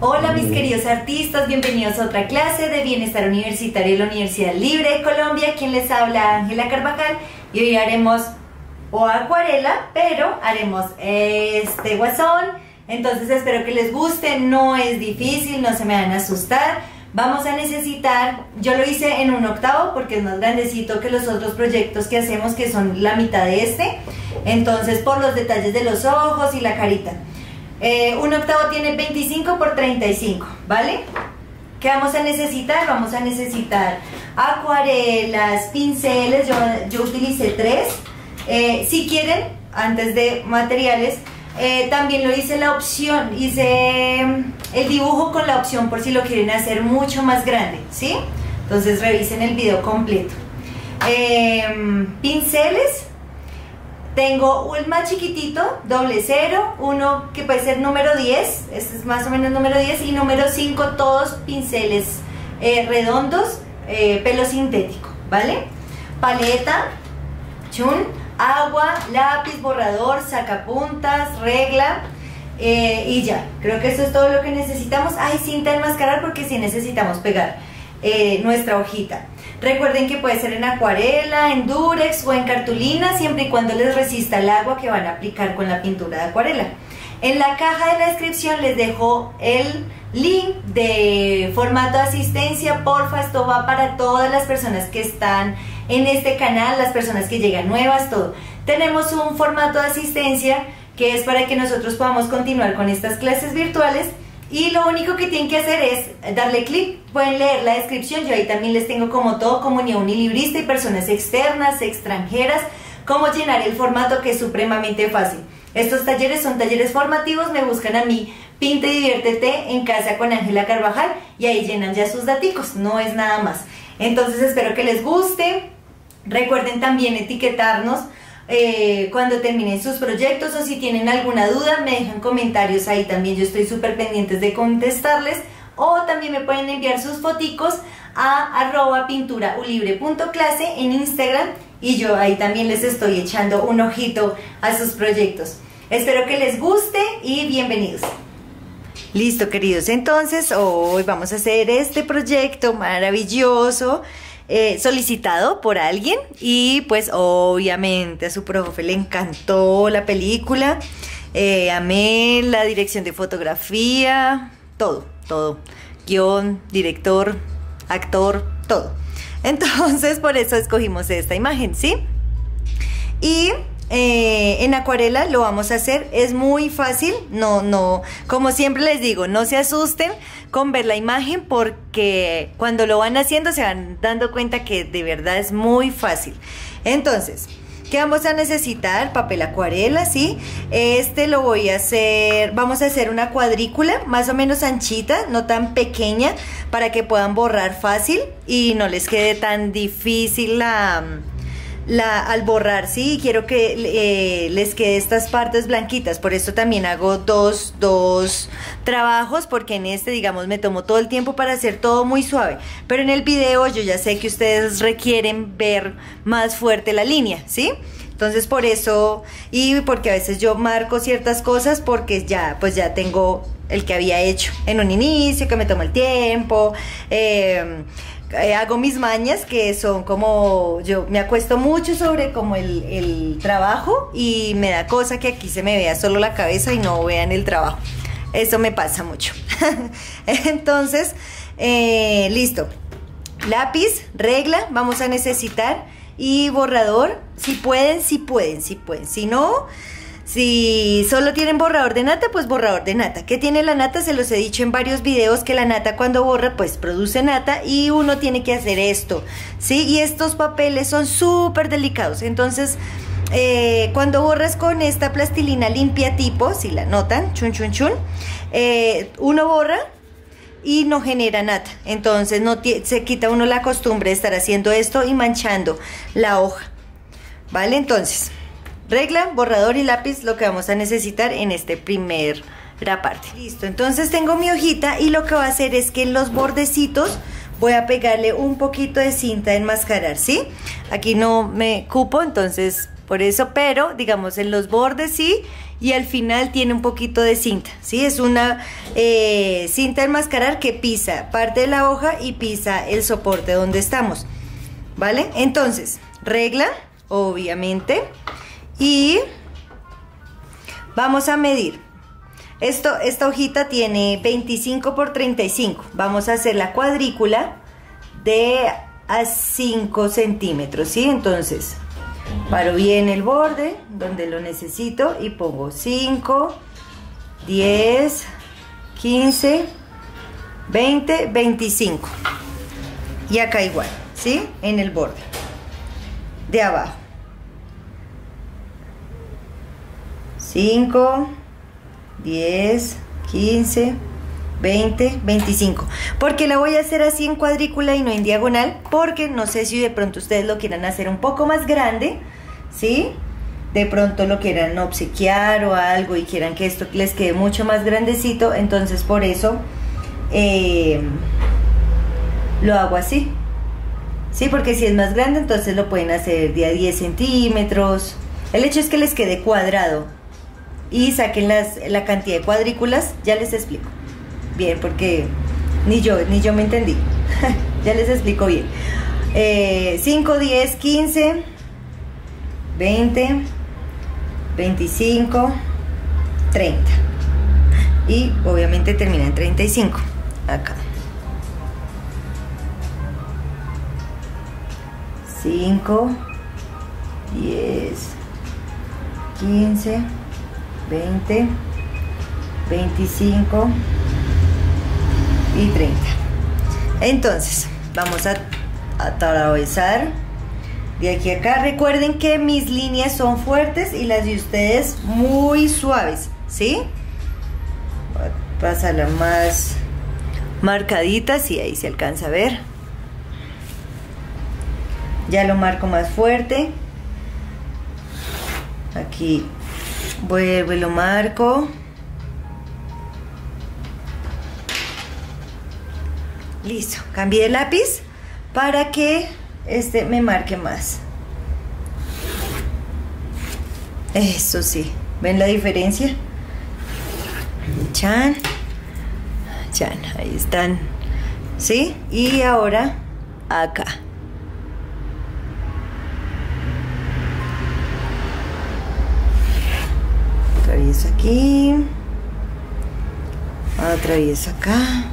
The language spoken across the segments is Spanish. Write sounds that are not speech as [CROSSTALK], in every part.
Hola mis queridos artistas, bienvenidos a otra clase de Bienestar Universitario de la Universidad Libre de Colombia. Quien les habla, Ángela Carvajal, y hoy haremos o acuarela, pero haremos este guasón. Entonces espero que les guste, no es difícil, no se me van a asustar. Vamos a necesitar, yo lo hice en un octavo porque es más grandecito que los otros proyectos que hacemos que son la mitad de este. Entonces por los detalles de los ojos y la carita. Eh, un octavo tiene 25 por 35, ¿vale? ¿Qué vamos a necesitar? Vamos a necesitar acuarelas, pinceles, yo, yo utilicé tres. Eh, si quieren, antes de materiales, eh, también lo hice la opción, hice el dibujo con la opción por si lo quieren hacer mucho más grande, ¿sí? Entonces revisen el video completo. pinceles, tengo un más chiquitito, doble cero, uno que puede ser número 10, este es más o menos número 10, y número 5, todos pinceles eh, redondos, eh, pelo sintético, ¿vale? Paleta, chun, agua, lápiz, borrador, sacapuntas, regla, eh, y ya, creo que eso es todo lo que necesitamos. Ay, cinta enmascarar porque sí necesitamos pegar nuestra hojita. Recuerden que puede ser en acuarela, en durex o en cartulina, siempre y cuando les resista el agua que van a aplicar con la pintura de acuarela. En la caja de la descripción les dejo el link de formato de asistencia, porfa, esto va para todas las personas que están en este canal, las personas que llegan nuevas, todo. Tenemos un formato de asistencia que es para que nosotros podamos continuar con estas clases virtuales y lo único que tienen que hacer es darle clic, pueden leer la descripción, yo ahí también les tengo como todo, como unilibrista y personas externas, extranjeras, cómo llenar el formato que es supremamente fácil. Estos talleres son talleres formativos, me buscan a mí, Pinte y Diviértete en casa con Ángela Carvajal y ahí llenan ya sus daticos, no es nada más. Entonces espero que les guste, recuerden también etiquetarnos eh, cuando terminen sus proyectos o si tienen alguna duda me dejan comentarios ahí también, yo estoy súper pendientes de contestarles o también me pueden enviar sus foticos a arroba pinturaulibre.clase en Instagram y yo ahí también les estoy echando un ojito a sus proyectos. Espero que les guste y bienvenidos. Listo queridos, entonces hoy vamos a hacer este proyecto maravilloso eh, solicitado por alguien y pues obviamente a su profe le encantó la película, eh, amé la dirección de fotografía, todo, todo, guion, director, actor, todo. Entonces por eso escogimos esta imagen, ¿sí? Y eh, en acuarela lo vamos a hacer, es muy fácil, no, no, como siempre les digo, no se asusten con ver la imagen porque cuando lo van haciendo se van dando cuenta que de verdad es muy fácil. Entonces, ¿qué vamos a necesitar? Papel acuarela, ¿sí? Este lo voy a hacer, vamos a hacer una cuadrícula más o menos anchita, no tan pequeña, para que puedan borrar fácil y no les quede tan difícil la la, al borrar, sí, quiero que eh, les quede estas partes blanquitas, por esto también hago dos, dos trabajos, porque en este, digamos, me tomo todo el tiempo para hacer todo muy suave, pero en el video yo ya sé que ustedes requieren ver más fuerte la línea, ¿sí? Entonces por eso, y porque a veces yo marco ciertas cosas porque ya, pues ya tengo el que había hecho en un inicio, que me tomo el tiempo, eh, eh, hago mis mañas que son como, yo me acuesto mucho sobre como el, trabajo y me da cosa que aquí se me vea solo la cabeza y no vean el trabajo. Eso me pasa mucho. [LAUGHS] Entonces, eh, listo. Lápiz, regla, vamos a necesitar y borrador. Si pueden, si pueden, si pueden. Si no, si solo tienen borrador de nata, pues borrador de nata. ¿Qué tiene la nata? Se los he dicho en varios videos que la nata cuando borra, pues produce nata y uno tiene que hacer esto, ¿sí? Y estos papeles son súper delicados. Entonces, eh, cuando borras con esta plastilina limpia tipo, si la notan, chun chun chun, eh, uno borra y no genera nata. Entonces no se quita uno la costumbre de estar haciendo esto y manchando la hoja. ¿Vale? Entonces, regla, borrador y lápiz lo que vamos a necesitar en este primer parte. Listo, entonces tengo mi hojita y lo que voy a hacer es que en los bordecitos voy a pegarle un poquito de cinta enmascarar, ¿sí? Aquí no me cupo, entonces por eso, pero digamos en los bordes sí, y al final tiene un poquito de cinta, ¿sí? Es una eh, cinta enmascarar que pisa parte de la hoja y pisa el soporte donde estamos, ¿vale? Entonces, regla, obviamente, y vamos a medir. Esto, esta hojita tiene 25 por 35. Vamos a hacer la cuadrícula de a 5 centímetros, ¿sí? Entonces, paro bien el borde donde lo necesito y pongo 5, 10, 15, 20, 25. Y acá igual, ¿sí? En el borde de abajo. 5, 10, 15, 20, 25. Porque la voy a hacer así en cuadrícula y no en diagonal, porque no sé si de pronto ustedes lo quieran hacer un poco más grande, ¿sí? De pronto lo quieran obsequiar o algo y quieran que esto les quede mucho más grandecito, entonces por eso eh, lo hago así. Sí, porque si es más grande, entonces lo pueden hacer de a 10 centímetros. El hecho es que les quede cuadrado y saquen las, la cantidad de cuadrículas, ya les explico. Bien, porque ni yo, ni yo me entendí. [LAUGHS] ya les explico bien. 5, 10, 15, 20, 25, 30. Y obviamente termina en 35. Acá. 5, 10, 15, 20, 25 y 30. Entonces, vamos a atravesar de aquí a acá. Recuerden que mis líneas son fuertes y las de ustedes muy suaves, ¿sí? Voy más marcaditas y ahí se alcanza a ver. Ya lo marco más fuerte. Aquí vuelvo y lo marco. Listo cambié el lápiz para que este me marque más. Eso sí ven la diferencia chan chan ahí están. Sí y ahora acá atravieso aquí atravieso acá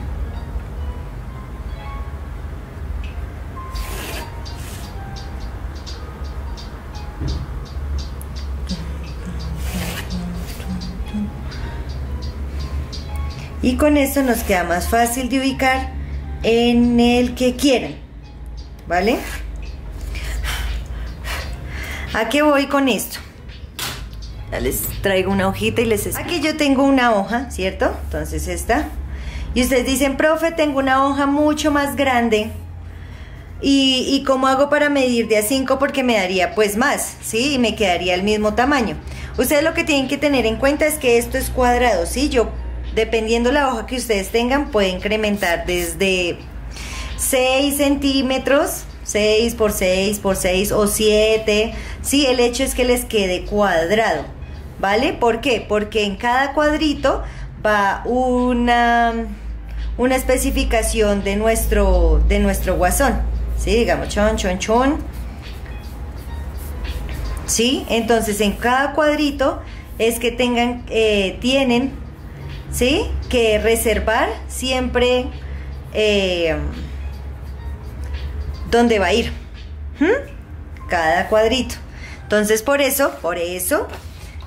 y con esto nos queda más fácil de ubicar en el que quieran ¿vale? ¿a qué voy con esto? Les traigo una hojita y les explico. Aquí yo tengo una hoja, ¿cierto? Entonces esta. Y ustedes dicen, profe, tengo una hoja mucho más grande. ¿Y, y cómo hago para medir de a 5? Porque me daría pues más, ¿sí? Y me quedaría el mismo tamaño. Ustedes lo que tienen que tener en cuenta es que esto es cuadrado, ¿sí? Yo, dependiendo la hoja que ustedes tengan, puede incrementar desde 6 centímetros 6 por 6 por 6 o 7. Sí, el hecho es que les quede cuadrado. ¿Vale? ¿Por qué? Porque en cada cuadrito va una, una especificación de nuestro, de nuestro guasón, ¿sí? Digamos, chon, chon, chon. ¿Sí? Entonces, en cada cuadrito es que tengan, eh, tienen, ¿sí? Que reservar siempre eh, dónde va a ir. Cada cuadrito. Entonces, por eso, por eso,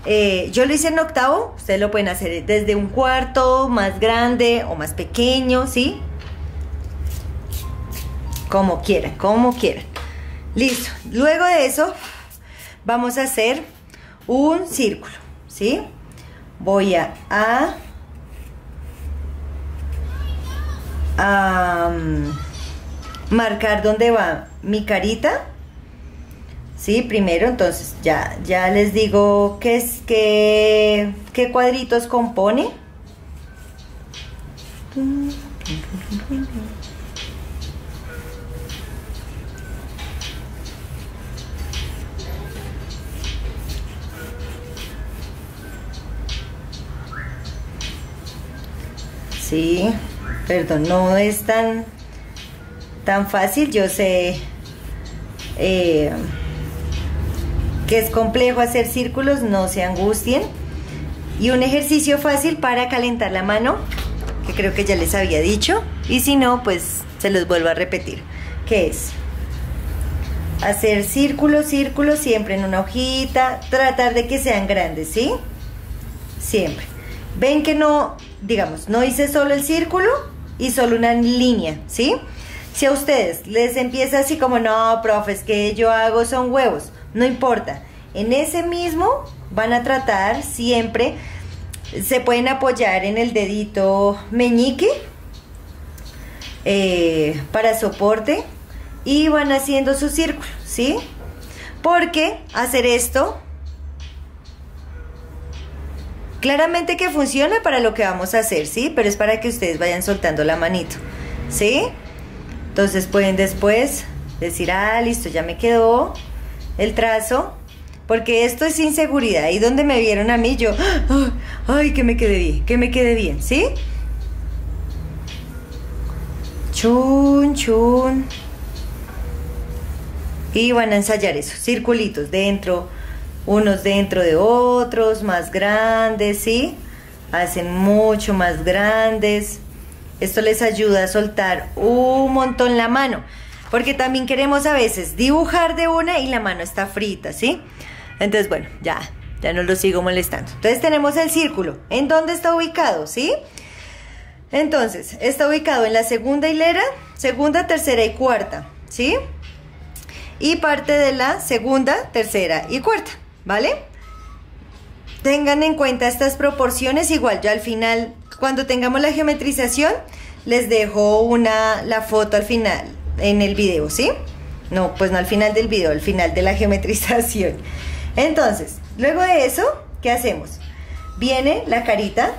eh, yo lo hice en octavo, ustedes lo pueden hacer desde un cuarto, más grande o más pequeño, ¿sí? Como quieran, como quieran. Listo. Luego de eso, vamos a hacer un círculo, ¿sí? Voy a, a, marcar dónde va mi carita ¿sí? Primero, entonces ya, ya les digo qué, es, qué, qué cuadritos compone. Sí, perdón, no es tan, tan fácil, yo sé. Eh, que es complejo hacer círculos, no se angustien. Y un ejercicio fácil para calentar la mano, que creo que ya les había dicho, y si no, pues se los vuelvo a repetir, que es hacer círculos, círculos, siempre en una hojita, tratar de que sean grandes, ¿sí? Siempre. Ven que no, digamos, no hice solo el círculo y solo una línea, ¿sí? Si a ustedes les empieza así como, no, profes, que yo hago son huevos, no importa. En ese mismo van a tratar siempre, se pueden apoyar en el dedito meñique eh, para soporte y van haciendo su círculo, ¿sí? Porque hacer esto claramente que funciona para lo que vamos a hacer, ¿sí? Pero es para que ustedes vayan soltando la manito, ¿sí? Entonces pueden después decir, ah, listo, ya me quedó el trazo porque esto es inseguridad. Y donde me vieron a mí, yo, ay, que me quede bien, que me quede bien, ¿sí? Chun, chun. Y van a ensayar eso, circulitos dentro, unos dentro de otros, más grandes, ¿sí? Hacen mucho más grandes. Esto les ayuda a soltar un montón la mano, porque también queremos a veces dibujar de una y la mano está frita, ¿sí? Entonces, bueno, ya, ya no lo sigo molestando. Entonces tenemos el círculo. ¿En dónde está ubicado? ¿Sí? Entonces, está ubicado en la segunda hilera, segunda, tercera y cuarta, ¿sí? Y parte de la segunda, tercera y cuarta, ¿vale? Tengan en cuenta estas proporciones, igual yo al final, cuando tengamos la geometrización, les dejo una, la foto al final en el video, ¿sí? No, pues no al final del video, al final de la [LAUGHS] geometrización. Entonces, luego de eso, ¿qué hacemos? Viene la carita,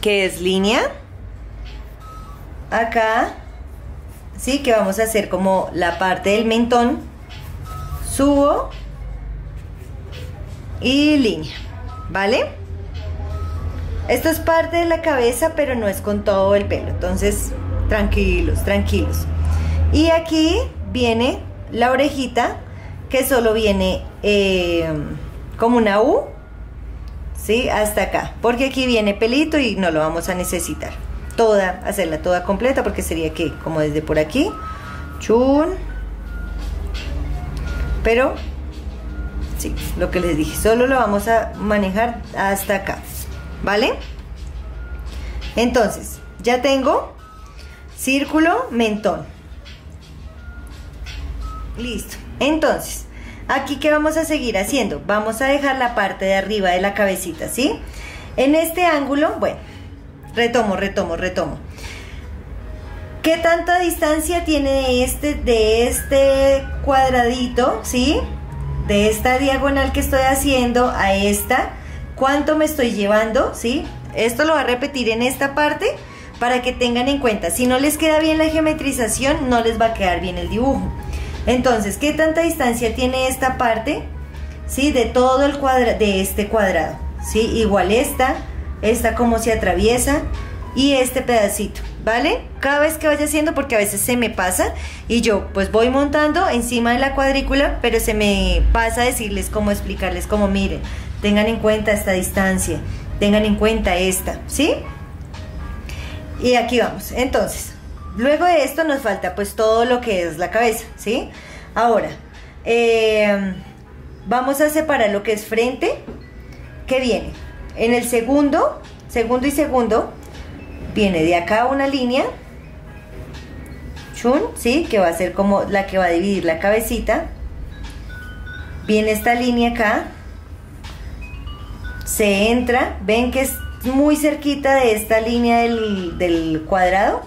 que es línea. Acá, sí, que vamos a hacer como la parte del mentón. Subo y línea, ¿vale? Esto es parte de la cabeza, pero no es con todo el pelo. Entonces, tranquilos, tranquilos. Y aquí viene la orejita que solo viene eh, como una U, ¿sí? Hasta acá, porque aquí viene pelito y no lo vamos a necesitar. Toda, hacerla toda completa, porque sería que como desde por aquí, chun, pero, sí, lo que les dije, solo lo vamos a manejar hasta acá, ¿vale? Entonces, ya tengo círculo, mentón. Listo. Entonces, aquí qué vamos a seguir haciendo? Vamos a dejar la parte de arriba de la cabecita, ¿sí? En este ángulo, bueno, retomo, retomo, retomo. ¿Qué tanta distancia tiene este, de este cuadradito, ¿sí? De esta diagonal que estoy haciendo a esta. ¿Cuánto me estoy llevando, ¿sí? Esto lo va a repetir en esta parte para que tengan en cuenta. Si no les queda bien la geometrización, no les va a quedar bien el dibujo. Entonces, ¿qué tanta distancia tiene esta parte? ¿Sí? De todo el cuadrado, de este cuadrado. ¿Sí? Igual esta, esta como se atraviesa y este pedacito, ¿vale? Cada vez que vaya haciendo, porque a veces se me pasa y yo pues voy montando encima de la cuadrícula, pero se me pasa decirles cómo explicarles, cómo miren, tengan en cuenta esta distancia, tengan en cuenta esta, ¿sí? Y aquí vamos, entonces, Luego de esto nos falta pues todo lo que es la cabeza, ¿sí? Ahora, eh, vamos a separar lo que es frente, que viene en el segundo, segundo y segundo, viene de acá una línea, chun, ¿sí? Que va a ser como la que va a dividir la cabecita. Viene esta línea acá, se entra, ven que es muy cerquita de esta línea del, del cuadrado,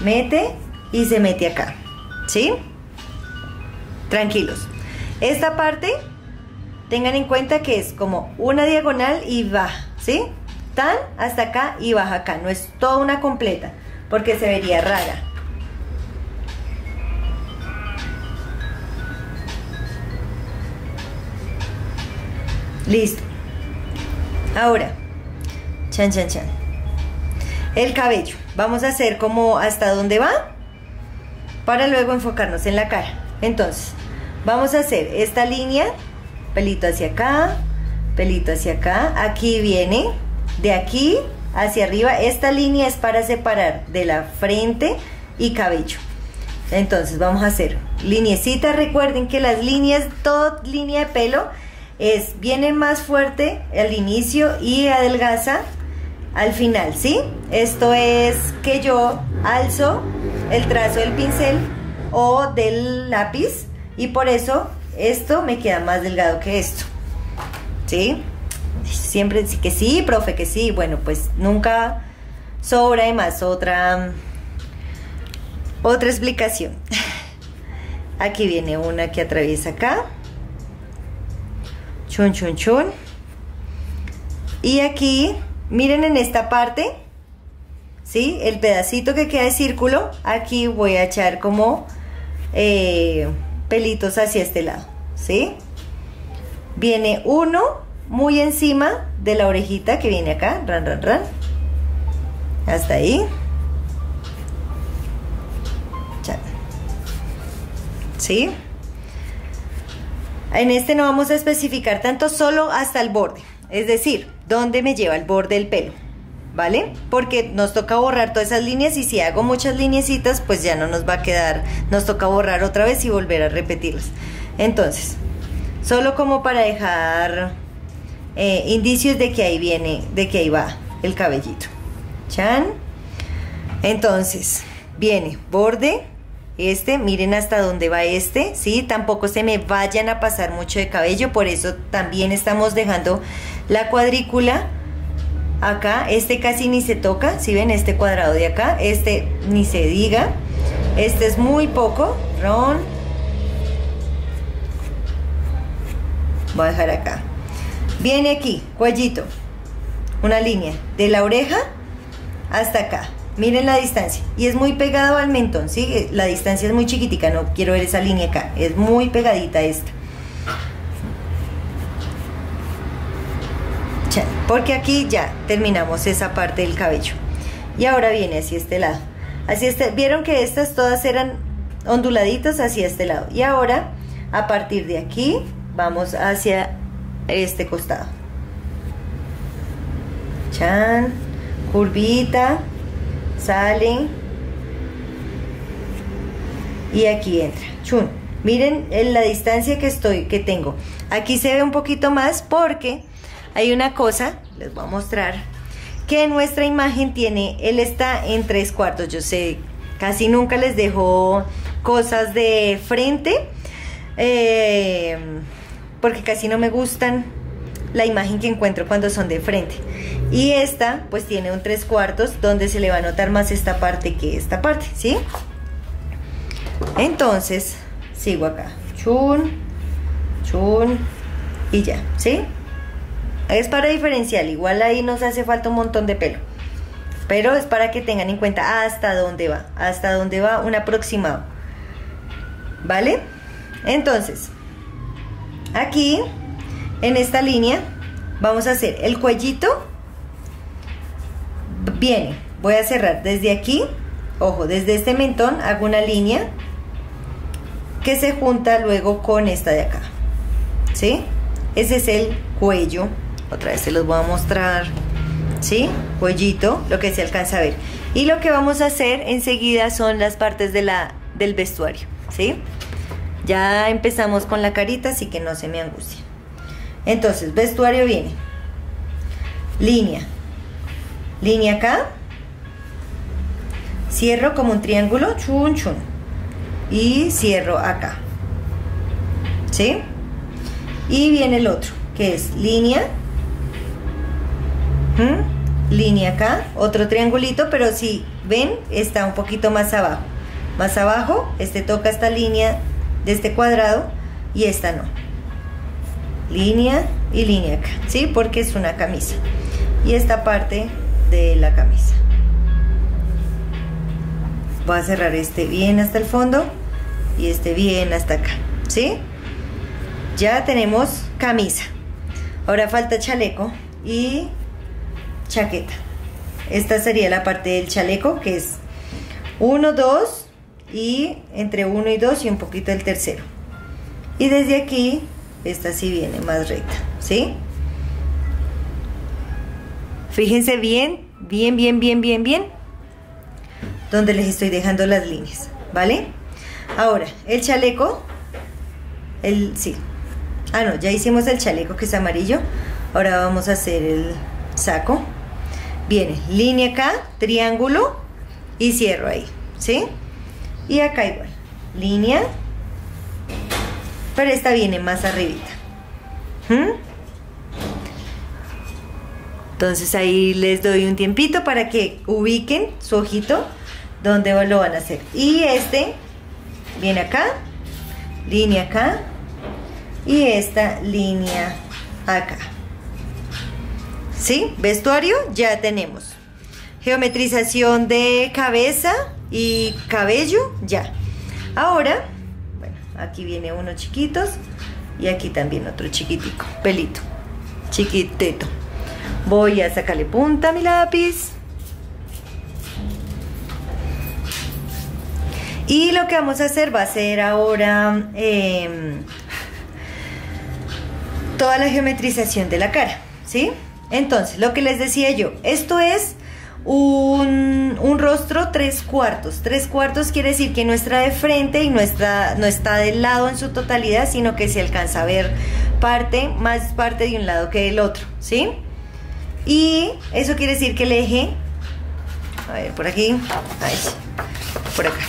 mete y se mete acá, ¿sí? Tranquilos. Esta parte, tengan en cuenta que es como una diagonal y baja, ¿sí? Tan hasta acá y baja acá, no es toda una completa, porque se vería rara. Listo. Ahora, Chan, chan, chan. El cabello. Vamos a hacer como hasta dónde va para luego enfocarnos en la cara. Entonces, vamos a hacer esta línea, pelito hacia acá, pelito hacia acá. Aquí viene, de aquí hacia arriba. Esta línea es para separar de la frente y cabello. Entonces vamos a hacer lineecitas. Recuerden que las líneas, toda línea de pelo es viene más fuerte al inicio y adelgaza al final, ¿sí? Esto es que yo alzo el trazo del pincel o del lápiz y por eso esto me queda más delgado que esto, ¿sí? Siempre sí que sí, profe, que sí. Bueno, pues nunca sobra y más otra otra explicación. [LAUGHS] Aquí viene una que atraviesa acá. Chun, chun, chun. Y aquí, miren en esta parte, ¿sí? El pedacito que queda de círculo, aquí voy a echar como eh, pelitos hacia este lado, ¿sí? Viene uno muy encima de la orejita que viene acá, ran, ran, ran. Hasta ahí. ¿sí? En este no vamos a especificar tanto, solo hasta el borde, es decir, dónde me lleva el borde del pelo, ¿vale? Porque nos toca borrar todas esas líneas y si hago muchas lineecitas, pues ya no nos va a quedar, nos toca borrar otra vez y volver a repetirlas. Entonces, solo como para dejar eh, indicios de que ahí viene, de que ahí va el cabellito. Chan. Entonces, viene borde, este, miren hasta dónde va este, ¿sí? Tampoco se me vayan a pasar mucho de cabello, por eso también estamos dejando la cuadrícula acá, este casi ni se toca, si ven este cuadrado de acá, este ni se diga, este es muy poco, ron, voy a dejar acá, viene aquí, cuellito, una línea de la oreja hasta acá, Miren la distancia. Y es muy pegado al mentón, ¿sí? La distancia es muy chiquitica, no quiero ver esa línea acá. Es muy pegadita esta. Porque aquí ya terminamos esa parte del cabello. Y ahora viene hacia este lado. Así este, vieron que estas todas eran onduladitas hacia este lado. Y ahora, a partir de aquí, vamos hacia este costado. Chan, curvita salen y aquí entra. Chun. Miren la distancia que estoy, que tengo. Aquí se ve un poquito más porque hay una cosa, les voy a mostrar, que nuestra imagen tiene, él está en tres cuartos. Yo sé, casi nunca les dejo cosas de frente, eh, porque casi no me gustan la imagen que encuentro cuando son de frente. Y esta pues tiene un tres cuartos donde se le va a notar más esta parte que esta parte, ¿sí? Entonces, sigo acá. Chun, chun y ya, ¿sí? Es para diferenciar, igual ahí nos hace falta un montón de pelo. Pero es para que tengan en cuenta hasta dónde va, hasta dónde va un aproximado. ¿Vale? Entonces, aquí, en esta línea, vamos a hacer el cuellito Viene, voy a cerrar desde aquí, ojo, desde este mentón hago una línea que se junta luego con esta de acá, ¿sí? Ese es el cuello, otra vez se los voy a mostrar, ¿sí? Cuellito, lo que se alcanza a ver. Y lo que vamos a hacer enseguida son las partes de la, del vestuario, ¿sí? Ya empezamos con la carita, así que no se me angustie. Entonces, vestuario viene. Línea, línea acá, cierro como un triángulo, chun chun, y cierro acá, ¿sí? Y viene el otro, que es línea, línea acá, otro triangulito, pero si ven, está un poquito más abajo. Más abajo, este toca esta línea de este cuadrado y esta no. Línea y línea acá, ¿sí? Porque es una camisa. Y esta parte de la camisa voy a cerrar este bien hasta el fondo y este bien hasta acá ¿sí? ya tenemos camisa ahora falta chaleco y chaqueta. Esta sería la parte del chaleco, que es 1, 2 y entre 1 y 2 y un poquito el tercero. Y desde aquí, esta sí viene más recta, ¿sí? Fíjense bien, bien, bien, bien, bien, bien, donde les estoy dejando las líneas, ¿vale? Ahora, el chaleco, el, sí, ah no, ya hicimos el chaleco que es amarillo, ahora vamos a hacer el saco, viene línea acá, triángulo y cierro ahí, ¿sí? Y acá igual, línea, pero esta viene más arribita. ¿Mm? Entonces ahí les doy un tiempito para que ubiquen su ojito donde lo van a hacer. Y este viene acá, línea acá y esta línea acá. ¿Sí? Vestuario ya tenemos. Geometrización de cabeza y cabello ya. Ahora, bueno, aquí viene uno chiquitos y aquí también otro chiquitico, pelito, chiquitito. Voy a sacarle punta a mi lápiz. Y lo que vamos a hacer va a ser ahora em, toda la geometrización de la cara, ¿sí? Entonces, lo que les decía yo, esto es un, rostro tres cuartos. Tres cuartos quiere decir que no está de frente y no está, no está del lado en su totalidad, sino que se alcanza a ver parte, más parte de un lado que del otro, ¿sí? Y eso quiere decir que el eje, a ver, por aquí, por acá,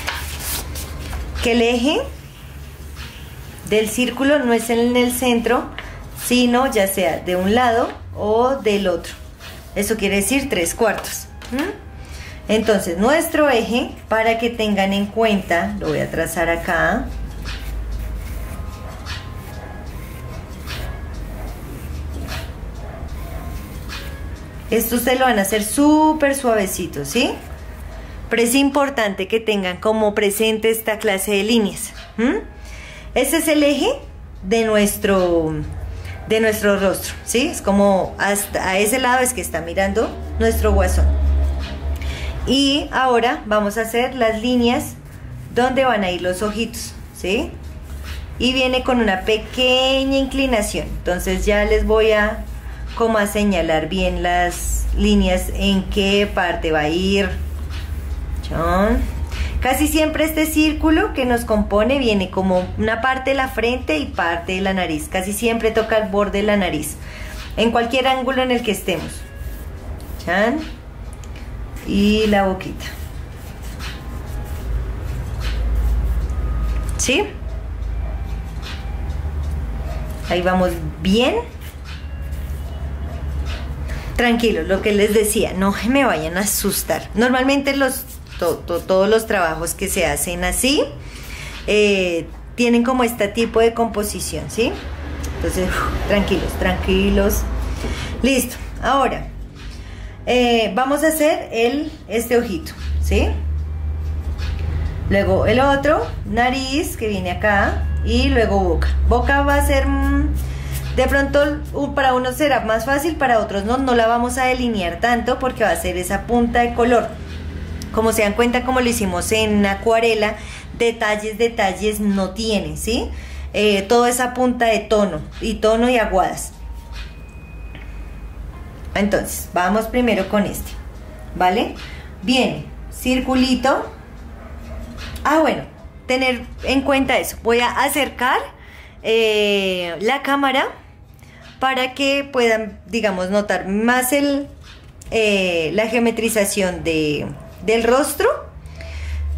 que el eje del círculo no es en el centro, sino ya sea de un lado o del otro. Eso quiere decir tres cuartos. Entonces, nuestro eje, para que tengan en cuenta, lo voy a trazar acá. Esto se lo van a hacer súper suavecito, ¿sí? Pero es importante que tengan como presente esta clase de líneas. Este es el eje de nuestro, de nuestro rostro, ¿sí? Es como hasta a ese lado es que está mirando nuestro guasón. Y ahora vamos a hacer las líneas donde van a ir los ojitos, ¿sí? Y viene con una pequeña inclinación. Entonces ya les voy a como a señalar bien las líneas en qué parte va a ir. Casi siempre este círculo que nos compone viene como una parte de la frente y parte de la nariz. Casi siempre toca el borde de la nariz. En cualquier ángulo en el que estemos. Y la boquita. ¿Sí? Ahí vamos bien tranquilos, lo que les decía, no me vayan a asustar. Normalmente los, todos los trabajos que se hacen así eh, tienen como este tipo de composición, ¿sí? Entonces, tranquilos, tranquilos. Listo, ahora eh, vamos a hacer el, este ojito, ¿sí? Luego el otro, nariz, que viene acá, y luego boca. Boca va a ser... Mm, de pronto para unos será más fácil, para otros no, no la vamos a delinear tanto porque va a ser esa punta de color. Como se dan cuenta, como lo hicimos en acuarela, detalles, detalles no tiene, ¿sí? Eh, esa punta de tono, y tono y aguadas. Entonces, vamos primero con este, ¿vale? Viene circulito. Ah, bueno, tener en cuenta eso. Voy a acercar eh, la cámara para que puedan, digamos, notar más el, eh, la geometrización de, del rostro.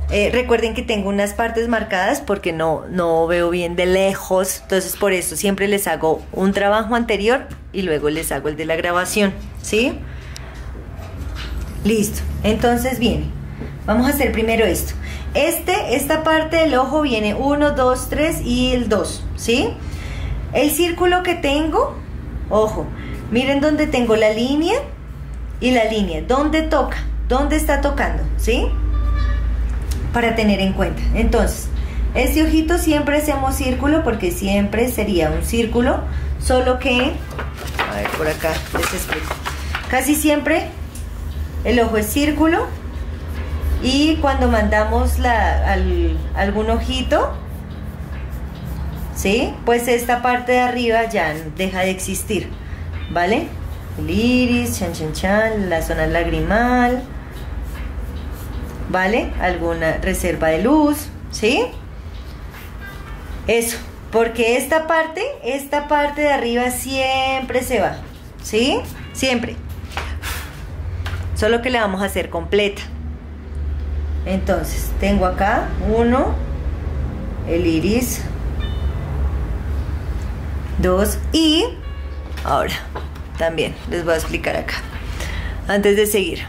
Eh, recuerden que tengo unas partes marcadas porque no, no veo bien de lejos, entonces por eso siempre les hago un trabajo anterior y luego les hago el de la grabación, ¿sí? Listo, entonces viene, vamos a hacer primero esto. Este, esta parte del ojo viene 1, 2, 3 y el 2, ¿sí? El círculo que tengo Ojo, miren dónde tengo la línea y la línea. ¿Dónde toca? ¿Dónde está tocando? ¿Sí? Para tener en cuenta. Entonces, este ojito siempre hacemos círculo porque siempre sería un círculo, solo que, a ver por acá les explico. Casi siempre el ojo es círculo y cuando mandamos la, algún ojito, ¿sí? Pues esta parte de arriba ya deja de existir, ¿vale? El iris, chan chan chan, la zona lagrimal, ¿vale? Alguna reserva de luz, ¿sí? Eso, porque esta parte, esta parte de arriba siempre se va, ¿sí? Siempre. Solo que la vamos a hacer completa. Entonces, tengo acá uno, el iris, dos y ahora también les voy a explicar acá antes de seguir.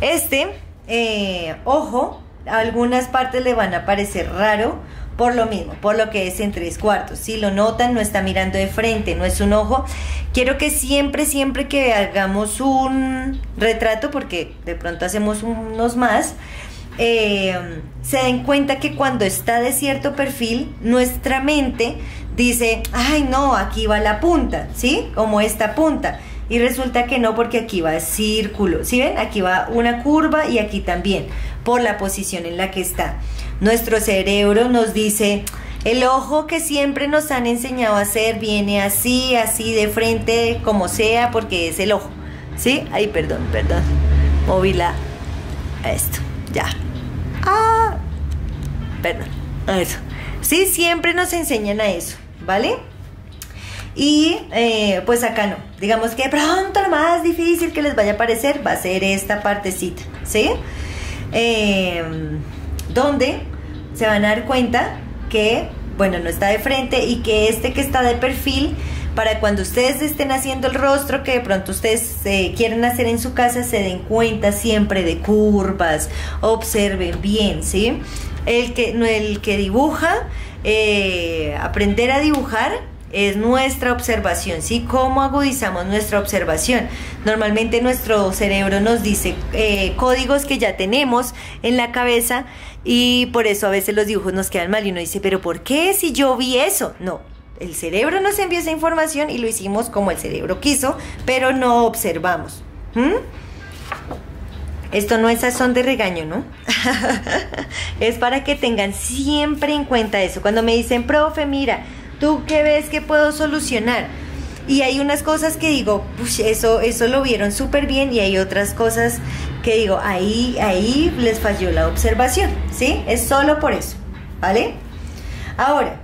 Este eh, ojo, algunas partes le van a parecer raro por lo mismo, por lo que es en tres cuartos. Si lo notan, no está mirando de frente, no es un ojo. Quiero que siempre, siempre que hagamos un retrato, porque de pronto hacemos unos más, eh, se den cuenta que cuando está de cierto perfil, nuestra mente dice, ay no, aquí va la punta, ¿sí? Como esta punta. Y resulta que no, porque aquí va círculo, ¿sí ven? Aquí va una curva y aquí también, por la posición en la que está. Nuestro cerebro nos dice, el ojo que siempre nos han enseñado a hacer viene así, así de frente, como sea, porque es el ojo. ¿Sí? Ay, perdón, perdón. Móvila esto. Ya. Ah. Perdón. Eso. Sí, siempre nos enseñan a eso, ¿vale? Y eh, pues acá no. Digamos que pronto lo más difícil que les vaya a parecer va a ser esta partecita, ¿sí? Em, donde se van a dar cuenta que, bueno, no está de frente y que este que está de perfil para cuando ustedes estén haciendo el rostro que de pronto ustedes eh, quieren hacer en su casa, se den cuenta siempre de curvas, observen bien, ¿sí? El que, el que dibuja, eh, aprender a dibujar es nuestra observación, ¿sí? ¿Cómo agudizamos nuestra observación? Normalmente nuestro cerebro nos dice eh, códigos que ya tenemos en la cabeza y por eso a veces los dibujos nos quedan mal y uno dice, pero ¿por qué si yo vi eso? No, el cerebro nos envió esa información y lo hicimos como el cerebro quiso, pero no observamos. Esto no es sazón de regaño, ¿no? [LAUGHS] es para que tengan siempre en cuenta eso. Cuando me dicen, profe, mira, ¿tú qué ves que puedo solucionar? Y hay unas cosas que digo, eso, eso lo vieron súper bien y hay otras cosas que digo, ahí, ahí les falló la observación, ¿sí? Es solo por eso, ¿vale? Ahora,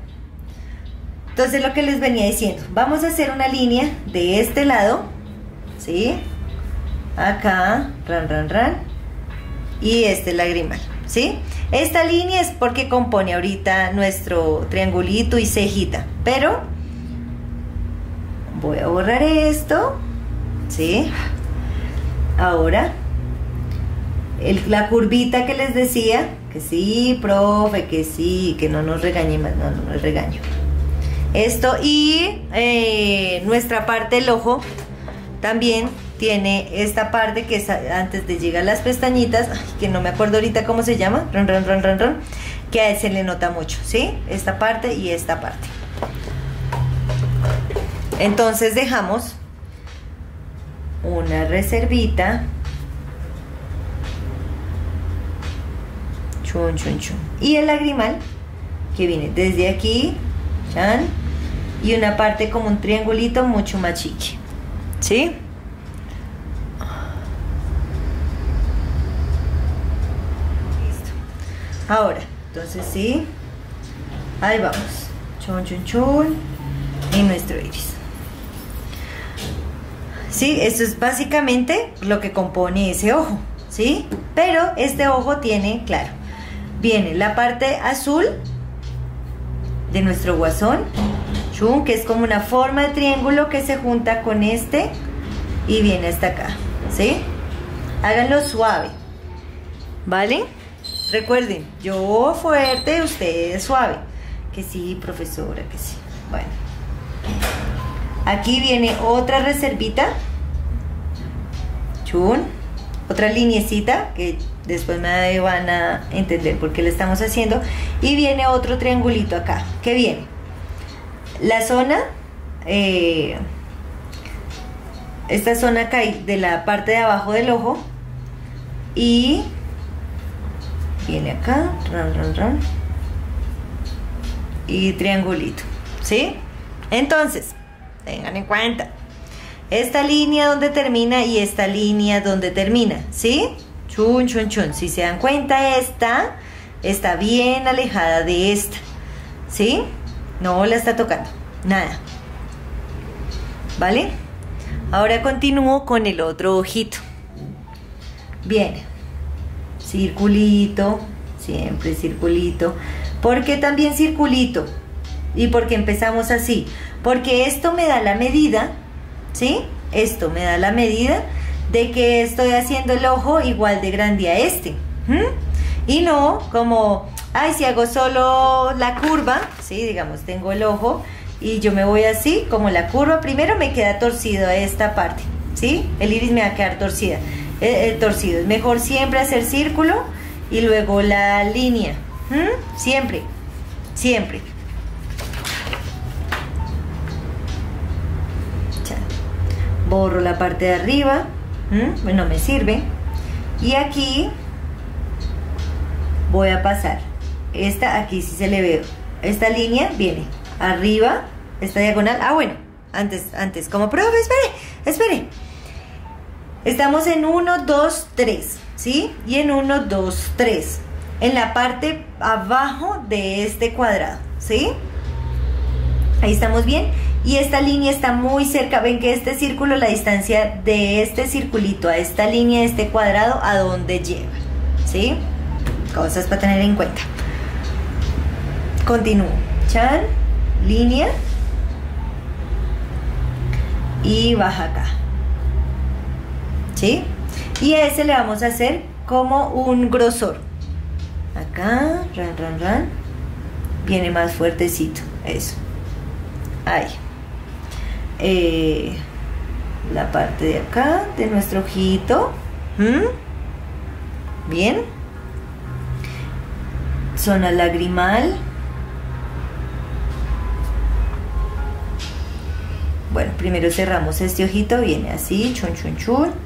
entonces lo que les venía diciendo, vamos a hacer una línea de este lado, ¿sí? Acá, ran, ran, ran, y este lagrimal, ¿sí? Esta línea es porque compone ahorita nuestro triangulito y cejita, pero voy a borrar esto, ¿sí? Ahora, la curvita que les decía, que sí, profe, que sí, que no nos regañe más, no, no nos regaño. Esto y eh, nuestra parte del ojo también tiene esta parte que es antes de llegar a las pestañitas, que no me acuerdo ahorita cómo se llama, ron, ron, ron, ron, ron, que a él se le nota mucho, ¿sí? Esta parte y esta parte. Entonces dejamos una reservita. Chun, chun, chun. Y el lagrimal que viene desde aquí, y una parte como un triangulito mucho más chiqui. ¿Sí? Listo. Ahora, entonces sí. Ahí vamos. Chun, chun, chun. Y nuestro iris. ¿Sí? Esto es básicamente lo que compone ese ojo. ¿Sí? Pero este ojo tiene, claro, viene la parte azul de nuestro guasón que es como una forma de triángulo que se junta con este y viene hasta acá, ¿sí? Háganlo suave, ¿vale? Recuerden, yo fuerte, ustedes suave. Que sí, profesora, que sí. Bueno. Aquí viene otra reservita. Chun. Otra linecita que después me van a entender por qué lo estamos haciendo. Y viene otro triangulito acá. ¿Qué viene? La zona, eh, esta zona acá de la parte de abajo del ojo y viene acá, ran, ran, ran, y triangulito, ¿sí? Entonces, tengan en cuenta, esta línea donde termina y esta línea donde termina, ¿sí? Chun, chun, chun. Si se dan cuenta, esta está bien alejada de esta, ¿sí? No la está tocando, nada. ¿Vale? Ahora continúo con el otro ojito. Bien, circulito, siempre circulito. ¿Por qué también circulito? ¿Y por qué empezamos así? Porque esto me da la medida, ¿sí? Esto me da la medida de que estoy haciendo el ojo igual de grande a este. Y no como, ay, si hago solo la curva, ¿sí? Digamos, tengo el ojo y yo me voy así, como la curva, primero me queda torcido esta parte, ¿sí? El iris me va a quedar torcida, eh, eh, torcido. Es mejor siempre hacer círculo y luego la línea, siempre, siempre. Borro la parte de arriba, bueno, me sirve. Y aquí voy a pasar. Esta aquí si se le ve. Esta línea viene arriba, esta diagonal. Ah, bueno, antes, antes, como prueba, espere, espere. Estamos en 1, 2, 3, ¿sí? Y en 1, 2, 3. En la parte abajo de este cuadrado, ¿sí? Ahí estamos bien. Y esta línea está muy cerca. Ven que este círculo, la distancia de este circulito a esta línea, este cuadrado, ¿a dónde lleva? ¿Sí? Cosas para tener en cuenta. Continúo. Chan línea y baja acá. ¿Sí? Y a ese le vamos a hacer como un grosor. Acá, ran, ran, ran. Viene más fuertecito. Eso. Ahí. Eh, la parte de acá de nuestro ojito. ¿Mm? Bien. Zona lagrimal. Bueno, primero cerramos este ojito, viene así, chun chun chun.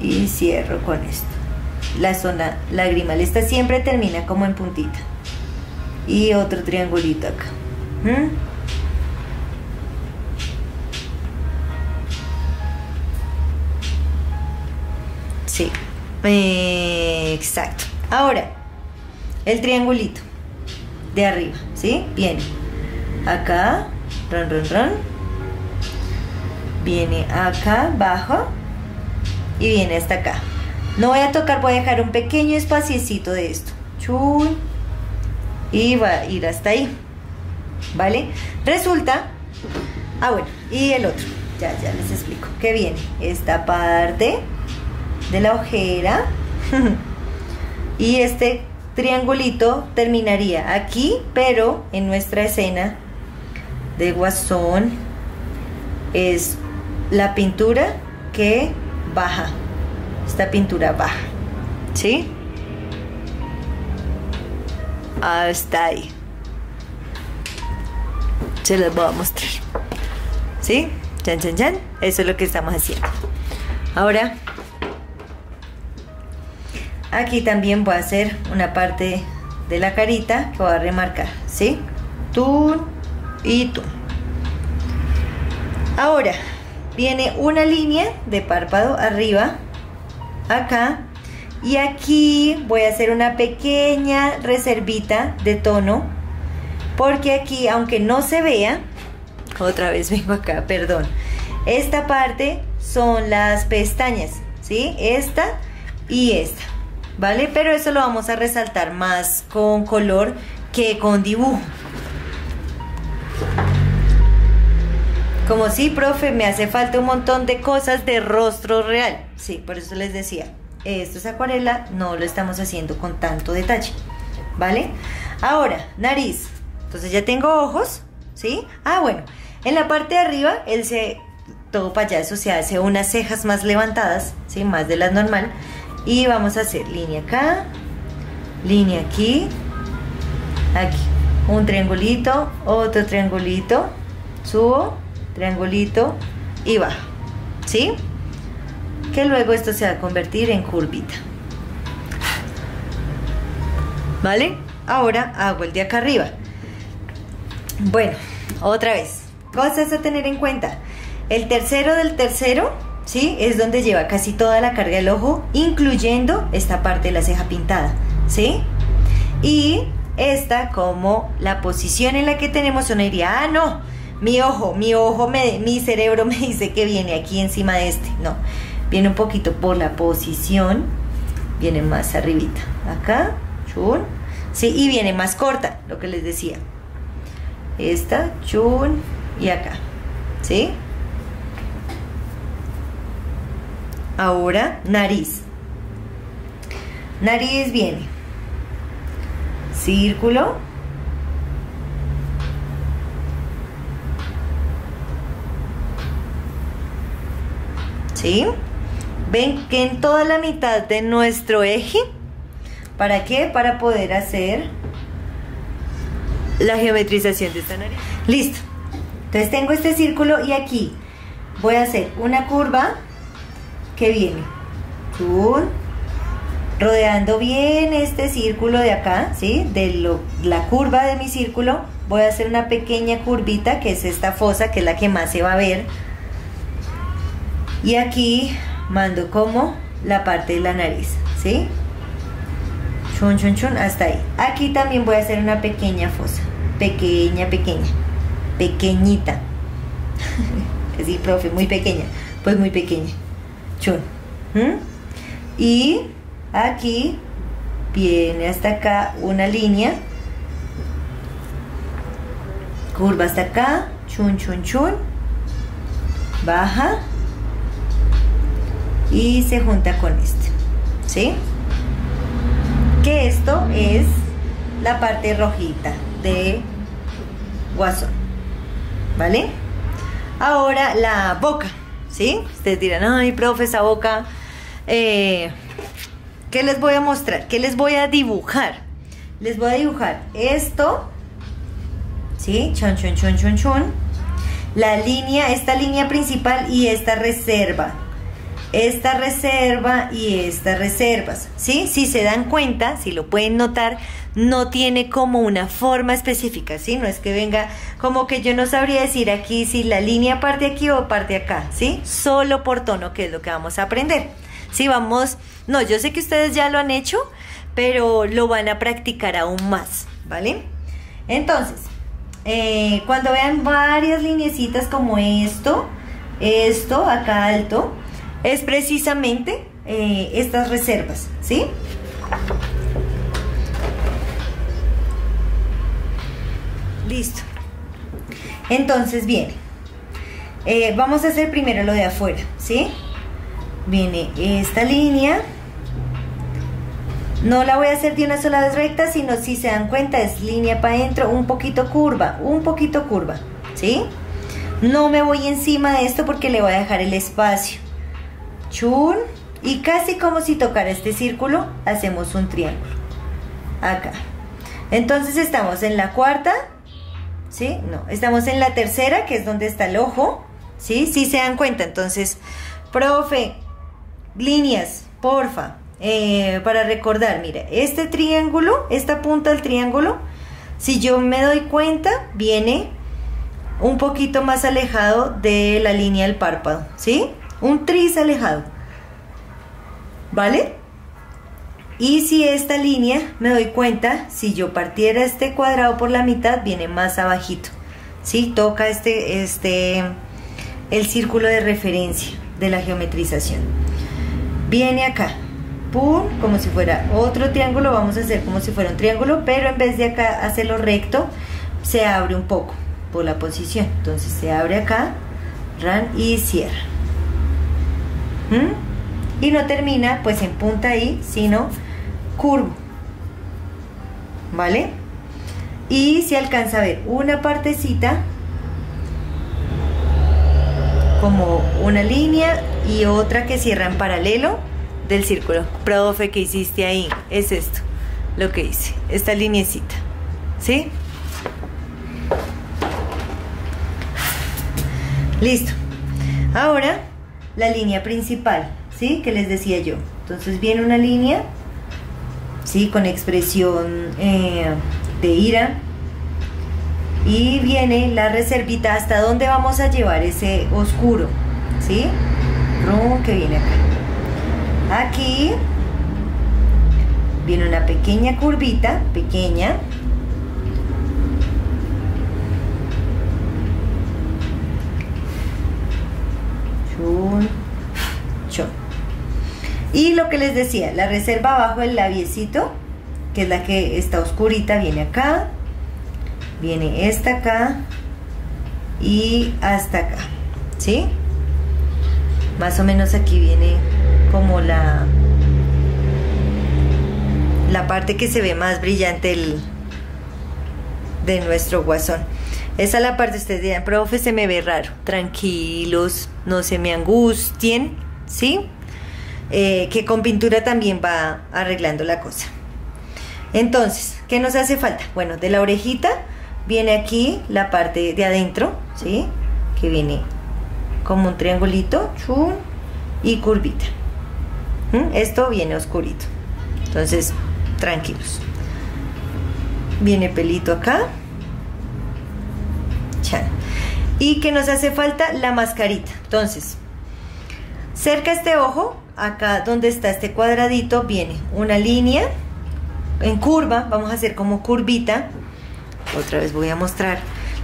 Y cierro con esto. La zona lagrimal, esta siempre termina como en puntita. Y otro triangulito acá. ¿Mm? Sí, exacto. Ahora, el triangulito de arriba, ¿sí? Viene acá, ran, ran, ran. Viene acá, bajo. Y viene hasta acá. No voy a tocar, voy a dejar un pequeño espaciecito de esto. Chun. Y va a ir hasta ahí. ¿Vale? Resulta... Ah, bueno. Y el otro. Ya, ya les explico. Que viene esta parte de la ojera. [LAUGHS] y este triangulito terminaría aquí, pero en nuestra escena de Guasón es la pintura que baja. Esta pintura baja. ¿Sí? Hasta ahí. Se las voy a mostrar. ¿Sí? Chan, chan, chan. Eso es lo que estamos haciendo. Ahora, aquí también voy a hacer una parte de la carita que voy a remarcar. ¿Sí? Tú y tú. Ahora, viene una línea de párpado arriba, acá, y aquí voy a hacer una pequeña reservita de tono, porque aquí, aunque no se vea, otra vez vengo acá, perdón, esta parte son las pestañas, ¿sí? Esta y esta, ¿vale? Pero eso lo vamos a resaltar más con color que con dibujo. Como sí, profe, me hace falta un montón de cosas de rostro real. Sí, por eso les decía, esto es acuarela, no lo estamos haciendo con tanto detalle. ¿Vale? Ahora, nariz. Entonces ya tengo ojos, ¿sí? Ah, bueno, en la parte de arriba, él se, todo payaso se hace unas cejas más levantadas, ¿sí? Más de las normal. Y vamos a hacer línea acá, línea aquí, aquí. Un triangulito, otro triangulito, subo, triangulito y bajo, ¿sí? Que luego esto se va a convertir en curvita. ¿Vale? Ahora hago el de acá arriba. Bueno, otra vez. Cosas a tener en cuenta. El tercero del tercero, ¿sí? Es donde lleva casi toda la carga del ojo, incluyendo esta parte de la ceja pintada, ¿sí? Y esta como la posición en la que tenemos una iría, ah, no, mi ojo, mi ojo, mi cerebro [LAUGHS] me dice que viene aquí encima de este. No, viene un poquito por la posición, viene más arribita. Acá, chun, sí, y viene más corta, lo que les decía. Esta, chun, y acá, ¿sí? Ahora, nariz. Nariz viene. Círculo ¿sí? Ven que en toda la mitad de nuestro eje, ¿para qué? Para poder hacer la geometrización de esta nariz. Listo. Entonces tengo este círculo y aquí voy a hacer una curva que viene rodeando bien este círculo de acá, ¿sí? De la curva de mi círculo voy a hacer una pequeña curvita que es esta fosa que es la que más se va a ver y aquí mando como la parte de la nariz, ¿sí? Chun, chun, chun, hasta ahí. Aquí también voy a hacer una pequeña fosa, pequeña, pequeña, pequeñita. [LAUGHS] sí, profe, muy pequeña, pues muy pequeña. Chun. Y aquí viene hasta acá una línea curva hasta acá chun chun chun baja y se junta con este, ¿sí? Que esto es la parte rojita de guasón, ¿vale? Ahora la boca, ¿sí? Ustedes dirán, ay, profe, esa boca, eh, ¿qué les voy a mostrar? ¿Qué les voy a dibujar? Les voy a dibujar esto, ¿sí? Chon, chon, chon, chon, chon. La línea, esta línea principal y esta reserva, esta reserva y estas reservas, ¿sí? Si se dan cuenta, si lo pueden notar, no tiene como una forma específica, ¿sí? No es que venga como que yo no sabría decir aquí si la línea parte aquí o parte acá, ¿sí? Solo por tono, que es lo que vamos a aprender. Sí, vamos, no, yo sé que ustedes ya lo han hecho, pero lo van a practicar aún más, ¿vale? Entonces, eh, cuando vean varias linecitas como esto, esto acá alto, es precisamente eh, estas reservas, ¿sí? Listo. Entonces, bien. Eh, vamos a hacer primero lo de afuera, ¿sí? Viene esta línea. No la voy a hacer de una sola vez recta, sino si se dan cuenta es línea para adentro, un poquito curva, un poquito curva, ¿sí? No me voy encima de esto porque le voy a dejar el espacio chun y casi como si tocara este círculo hacemos un triángulo acá entonces estamos en la cuarta ¿sí? no, estamos en la tercera que es donde está el ojo ¿sí? si se dan cuenta entonces profe líneas porfa eh, para recordar mire este triángulo esta punta del triángulo si yo me doy cuenta viene un poquito más alejado de la línea del párpado ¿sí? Un tris alejado. ¿Vale? Y si esta línea, me doy cuenta, si yo partiera este cuadrado por la mitad, viene más abajito. ¿Sí? Toca este, este, el círculo de referencia de la geometrización. Viene acá, pum, como si fuera otro triángulo, vamos a hacer como si fuera un triángulo, pero en vez de acá hacerlo recto, se abre un poco por la posición. Entonces se abre acá, ran y cierra. Y no termina pues en punta ahí, sino curvo. ¿Vale? Y se alcanza a ver una partecita como una línea y otra que cierra en paralelo del círculo. Profe, ¿qué hiciste ahí? Es esto, lo que hice, esta linecita. ¿Sí? Listo. Ahora la línea principal, ¿sí? Que les decía yo. Entonces viene una línea, ¿sí? Con expresión eh, de ira. Y viene la reservita hasta dónde vamos a llevar ese oscuro, ¿sí? que viene acá. Aquí viene una pequeña curvita, pequeña. Chun, chun. Y lo que les decía, la reserva abajo del labiecito, que es la que está oscurita, viene acá. Viene esta acá y hasta acá. ¿Sí? Más o menos aquí viene como la la parte que se ve más brillante de nuestro guasón. Esa es la parte, ustedes dirán, profe, se me ve raro. Tranquilos, no se me angustien, ¿sí? Eh, que con pintura también va arreglando la cosa. Entonces, ¿qué nos hace falta? Bueno, de la orejita viene aquí la parte de adentro, ¿sí? Que viene como un triangulito, chun, y curvita. ¿Mm? Esto viene oscurito. Entonces, tranquilos. Viene pelito acá. Y que nos hace falta la mascarita. Entonces, cerca este ojo, acá donde está este cuadradito, viene una línea en curva. Vamos a hacer como curvita. Otra vez voy a mostrar.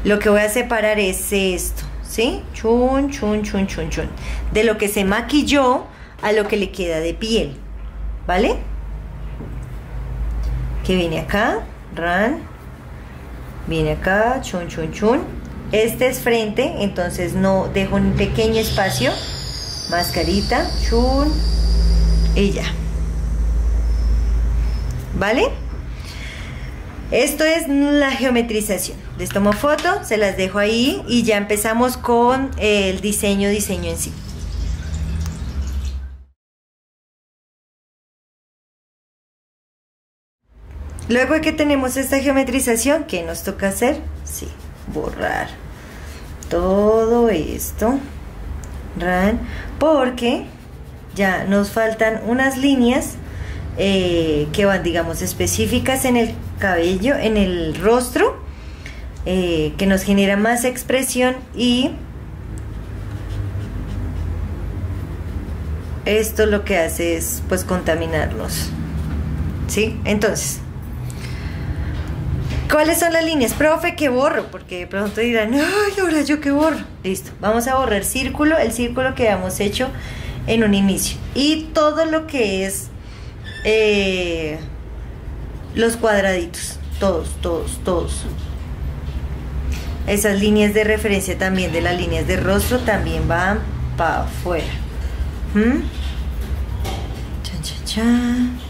Lo que voy a separar es esto, ¿sí? Chun, chun, chun, chun, chun. De lo que se maquilló a lo que le queda de piel, ¿vale? que viene acá, ran, viene acá, chun, chun, chun. Este es frente, entonces no dejo un pequeño espacio. Mascarita, chun, y ya. ¿Vale? Esto es la geometrización. Les tomo foto, se las dejo ahí y ya empezamos con el diseño, diseño en sí. Luego que tenemos esta geometrización, ¿qué nos toca hacer? Sí, borrar todo esto. Ran, porque ya nos faltan unas líneas eh, que van, digamos, específicas en el cabello, en el rostro, eh, que nos genera más expresión y esto lo que hace es pues contaminarnos. ¿Sí? Entonces, ¿Cuáles son las líneas? Profe, que borro, porque de pronto dirán, ay, ahora yo que borro. Listo, vamos a borrar círculo, el círculo que habíamos hecho en un inicio. Y todo lo que es eh, los cuadraditos, todos, todos, todos. Esas líneas de referencia también de las líneas de rostro también van para afuera. ¿Mm? Chan, chan.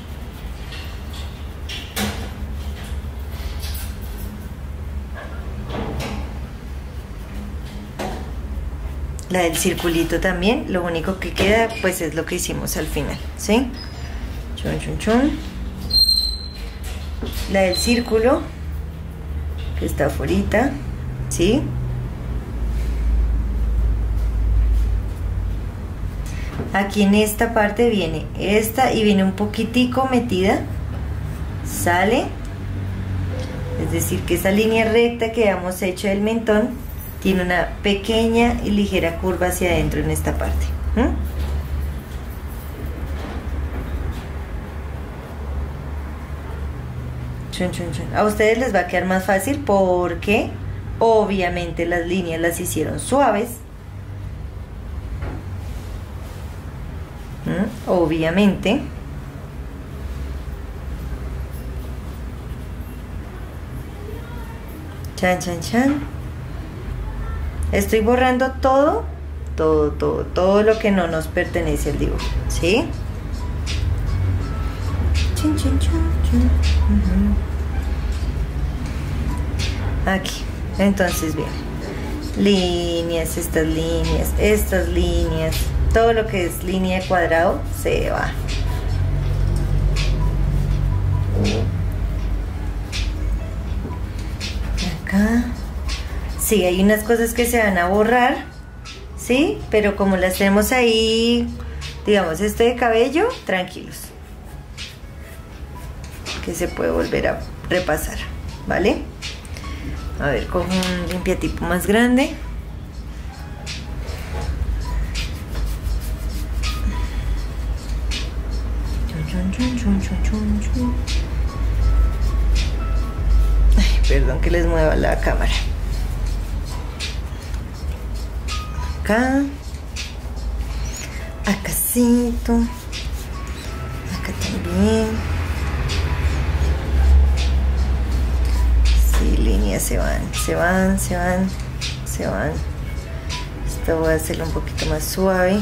La del circulito también lo único que queda pues es lo que hicimos al final ¿sí? chun chun chun la del círculo que está afuera ¿sí? aquí en esta parte viene esta y viene un poquitico metida sale es decir que esa línea recta que hemos hecho del mentón tiene una pequeña y ligera curva hacia adentro en esta parte. A ustedes les va a quedar más fácil porque obviamente las líneas las hicieron suaves. Obviamente. Chan, chan, chan. Estoy borrando todo, todo, todo, todo lo que no nos pertenece al dibujo, ¿sí? Aquí, entonces bien, líneas, estas líneas, estas líneas, todo lo que es línea de cuadrado se va. Acá. Sí, hay unas cosas que se van a borrar ¿sí? Pero como las tenemos ahí, digamos, este de cabello, tranquilos. Que se puede volver a repasar, ¿vale? A ver, cojo un limpiatipo más grande. Ay, perdón que les mueva la cámara. Acá. Acácito. Acá también. Sí, líneas se van, se van, se van, se van. Esto voy a hacerlo un poquito más suave.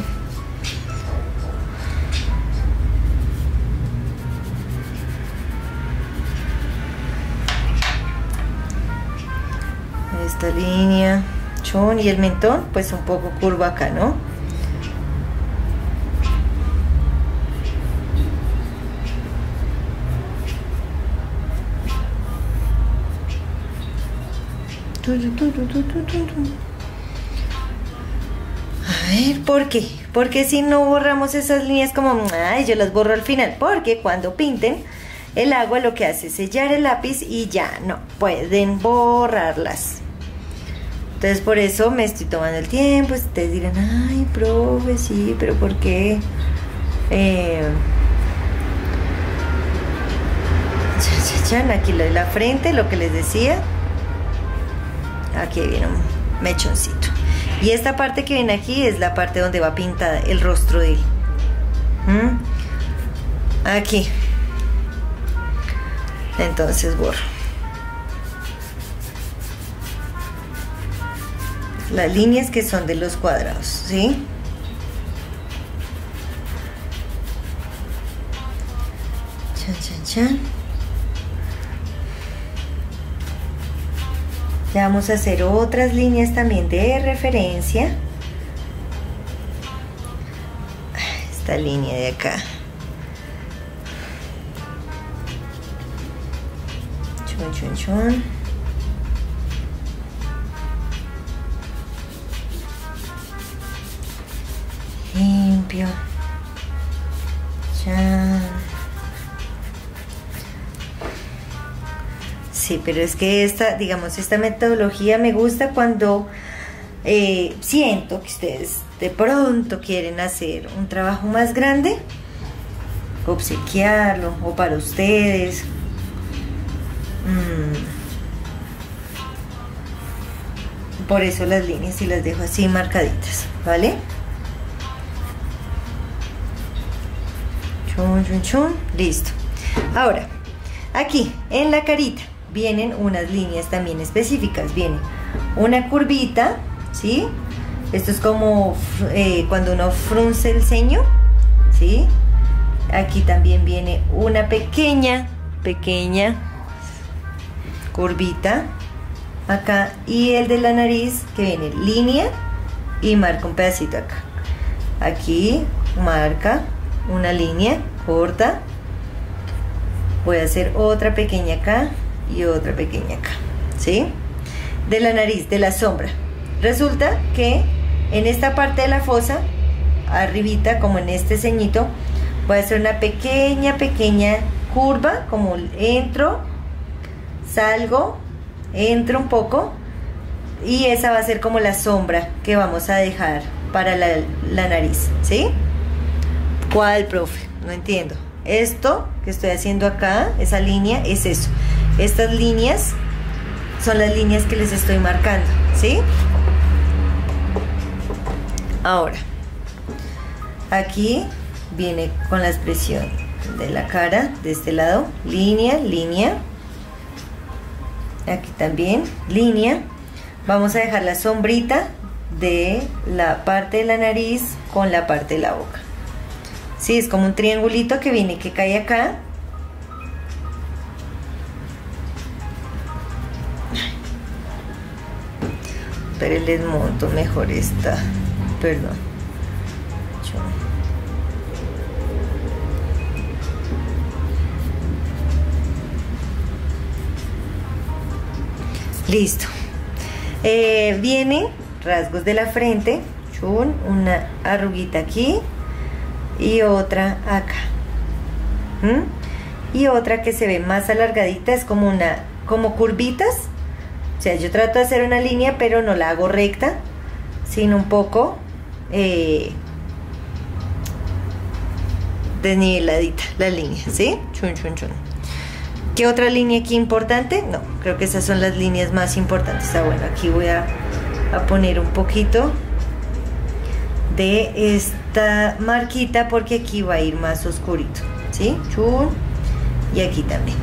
esta línea y el mentón pues un poco curvo acá no a ver ¿por qué? porque si no borramos esas líneas como ay yo las borro al final porque cuando pinten el agua lo que hace es sellar el lápiz y ya no pueden borrarlas entonces por eso me estoy tomando el tiempo. Ustedes dirán, ay, profe, sí, pero ¿por qué? Eh, [LAUGHS] aquí lo de la frente, lo que les decía. Aquí viene un mechoncito. Y esta parte que viene aquí es la parte donde va pintada el rostro de él. ¿Mm? Aquí. Entonces borro. Las líneas que son de los cuadrados, ¿sí? Chan, chan, chan. Ya vamos a hacer otras líneas también de referencia. Esta línea de acá. Chun, chun, chun. Sí, pero es que esta, digamos, esta metodología me gusta cuando eh, siento que ustedes de pronto quieren hacer un trabajo más grande, obsequiarlo o para ustedes. Mm. Por eso las líneas y las dejo así marcaditas, ¿vale? Chun, chun, chun. Listo. Ahora, aquí en la carita vienen unas líneas también específicas. Viene una curvita, ¿sí? Esto es como eh, cuando uno frunce el ceño, ¿sí? Aquí también viene una pequeña, pequeña curvita acá y el de la nariz que viene línea y marca un pedacito acá aquí marca una línea corta voy a hacer otra pequeña acá y otra pequeña acá ¿sí? de la nariz, de la sombra resulta que en esta parte de la fosa arribita como en este ceñito voy a hacer una pequeña pequeña curva como entro salgo entro un poco y esa va a ser como la sombra que vamos a dejar para la, la nariz ¿sí? ¿Cuál, profe? No entiendo. Esto que estoy haciendo acá, esa línea, es eso. Estas líneas son las líneas que les estoy marcando, ¿sí? Ahora, aquí viene con la expresión de la cara, de este lado, línea, línea. Aquí también, línea. Vamos a dejar la sombrita de la parte de la nariz con la parte de la boca. Sí, es como un triangulito que viene que cae acá. Pero les monto mejor esta. Perdón. Listo. Eh, viene rasgos de la frente. chun, una arruguita aquí y otra acá. Y otra que se ve más alargadita, es como una, como curvitas. O sea, yo trato de hacer una línea, pero no la hago recta, sino un poco eh, desniveladita la línea, ¿sí? Chun, chun, chun. ¿Qué otra línea aquí importante? No, creo que esas son las líneas más importantes. Ah, bueno, aquí voy a, a poner un poquito de esta marquita porque aquí va a ir más oscurito, ¿sí? Y aquí también.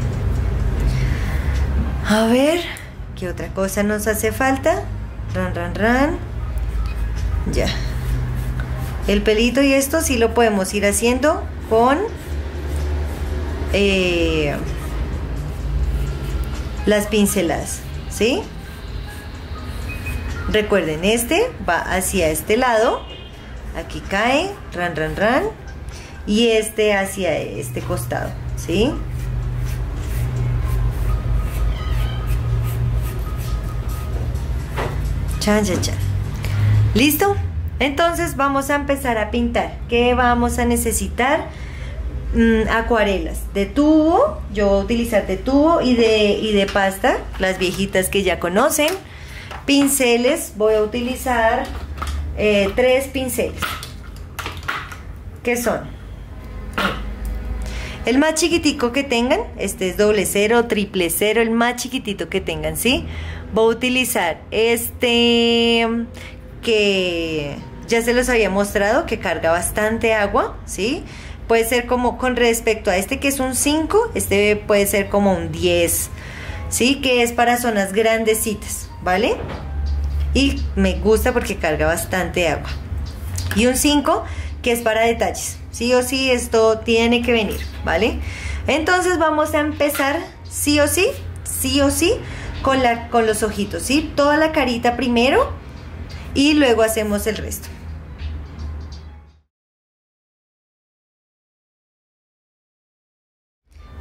A ver, ¿qué otra cosa nos hace falta? Ran, ran, ran. Ya. El pelito y esto sí lo podemos ir haciendo con eh, las pinceladas, ¿sí? Recuerden, este va hacia este lado, aquí cae, ran, ran, ran, y este hacia este costado, ¿sí? Chan, chan, chan. ¿Listo? Entonces vamos a empezar a pintar. ¿Qué vamos a necesitar? Mm, acuarelas de tubo, yo voy a utilizar de tubo y de, y de pasta, las viejitas que ya conocen. Pinceles, voy a utilizar eh, tres pinceles. ¿Qué son? El más chiquitico que tengan, este es doble cero, triple cero, el más chiquitito que tengan, ¿sí? Voy a utilizar este que ya se los había mostrado que carga bastante agua, ¿sí? Puede ser como con respecto a este que es un 5, este puede ser como un 10, ¿sí? Que es para zonas grandecitas, ¿vale? Y me gusta porque carga bastante agua. Y un 5 que es para detalles, sí o sí esto tiene que venir, ¿vale? Entonces vamos a empezar sí o sí, sí o sí, con, la, con los ojitos, ¿sí? Toda la carita primero y luego hacemos el resto.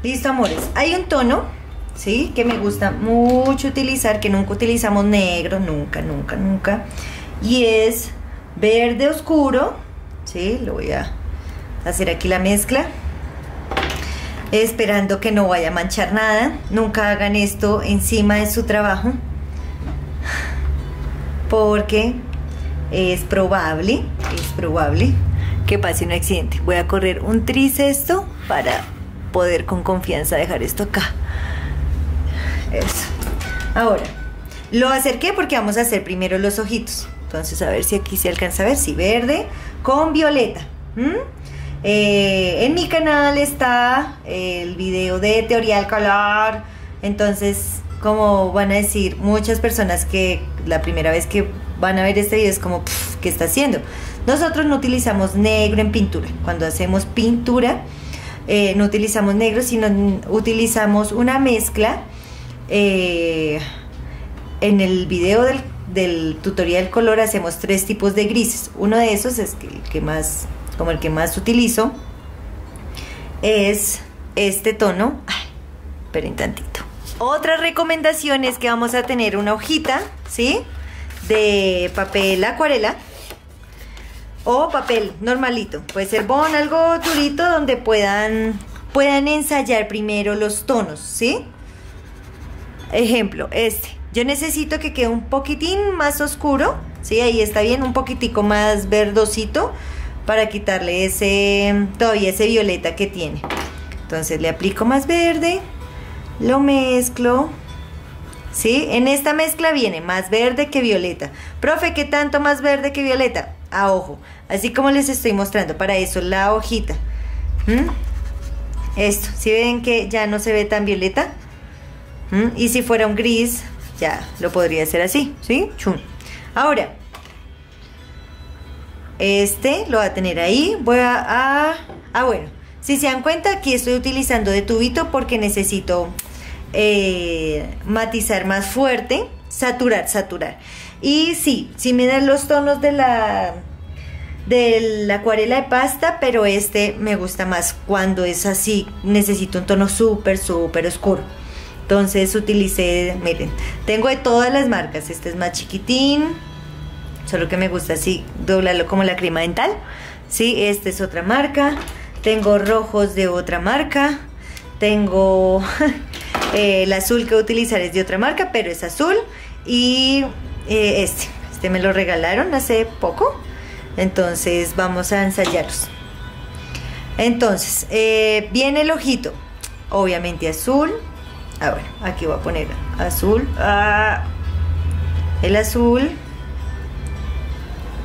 Listo, amores. Hay un tono, ¿sí? Que me gusta mucho utilizar, que nunca utilizamos negro, nunca, nunca, nunca. Y es verde oscuro, ¿sí? Lo voy a hacer aquí la mezcla. Esperando que no vaya a manchar nada. Nunca hagan esto encima de su trabajo. Porque es probable, es probable que pase un accidente. Voy a correr un tricesto para poder con confianza dejar esto acá. Eso. Ahora, lo acerqué porque vamos a hacer primero los ojitos. Entonces, a ver si aquí se alcanza a ver. Si verde con violeta. Eh, en mi canal está el video de teoría del color. Entonces, como van a decir muchas personas que la primera vez que van a ver este video es como, ¿qué está haciendo? Nosotros no utilizamos negro en pintura. Cuando hacemos pintura, eh, no utilizamos negro, sino utilizamos una mezcla. Eh, en el video del, tutorial color hacemos tres tipos de grises. Uno de esos es el que más, como el que más utilizo, es este tono. Ay, esperen tantito. Otra recomendación es que vamos a tener una hojita, ¿sí? De papel acuarela o papel normalito. Puede ser bon, algo durito donde puedan, puedan ensayar primero los tonos, ¿sí? Ejemplo, este. Yo necesito que quede un poquitín más oscuro, ¿sí? Ahí está bien, un poquitico más verdosito para quitarle ese, todavía ese violeta que tiene. Entonces le aplico más verde, lo mezclo, ¿sí? En esta mezcla viene más verde que violeta. Profe, ¿qué tanto más verde que violeta? a ojo. Así como les estoy mostrando, para eso la hojita. Esto, si ven que ya no se ve tan violeta. Y si fuera un gris, ya lo podría hacer así, ¿sí? Chun. Ahora, este lo voy a tener ahí. Voy a, Ah, bueno. Si se dan cuenta, aquí estoy utilizando de tubito porque necesito eh, matizar más fuerte. Saturar, saturar. Y sí, sí me dan los tonos de la de la acuarela de pasta, pero este me gusta más cuando es así, necesito un tono súper, súper oscuro. Entonces utilicé, miren, tengo de todas las marcas, este es más chiquitín, solo que me gusta así, doblarlo como la crema dental. Sí, esta es otra marca. Tengo rojos de otra marca. Tengo [LAUGHS] eh, el azul que utilizar es de otra marca, pero es azul. Y eh, este, este me lo regalaron hace poco. Entonces vamos a ensayarlos. Entonces, eh, viene el ojito. Obviamente azul. Ah, bueno, aquí voy a poner azul. Ah, el azul.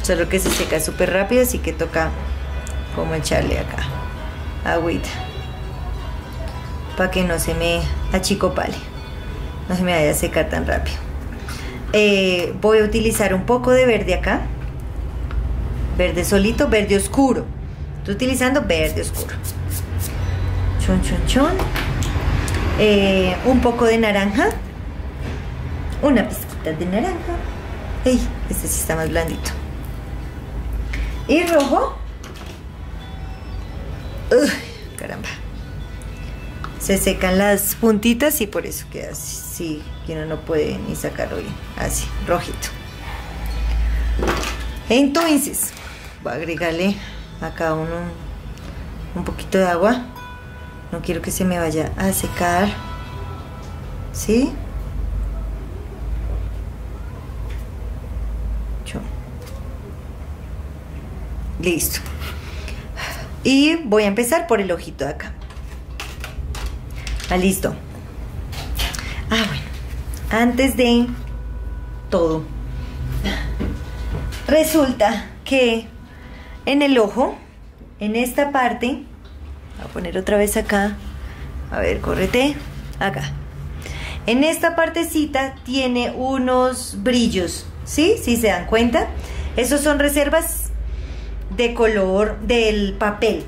Solo que se seca súper rápido, así que toca como echarle acá agüita. Para que no se me achicopale. No se me vaya a secar tan rápido. Eh, voy a utilizar un poco de verde acá. Verde solito, verde oscuro. Estoy utilizando verde oscuro. Chon, chon, chon. Eh, un poco de naranja. Una pizquita de naranja. Ey, este sí está más blandito. Y rojo. Caramba. Se secan las puntitas y por eso queda así. Sí, que uno no puede ni sacarlo bien. Así, rojito. Entonces, voy a agregarle acá uno, un poquito de agua. No quiero que se me vaya a secar. ¿Sí? Listo. Y voy a empezar por el ojito de acá. Ah, listo. Ah, bueno. Antes de todo. Resulta que en el ojo, en esta parte, voy a poner otra vez acá. A ver, córrete. Acá. En esta partecita tiene unos brillos, ¿sí? Si se dan cuenta. Esos son reservas de color del papel.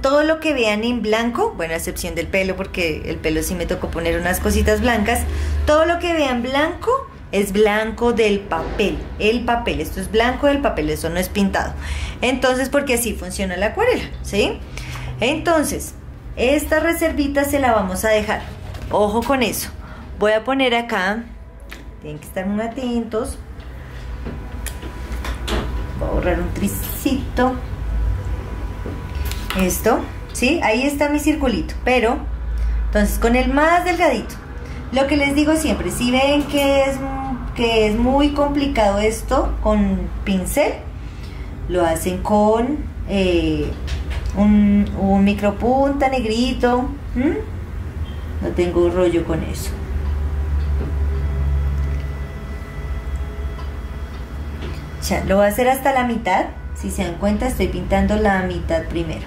Todo lo que vean en blanco, bueno, a excepción del pelo, porque el pelo sí me tocó poner unas cositas blancas, todo lo que vean blanco es blanco del papel, el papel, esto es blanco del papel, eso no es pintado. Entonces, porque así funciona la acuarela, ¿sí? Entonces, esta reservita se la vamos a dejar. Ojo con eso. Voy a poner acá, tienen que estar muy atentos, voy a borrar un tricito esto ¿sí? ahí está mi circulito pero entonces con el más delgadito lo que les digo siempre si ven que es que es muy complicado esto con pincel lo hacen con eh, un, un micropunta negrito no tengo rollo con eso Ya, lo voy a hacer hasta la mitad. Si se dan cuenta, estoy pintando la mitad primero.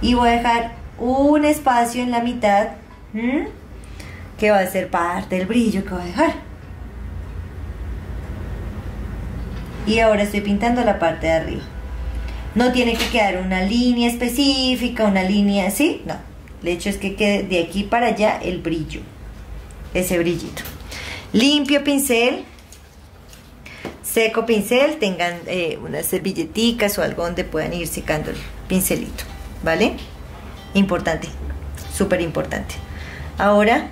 Y voy a dejar un espacio en la mitad que va a ser parte del brillo que voy a dejar. Y ahora estoy pintando la parte de arriba. No tiene que quedar una línea específica, una línea así, no. El hecho es que quede de aquí para allá el brillo, ese brillito. Limpio pincel, seco pincel, tengan eh, unas servilleticas o algo donde puedan ir secando el pincelito, ¿vale? Importante, súper importante. Ahora,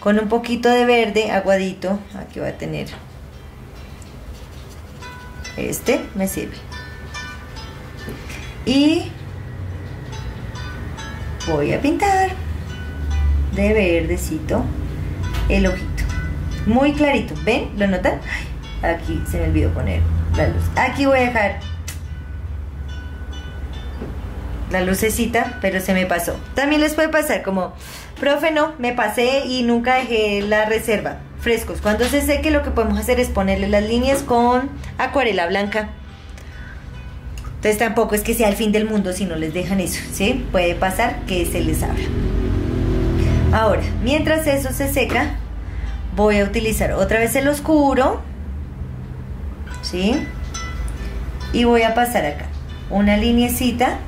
con un poquito de verde aguadito, aquí voy a tener este, me sirve. Y voy a pintar de verdecito el ojito muy clarito, ¿ven? ¿Lo notan? aquí se me olvidó poner la luz. Aquí voy a dejar la lucecita, pero se me pasó. También les puede pasar como, profe, no, me pasé y nunca dejé la reserva. Frescos. Cuando se seque lo que podemos hacer es ponerle las líneas con acuarela blanca. Entonces tampoco es que sea el fin del mundo si no les dejan eso, ¿sí? Puede pasar que se les abra. Ahora, mientras eso se seca, voy a utilizar otra vez el oscuro ¿sí? y voy a pasar acá una linecita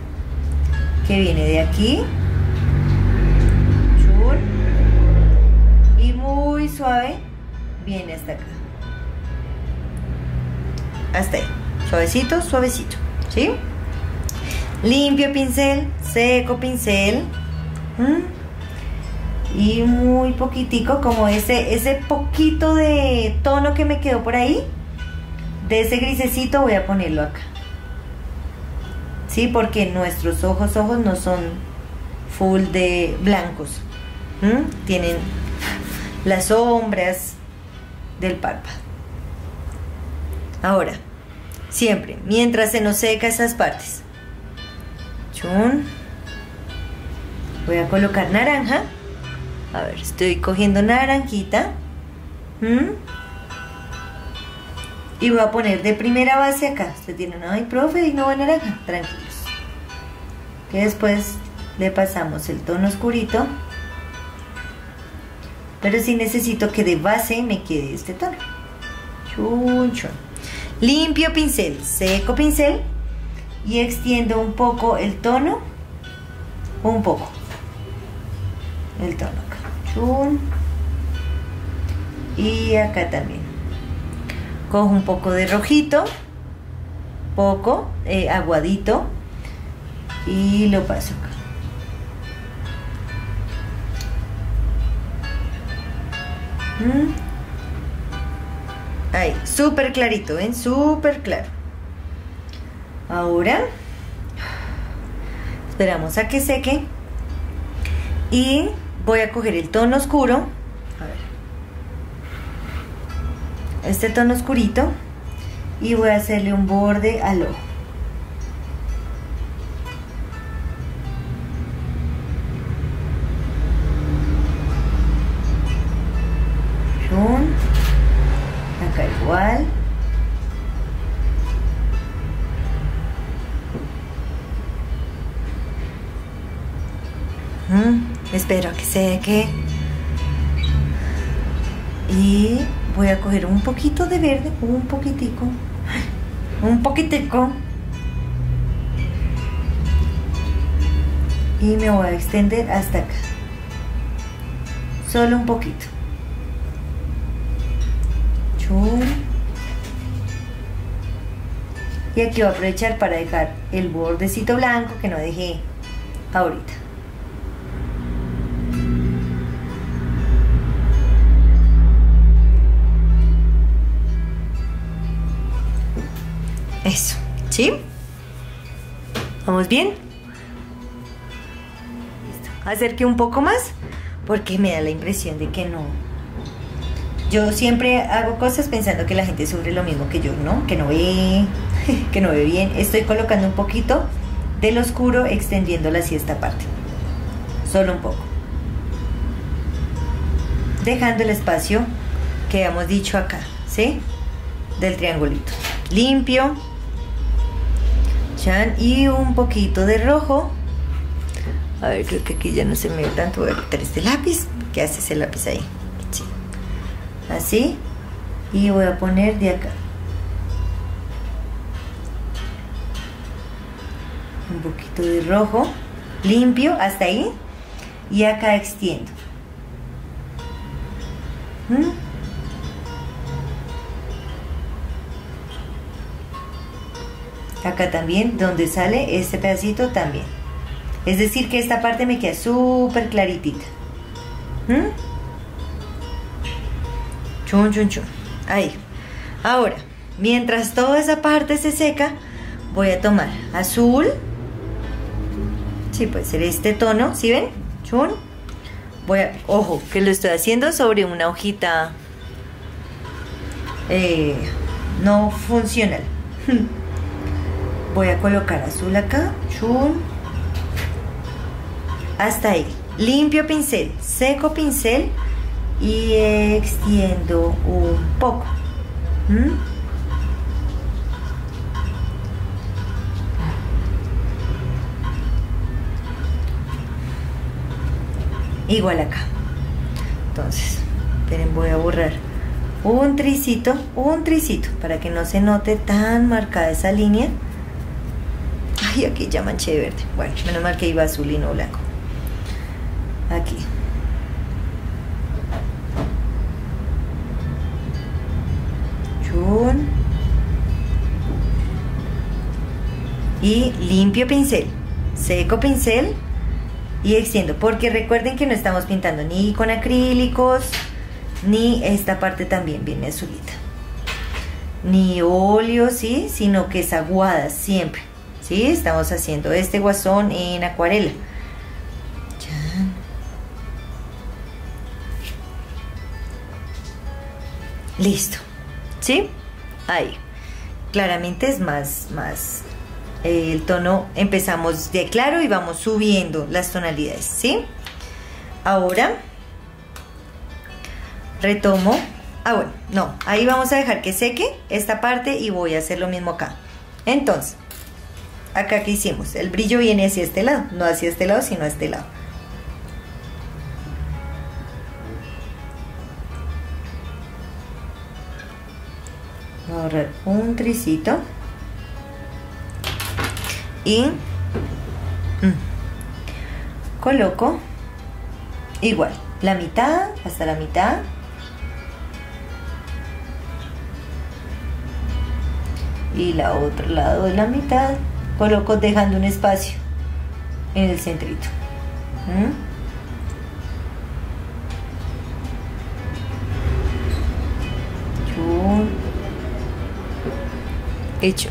que viene de aquí y muy suave viene hasta acá hasta ahí suavecito, suavecito ¿sí? limpio pincel, seco pincel y muy poquitico, como ese, ese poquito de tono que me quedó por ahí, de ese grisecito voy a ponerlo acá. ¿Sí? Porque nuestros ojos, ojos no son full de blancos. Tienen las sombras del párpado. Ahora, siempre, mientras se nos seca esas partes. Chun. Voy a colocar naranja. A ver, estoy cogiendo naranjita. Y voy a poner de primera base acá. Usted tiene, ay, profe, y no va naranja. Tranquilos. Que después le pasamos el tono oscurito. Pero sí necesito que de base me quede este tono. Chun, chun. Limpio pincel, seco pincel y extiendo un poco el tono. Un poco. El tono acá. Y acá también. Cojo un poco de rojito, poco, eh, aguadito, y lo paso Mm. Ahí, súper clarito, ¿ven? Súper claro. Ahora, esperamos a que seque. Y voy a coger el tono oscuro a ver, este tono oscurito y voy a hacerle un borde al ojo y voy a coger un poquito de verde un poquitico un poquitico. Y me voy a extender hasta acá. Solo un poquito. Y aquí voy a aprovechar para dejar el bordecito blanco que no dejé ahorita ¿sí? ¿Vamos bien? Listo. Acerque un poco más porque me da la impresión de que no. Yo siempre hago cosas pensando que la gente sufre lo mismo que yo, ¿no? Que no ve, [LAUGHS] que no ve bien. Estoy colocando un poquito del oscuro extendiéndola hacia esta parte. Solo un poco. Dejando el espacio que hemos dicho acá, ¿sí? Del triangulito. Limpio y un poquito de rojo. A ver, creo que aquí ya no se me ve tanto. Voy a quitar este lápiz. ¿Qué hace ese lápiz ahí? Sí. Así. Y voy a poner de acá. Un poquito de rojo. Limpio hasta ahí. Y acá extiendo. ¿Mm? Acá también, donde sale este pedacito también. Es decir que esta parte me queda súper claritita. ¿Mm? Chun, chun, chun. Ahí. Ahora, mientras toda esa parte se seca, voy a tomar azul. Sí, puede ser este tono, ¿sí ven? Chun. Voy a, ojo, que lo estoy haciendo sobre una hojita eh, no funcional. [LAUGHS] voy a colocar azul acá chun hasta ahí. Limpio pincel seco pincel y extiendo un poco. Igual acá. Entonces esperen voy a borrar un tricito un tricito para que no se note tan marcada esa línea Ay, aquí ya manché de verde. Bueno, menos mal que iba azul y no blanco. Aquí. Chun. Y limpio pincel. Seco pincel. y extiendo, porque recuerden que no estamos pintando ni con acrílicos, ni esta parte también viene azulita. Ni óleo, ¿sí? Sino que es aguada siempre, Estamos haciendo este guasón en acuarela. Listo, ¿sí? Ahí. Claramente es más, más el tono empezamos de claro y vamos subiendo las tonalidades, ¿sí? Ahora retomo, ah bueno, no, ahí vamos a dejar que seque esta parte y voy a hacer lo mismo acá. Entonces, acá que hicimos, el brillo viene hacia este lado, no hacia este lado, sino a este lado. Voy a ahorrar un tricito. Y mm, coloco igual la mitad hasta la mitad. Y la otro lado de la mitad coloco dejando un espacio en el centrito. Hecho.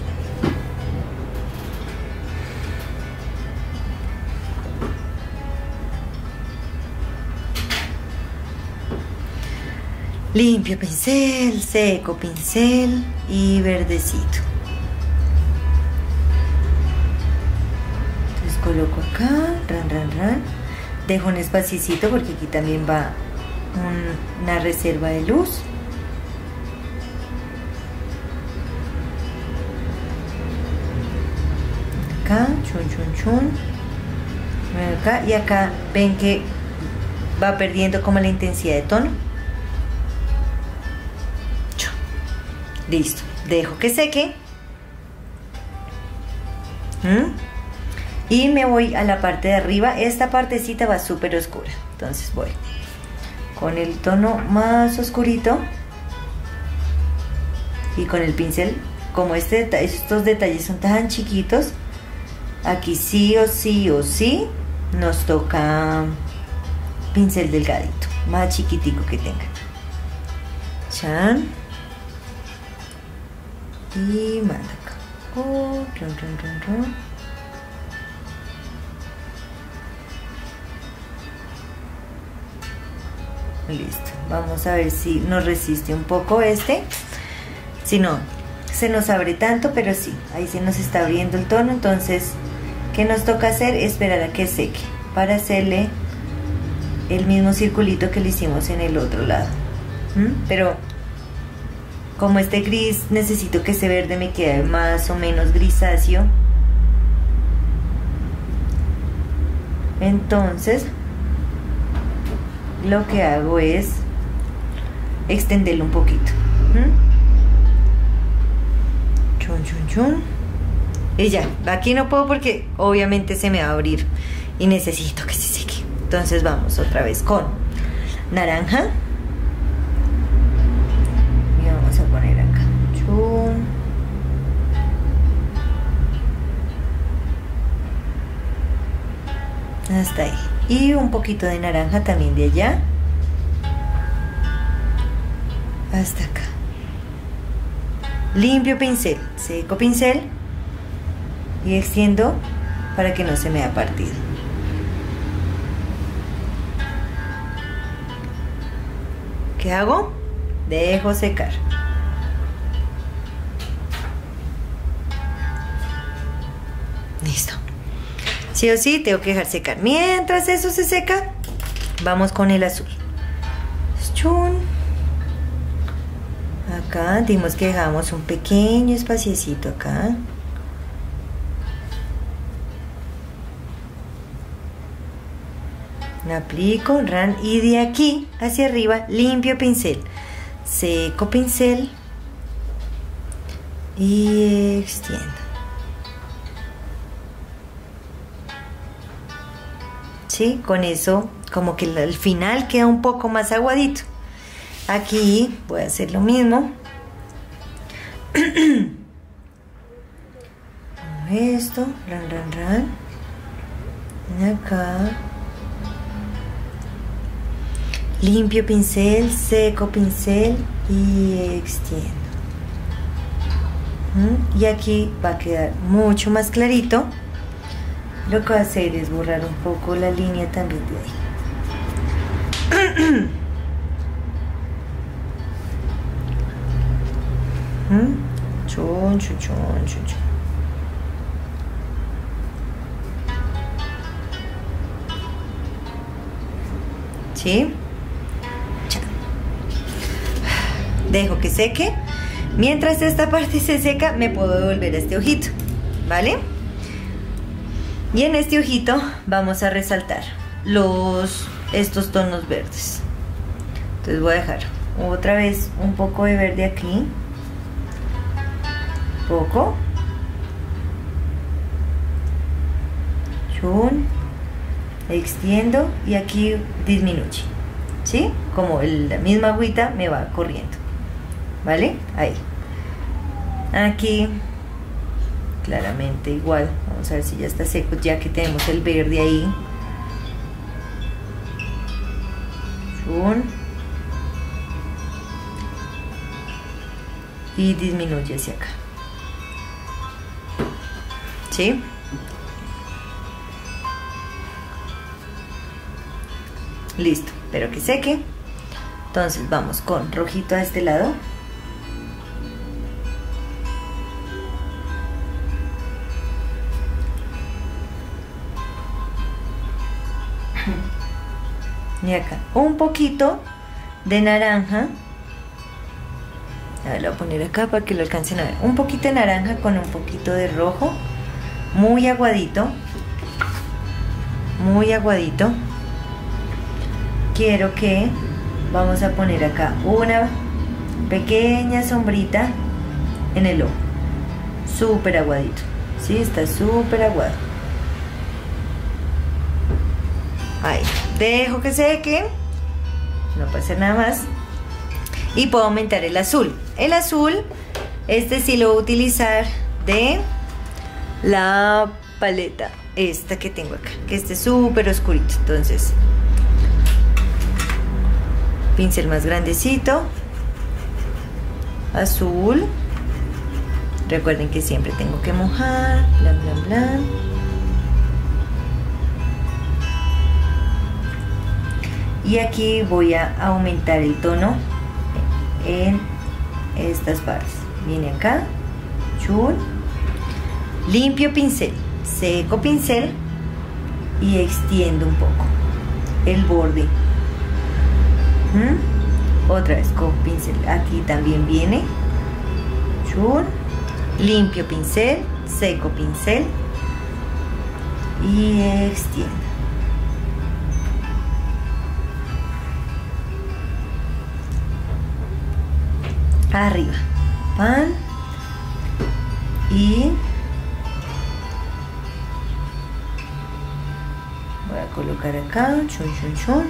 Limpio pincel, seco pincel y verdecito. Coloco acá, ran, ran, ran. Dejo un espacito porque aquí también va una reserva de luz. Acá, chun, chun, chun. Acá y acá ven que va perdiendo como la intensidad de tono. Listo, dejo que seque. ¿Mm? Y me voy a la parte de arriba. Esta partecita va súper oscura. Entonces voy con el tono más oscurito. Y con el pincel, como este estos detalles son tan chiquitos, aquí sí o sí o sí nos toca pincel delgadito, más chiquitico que tenga. Chan y manda acá. Oh, Listo. Vamos a ver si nos resiste un poco este. Si no, se nos abre tanto, pero sí, ahí se nos está abriendo el tono. Entonces, ¿qué nos toca hacer? Esperar a que seque para hacerle el mismo circulito que le hicimos en el otro lado. Pero como este gris necesito que ese verde me quede más o menos grisáceo entonces lo que hago es extenderlo un poquito chun chun chun. Y ya, aquí no puedo porque obviamente se me va a abrir y necesito que se seque. Entonces vamos otra vez con naranja. Hasta ahí y un poquito de naranja también de allá. Hasta acá. Limpio pincel seco pincel. Y extiendo para que no se me haya partido. ¿qué hago? dejo secar. Listo Sí o sí, tengo que dejar secar. Mientras eso se seca, vamos con el azul. Chun. Acá dimos que dejamos un pequeño espaciecito acá. aplico, ran y de aquí hacia arriba limpio pincel, seco pincel y extiendo. Con eso como que el final queda un poco más aguadito. Aquí voy a hacer lo mismo. [CLEARS THROAT] Esto, ran, ran, ran. Y acá. Limpio pincel, seco pincel y extiendo. ¿Mm? Y aquí va a quedar mucho más clarito. Lo que voy a hacer es borrar un poco la línea también de ahí. [CLEARS THROAT] ¿Mm? Chon, chon, chon, chon. ¿Sí? [SIGHS] Dejo que seque. Mientras esta parte se seca, me puedo devolver este ojito, ¿vale? Y en este ojito vamos a resaltar los, estos tonos verdes. Entonces voy a dejar otra vez un poco de verde aquí. Poco. Chun. Extiendo y aquí disminuye. ¿Sí? Como la misma agüita me va corriendo. ¿Vale? Ahí. Aquí claramente igual. Vamos a ver si ya está seco ya que tenemos el verde ahí. Y disminuye hacia acá. ¿sí? listo, pero que seque. Entonces vamos con rojito a este lado y acá un poquito de naranja. A ver, lo voy a poner acá para que lo alcancen a ver. Un poquito de naranja con un poquito de rojo. Muy aguadito. Muy aguadito. Quiero que vamos a poner acá una pequeña sombrita en el ojo. Súper aguadito. ¿sí? está súper aguado. Ahí dejo que seque no pasa nada más y puedo aumentar el azul. El azul este sí lo voy a utilizar de la paleta esta que tengo acá que este es súper oscurito. Entonces pincel más grandecito azul. Recuerden que siempre tengo que mojar bla bla bla y aquí voy a aumentar el tono en estas partes. Viene acá chul limpio pincel seco pincel y extiendo un poco el borde. ¿Mm? otra vez con pincel aquí también viene chul limpio pincel seco pincel y extiendo arriba. Pan y voy a colocar acá chun chun chun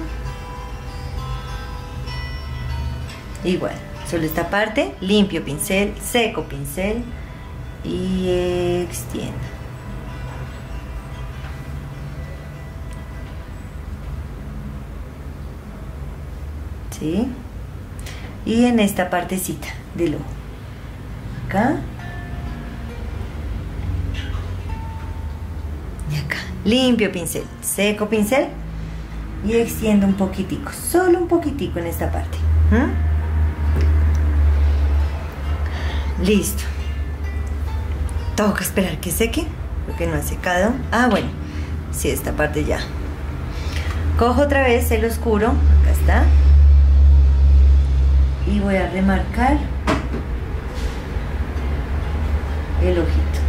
igual solo esta parte limpio pincel seco pincel y extiendo. ¿sí? Y en esta partecita del ojo acá. Y acá. Limpio pincel seco pincel. Y extiendo un poquitico solo un poquitico en esta parte. Listo. Tengo que esperar que seque porque no ha secado. Ah bueno. Sí esta parte ya. Cojo otra vez el oscuro. Acá está y voy a remarcar el ojito.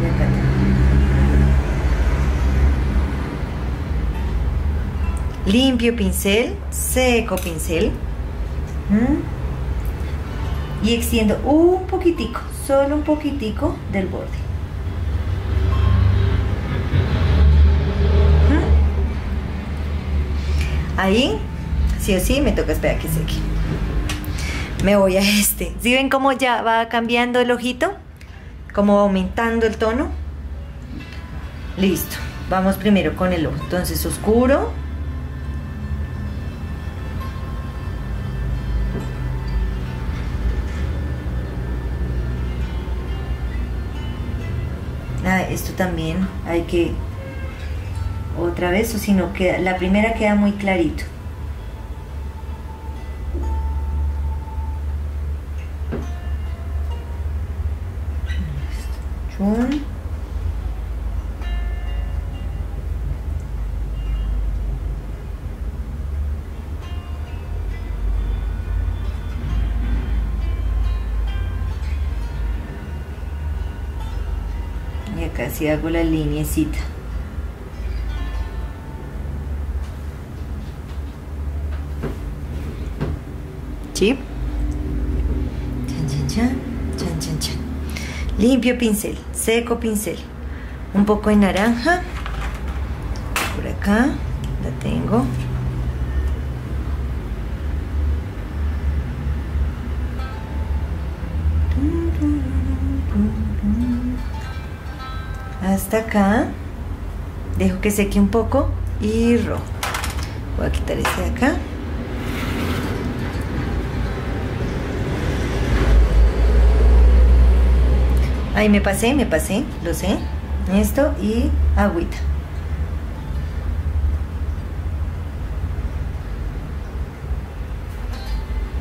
Y acá Limpio pincel, seco pincel. Y extiendo un poquitico, solo un poquitico del borde. Ahí, sí o sí, me toca esperar que seque. Me voy a este. ¿Sí ven cómo ya va cambiando el ojito? Como aumentando el tono. Listo. Vamos primero con el ojo. Entonces oscuro. Ah, esto también hay que otra vez o si no queda la primera queda muy clarito. Y acá sí hago la linecita ¿Sí? Chan, chan, chan, chan, chan, Limpio pincel, seco pincel. Un poco de naranja. Por acá, la tengo. Hasta acá. Dejo que seque un poco y rojo. Voy a quitar este de acá. Ahí me pasé, me pasé, lo sé. Esto y agüita.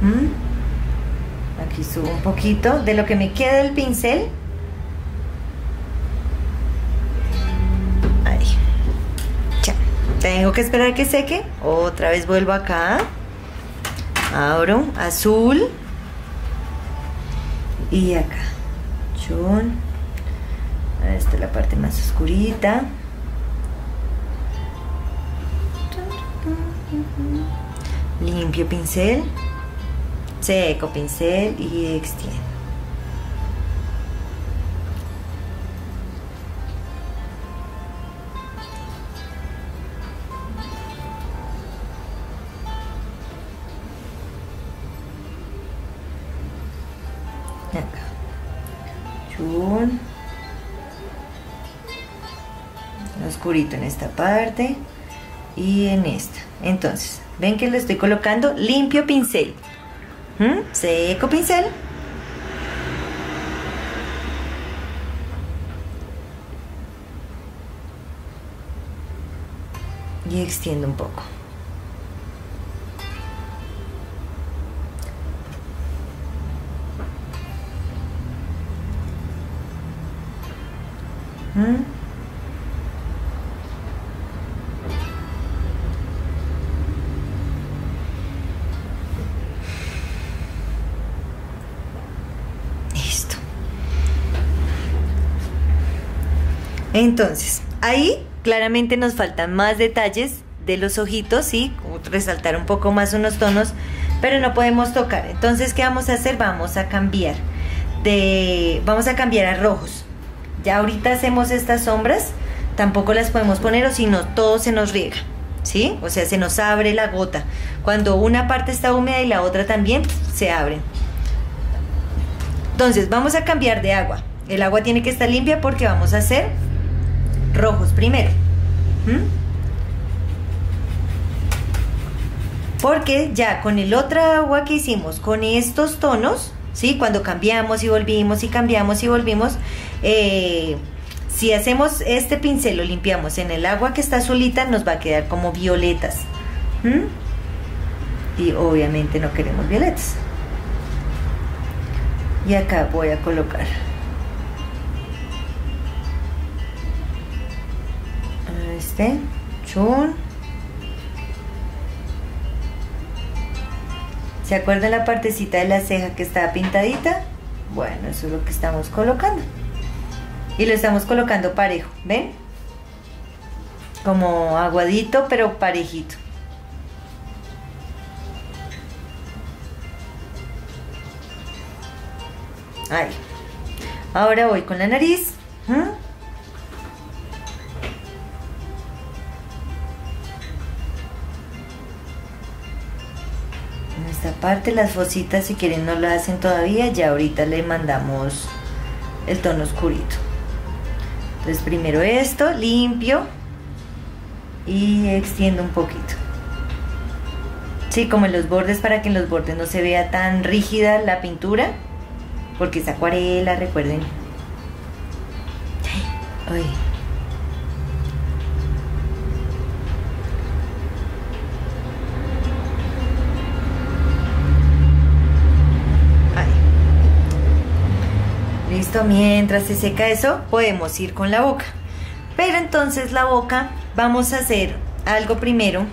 ¿Mm? Aquí subo un poquito de lo que me queda del pincel. Ahí. Ya. Tengo que esperar que seque. Otra vez vuelvo acá. Abro. Azul. Y acá. Esta es la parte más oscurita. Limpio pincel, seco pincel y extiendo. En esta parte y en esta entonces ven que le estoy colocando limpio pincel ¿Mm? seco pincel y extiendo un poco Listo. Entonces, ahí claramente nos faltan más detalles de los ojitos, y resaltar un poco más unos tonos, pero no podemos tocar. Entonces, ¿qué vamos a hacer? Vamos a cambiar de, vamos a cambiar a rojos. Ya ahorita hacemos estas sombras, tampoco las podemos poner o si no todo se nos riega, ¿sí? O sea, se nos abre la gota. Cuando una parte está húmeda y la otra también, se abre. Entonces, vamos a cambiar de agua. El agua tiene que estar limpia porque vamos a hacer rojos primero. Porque ya con el otro agua que hicimos, con estos tonos, ¿sí? Cuando cambiamos y volvimos y cambiamos y volvimos, eh, si hacemos este pincel, lo limpiamos en el agua que está azulita, nos va a quedar como violetas. Y obviamente no queremos violetas. Y acá voy a colocar este chun ¿Se acuerdan la partecita de la ceja que estaba pintadita? Bueno, eso es lo que estamos colocando. Y lo estamos colocando parejo, ¿ven? Como aguadito, pero parejito. Ahí. Ahora voy con la nariz. esta parte las fositas si quieren no lo hacen todavía ya ahorita le mandamos el tono oscurito Entonces primero esto, limpio y extiendo un poquito. Sí, como en los bordes para que en los bordes no se vea tan rígida la pintura, porque es acuarela, recuerden. Mientras se seca eso, podemos ir con la boca. Pero entonces la boca vamos a hacer algo primero,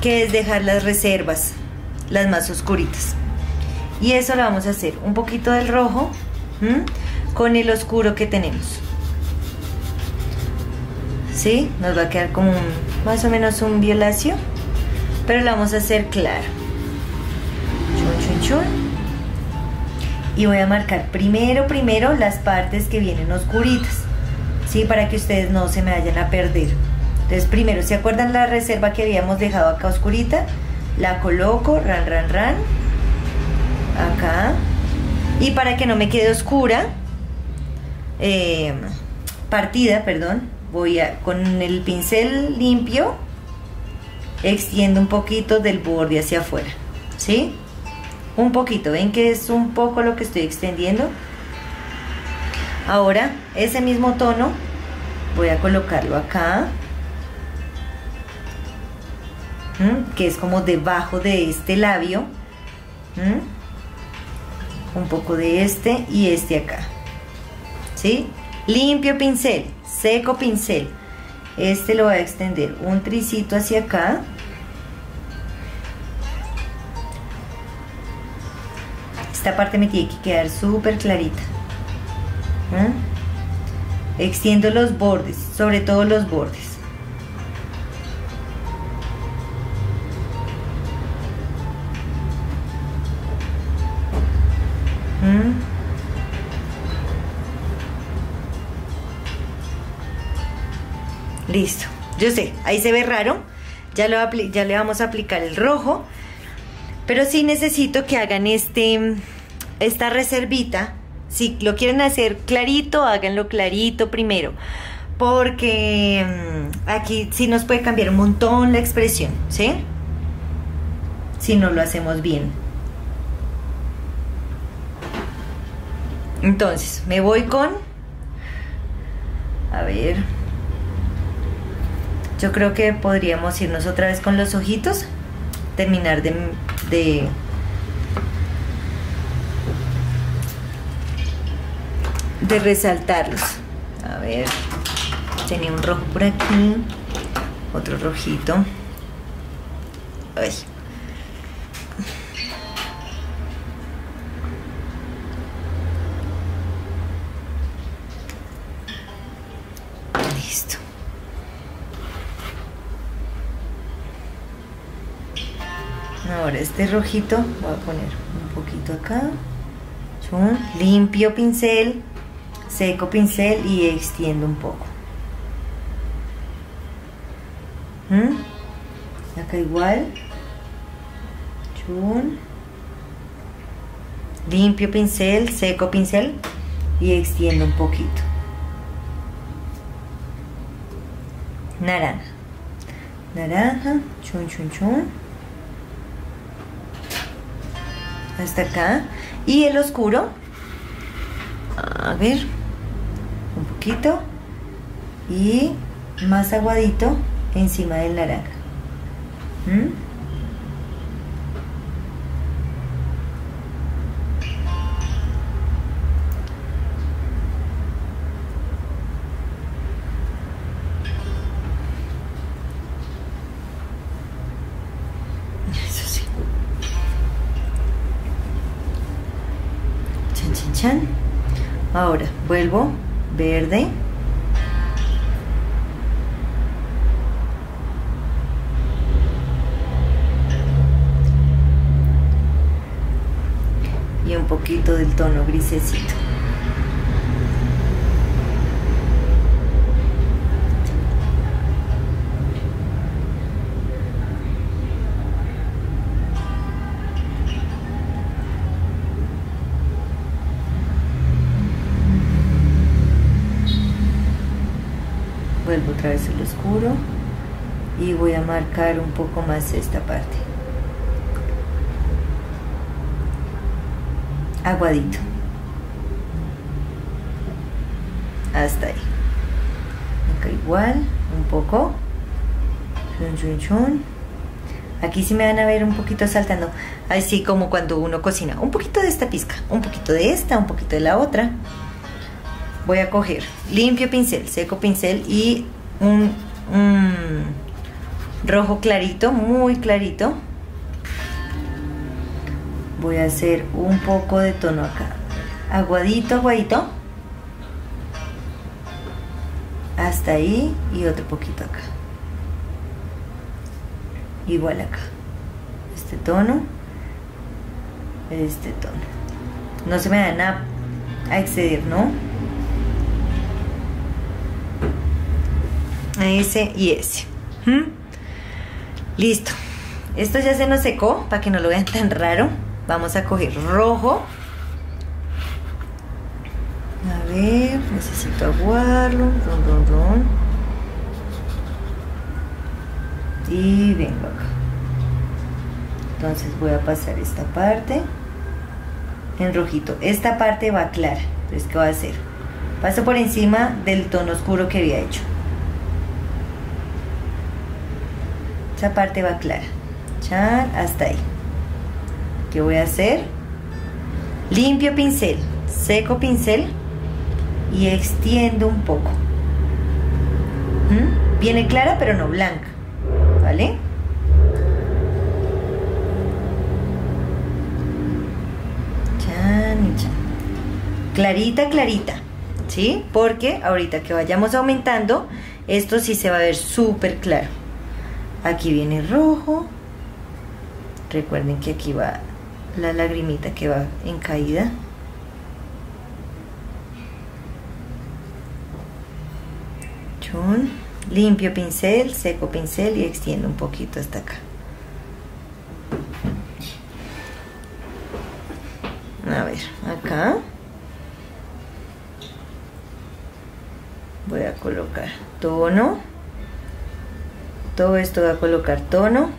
que es dejar las reservas, las más oscuritas. Y eso lo vamos a hacer un poquito del rojo con el oscuro que tenemos. ¿Sí? Nos va a quedar como más o menos un violáceo, pero lo vamos a hacer claro. Chun, chun, chun. Y voy a marcar primero, primero las partes que vienen oscuritas. ¿Sí? Para que ustedes no se me vayan a perder. Entonces primero, ¿se acuerdan la reserva que habíamos dejado acá oscurita? La coloco, ran, ran, ran. Acá. Y para que no me quede oscura, eh, partida, perdón, voy a, con el pincel limpio, extiendo un poquito del borde hacia afuera. ¿Sí? Un poquito, ¿ven que es un poco lo que estoy extendiendo? Ahora, ese mismo tono, voy a colocarlo acá que es como debajo de este labio. Un poco de este y este acá. ¿Sí? Limpio pincel, seco pincel. Este lo voy a extender un tricito hacia acá. Esta parte me tiene que quedar súper clarita. Extiendo los bordes, sobre todo los bordes. Listo. Yo sé, ahí se ve raro. Ya, lo, ya le vamos a aplicar el rojo. Pero sí necesito que hagan este, esta reservita. Si lo quieren hacer clarito, háganlo clarito primero. Porque mm, aquí sí nos puede cambiar un montón la expresión, ¿sí? Si no lo hacemos bien. Entonces, me voy con... A ver... Yo creo que podríamos irnos otra vez con los ojitos. Terminar de... de de resaltarlos. A ver, tenía un rojo por aquí, otro rojito. Ay. ahora este rojito voy a poner un poquito acá limpio pincel seco pincel y extiendo un poco. ¿Mm? acá igual. Limpio pincel seco pincel y extiendo un poquito. Naranja. Naranja chun chun chun. Hasta acá. Y el oscuro. A ver poquito y más aguadito encima del naranja. ¿Mm? Ahora vuelvo verde. Y un poquito del tono grisecito. Otra vez el oscuro y voy a marcar un poco más esta parte. Aguadito. Hasta ahí. Acá igual un poco. Aquí sí me van a ver un poquito saltando. Así como cuando uno cocina. Un poquito de esta pizca un poquito de esta un poquito de la otra. Voy a coger limpio pincel seco pincel y un, un rojo clarito muy clarito. Voy a hacer un poco de tono acá. Aguadito aguadito. Hasta ahí y otro poquito acá. Igual acá. Este tono. Este tono. No se me dan a, a exceder no ese y ese ¿Mm? listo. Esto ya se nos secó para que no lo vean tan raro. Vamos a coger rojo. A ver necesito aguarlo. Ron, ron, ron. y vengo acá. Entonces voy a pasar esta parte en rojito. Esta parte va clara entonces qué voy a hacer. Paso por encima del tono oscuro que había hecho esa parte va clara Chan, hasta ahí ¿qué voy a hacer? limpio pincel seco pincel y extiendo un poco ¿Mm? viene clara pero no blanca ¿vale? Chan y chan clarita clarita ¿sí? porque ahorita que vayamos aumentando esto sí se va a ver súper claro aquí viene rojo. Recuerden que aquí va la lagrimita que va en caída. Chun. limpio pincel seco pincel y extiendo un poquito hasta acá. A ver acá. Voy a colocar tono todo esto va a colocar tono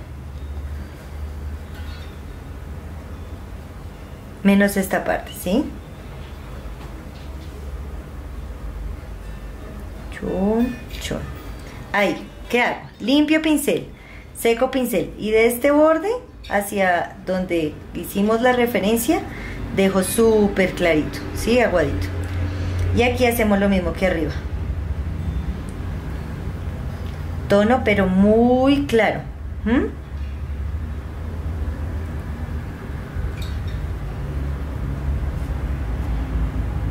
menos esta parte, ¿sí? Chun, chun. Ahí, ¿qué hago? Limpio pincel, seco pincel y de este borde hacia donde hicimos la referencia dejo súper clarito, ¿sí? Aguadito. Y aquí hacemos lo mismo que arriba. Tono, pero muy claro.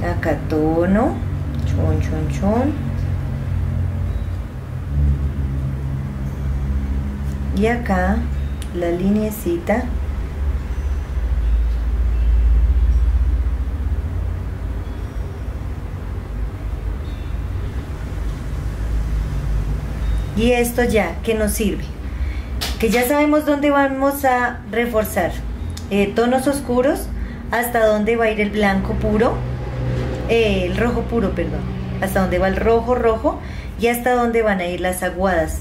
Acá tono, chon, chon, chon. Y acá la linecita Y esto ya, ¿qué nos sirve? Que ya sabemos dónde vamos a reforzar eh, tonos oscuros, hasta dónde va a ir el blanco puro, eh, el rojo puro, perdón, hasta dónde va el rojo rojo y hasta dónde van a ir las aguadas,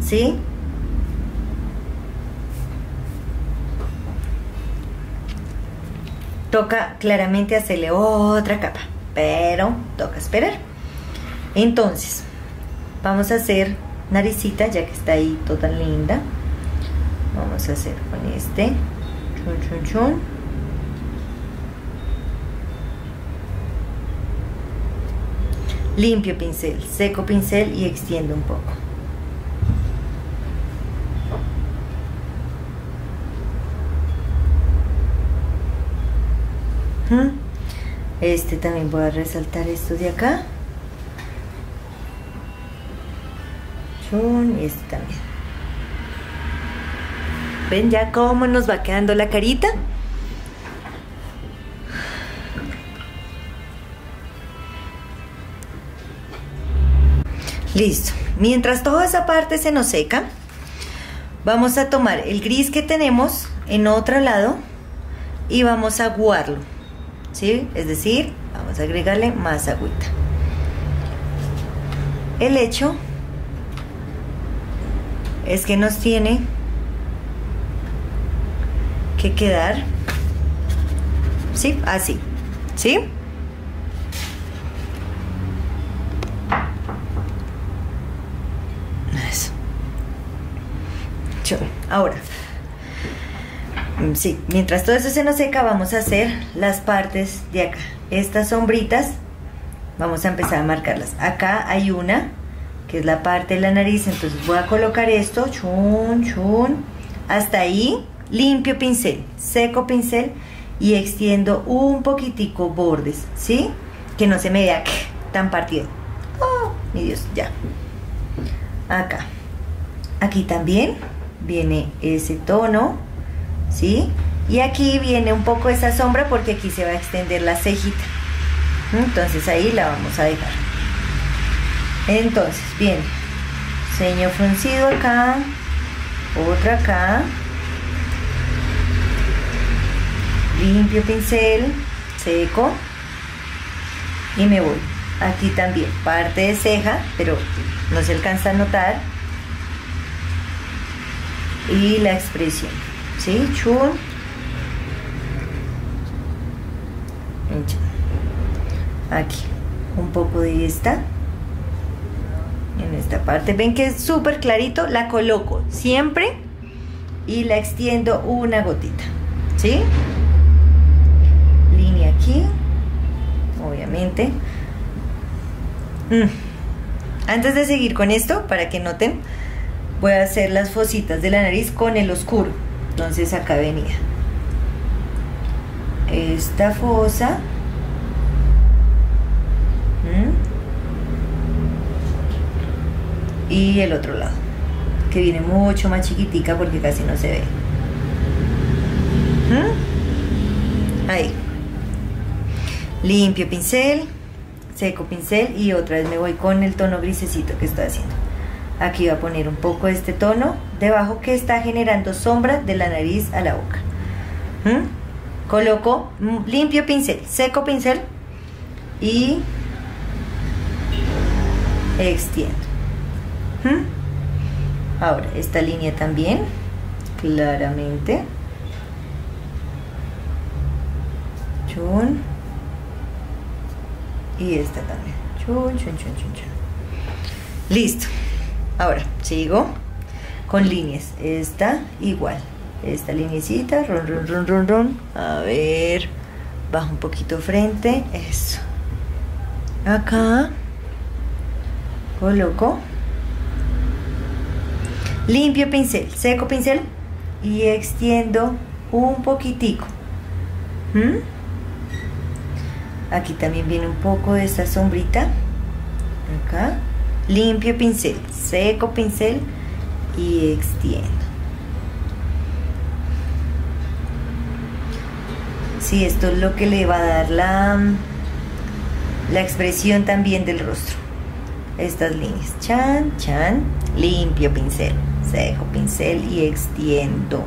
¿sí? Toca claramente hacerle otra capa, pero toca esperar. Entonces, vamos a hacer naricita ya que está ahí toda linda. Vamos a hacer con este. Chun chun chun. Limpio pincel seco pincel y extiendo un poco. Este también voy a resaltar esto de acá y este también. ¿Ven ya cómo nos va quedando la carita? Listo. Mientras toda esa parte se nos seca, vamos a tomar el gris que tenemos en otro lado y vamos a aguarlo. ¿Sí? Es decir, vamos a agregarle más agüita. El hecho es que nos tiene que quedar, ¿sí? Así, ¿sí? Eso. Ahora, sí, mientras todo eso se nos seca, vamos a hacer las partes de acá. Estas sombritas, vamos a empezar a marcarlas. Acá hay una, que es la parte de la nariz, entonces voy a colocar esto, chun, chun, hasta ahí, limpio pincel, seco pincel y extiendo un poquitico bordes, ¿sí? Que no se me vea tan partido. Oh, mi Dios, ya. Acá. Aquí también viene ese tono, ¿sí? Y aquí viene un poco esa sombra porque aquí se va a extender la cejita. Entonces ahí la vamos a dejar. Entonces, bien. Ceño fruncido acá. Otra acá. Limpio pincel. Seco. Y me voy. Aquí también. Parte de ceja, pero no se alcanza a notar y la expresión. ¿Sí? Chun. Aquí. Un poco de esta. En esta parte. Ven que es súper clarito. La coloco siempre. Y la extiendo una gotita. ¿Sí? Línea aquí. Obviamente. Mm. Antes de seguir con esto, para que noten, voy a hacer las fositas de la nariz con el oscuro entonces acá venía esta fosa y el otro lado que viene mucho más chiquitica porque casi no se ve ahí limpio pincel seco pincel y otra vez me voy con el tono grisecito que estoy haciendo Aquí voy a poner un poco de este tono debajo que está generando sombra de la nariz a la boca. ¿Mm? Coloco limpio pincel, seco pincel y extiendo. Ahora, esta línea también, claramente. Chun. Y esta también. Chun, chun, chun, chun, chun. Listo. Ahora, sigo con líneas. Esta igual. Esta linecita, ron, ron, ron, ron, ron. A ver, bajo un poquito frente. Eso. Acá. Coloco. Limpio pincel, seco pincel y extiendo un poquitico. ¿Mm? Aquí también viene un poco de esta sombrita. Acá limpio pincel, seco pincel y extiendo. Sí, esto es lo que le va a dar la, la expresión también del rostro. Estas líneas. Chan, chan, limpio pincel, seco pincel y extiendo.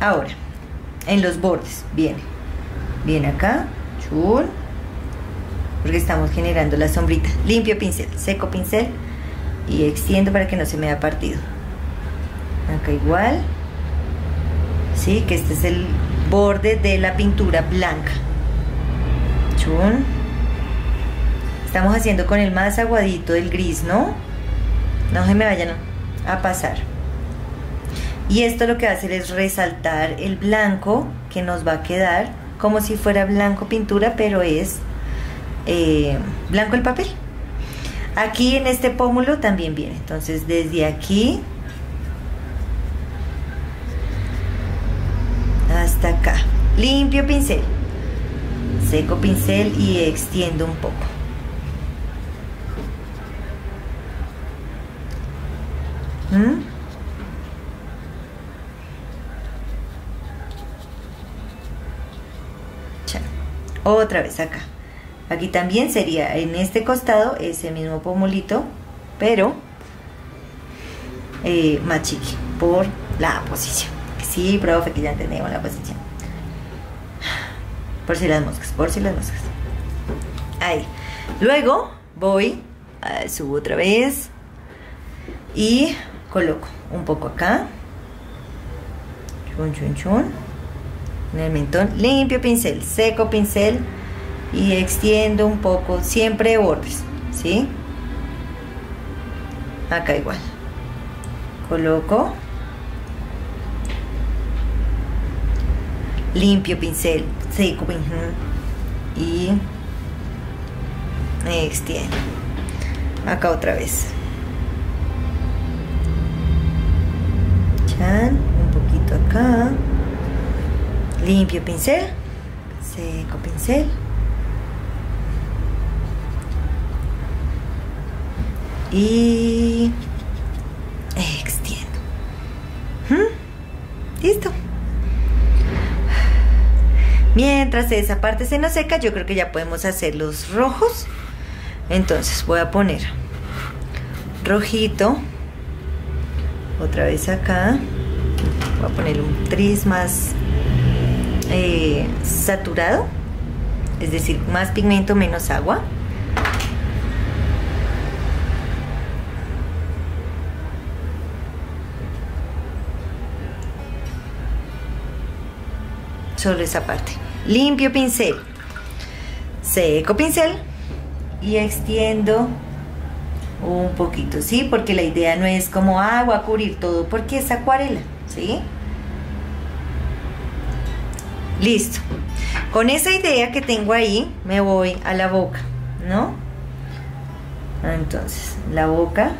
Ahora, en los bordes, viene. Viene acá, porque estamos generando la sombrita. Limpio pincel, seco pincel y extiendo para que no se me haya partido. Acá igual. Sí, que este es el borde de la pintura blanca. Chun. Estamos haciendo con el más aguadito del gris, ¿no? No se me vayan a pasar. Y esto lo que va a hacer es resaltar el blanco que nos va a quedar como si fuera blanco pintura, pero es eh, blanco el papel. Aquí en este pómulo también viene. Entonces desde aquí hasta acá. Limpio pincel. Seco pincel y extiendo un poco. Otra vez acá. Aquí también sería en este costado ese mismo pomolito pero eh, más chiqui por la posición. Sí profe que ya entendemos la posición. Por si las moscas por si las moscas. Ahí. Luego voy, subo otra vez y coloco un poco acá. Chun, chun, chun. En el mentón, limpio pincel, seco pincel y extiendo un poco, siempre bordes, ¿sí? Acá igual. Coloco. Limpio pincel, seco pincel y extiendo. Acá otra vez. Un poquito acá. Limpio pincel, seco pincel. Y extiendo. ¿Mm? Listo. Mientras esa parte se nos seca, yo creo que ya podemos hacer los rojos. Entonces voy a poner rojito. Otra vez acá. Voy a poner un tris más eh, saturado. Es decir, más pigmento, menos agua. solo esa parte. Limpio pincel, seco pincel y extiendo un poquito, ¿sí? Porque la idea no es como agua cubrir todo, porque es acuarela, ¿sí? Listo. Con esa idea que tengo ahí, me voy a la boca, ¿no? Entonces, la boca.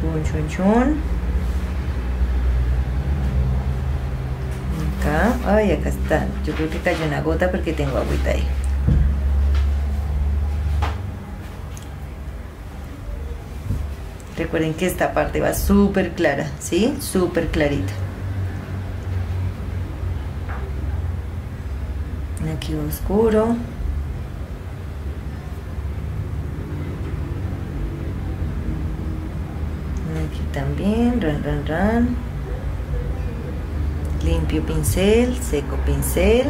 Chun, chun, chun. Ay, acá está. Yo creo que cayó una gota porque tengo agüita ahí. Recuerden que esta parte va súper clara, ¿sí? Súper clarita. Aquí oscuro. Aquí también, ran, ran, ran limpio pincel, seco pincel.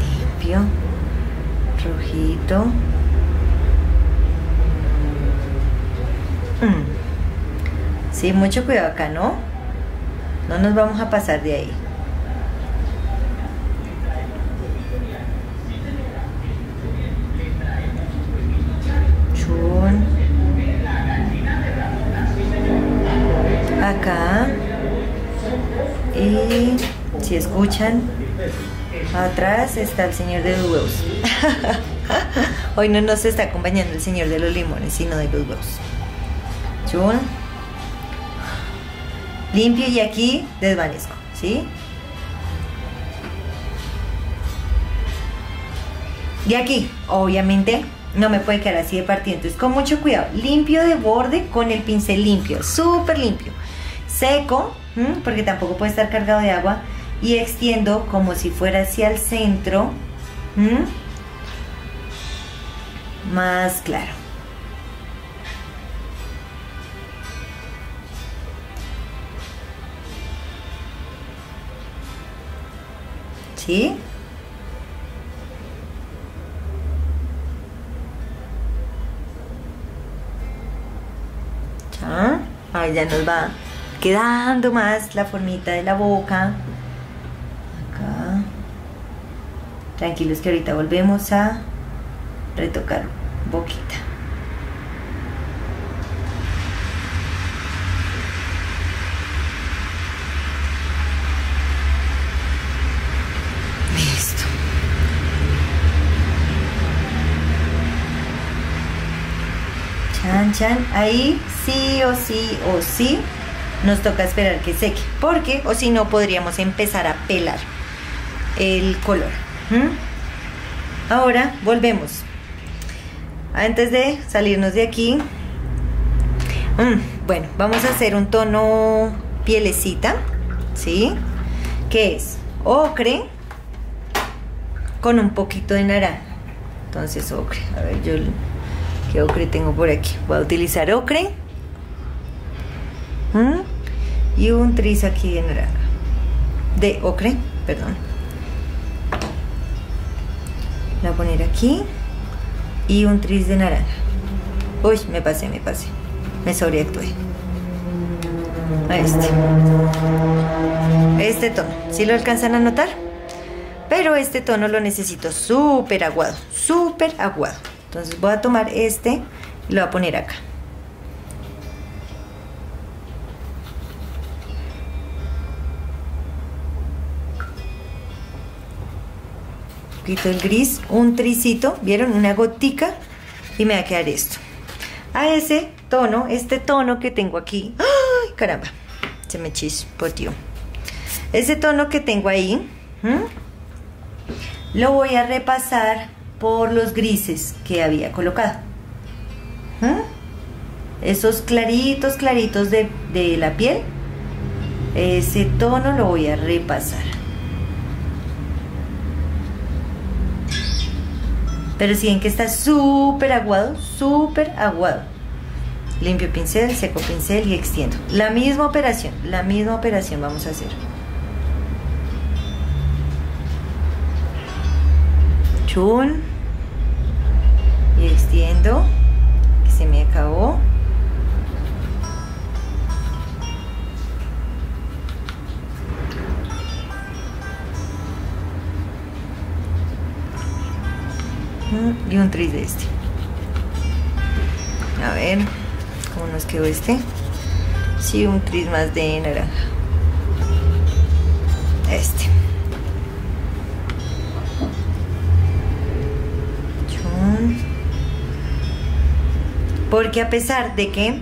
Limpio, rojito. Mm. Sí, mucho cuidado acá, ¿no? No nos vamos a pasar de ahí. acá y si escuchan atrás está el señor de los huevos [LAUGHS] hoy no nos está acompañando el señor de los limones sino de los huevos Chun. Limpio y aquí desvanezco ¿sí? y aquí obviamente no me puede quedar así de partido entonces con mucho cuidado limpio de borde con el pincel limpio súper limpio seco, porque tampoco puede estar cargado de agua, y extiendo como si fuera hacia el centro, más claro. ¿Sí? Ahí ya nos va quedando más la formita de la boca. Acá. Tranquilos que ahorita volvemos a retocar boquita. Listo. Ahí sí o sí o sí nos toca esperar que seque, porque o si no podríamos empezar a pelar el color. Ahora volvemos. Antes de salirnos de aquí, mm, bueno, vamos a hacer un tono pielecita, ¿sí? Que es ocre con un poquito de naranja, Entonces ocre. A ver, yo qué ocre tengo por aquí. Voy a utilizar ocre. Y un tris aquí de naranja. De ocre, perdón. La voy a poner aquí. Y un tris de naranja. Uy, me pasé, me pasé. Me sobreactué. Este. Este tono. ¿Sí lo alcanzan a notar? Pero este tono lo necesito súper aguado. Súper aguado. Entonces voy a tomar este y lo voy a poner acá. Quito el gris, un tricito, ¿vieron? Una gotica y me va a quedar esto. A ese tono, este tono que tengo aquí, ¡ay, caramba! Se me chispoteó. Ese tono que tengo ahí, lo voy a repasar por los grises que había colocado. Esos claritos, claritos de, de la piel, ese tono lo voy a repasar. Pero si ven que está súper aguado, súper aguado. Limpio pincel, seco pincel y extiendo. La misma operación, la misma operación vamos a hacer. Chun. Y extiendo. Que se me acabó. y un tris de este a ver cómo nos quedó este sí un tris más de naranja este porque a pesar de que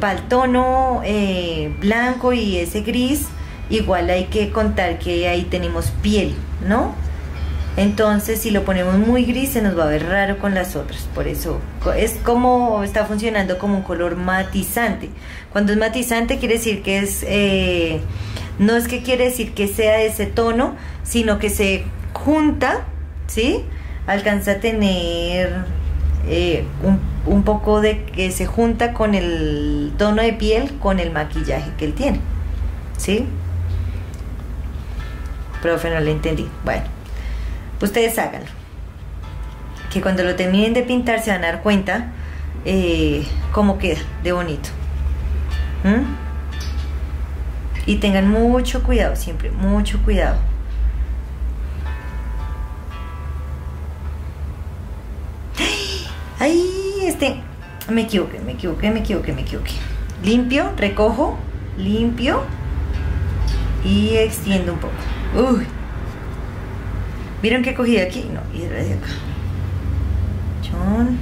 para el tono eh, blanco y ese gris igual hay que contar que ahí tenemos piel no entonces, si lo ponemos muy gris, se nos va a ver raro con las otras. Por eso es como está funcionando como un color matizante. Cuando es matizante, quiere decir que es. Eh, no es que quiere decir que sea ese tono, sino que se junta, ¿sí? Alcanza a tener eh, un, un poco de que se junta con el tono de piel con el maquillaje que él tiene, ¿sí? Profe, no le entendí. Bueno ustedes háganlo. Que cuando lo terminen de pintar se van a dar cuenta eh, cómo queda de bonito. Y tengan mucho cuidado, siempre, mucho cuidado. Me equivoqué, me equivoqué, me equivoqué, me equivoqué. Limpio, recojo, limpio y extiendo un poco. Uy, ¿Vieron que cogí de aquí? No, y era de acá. Chon.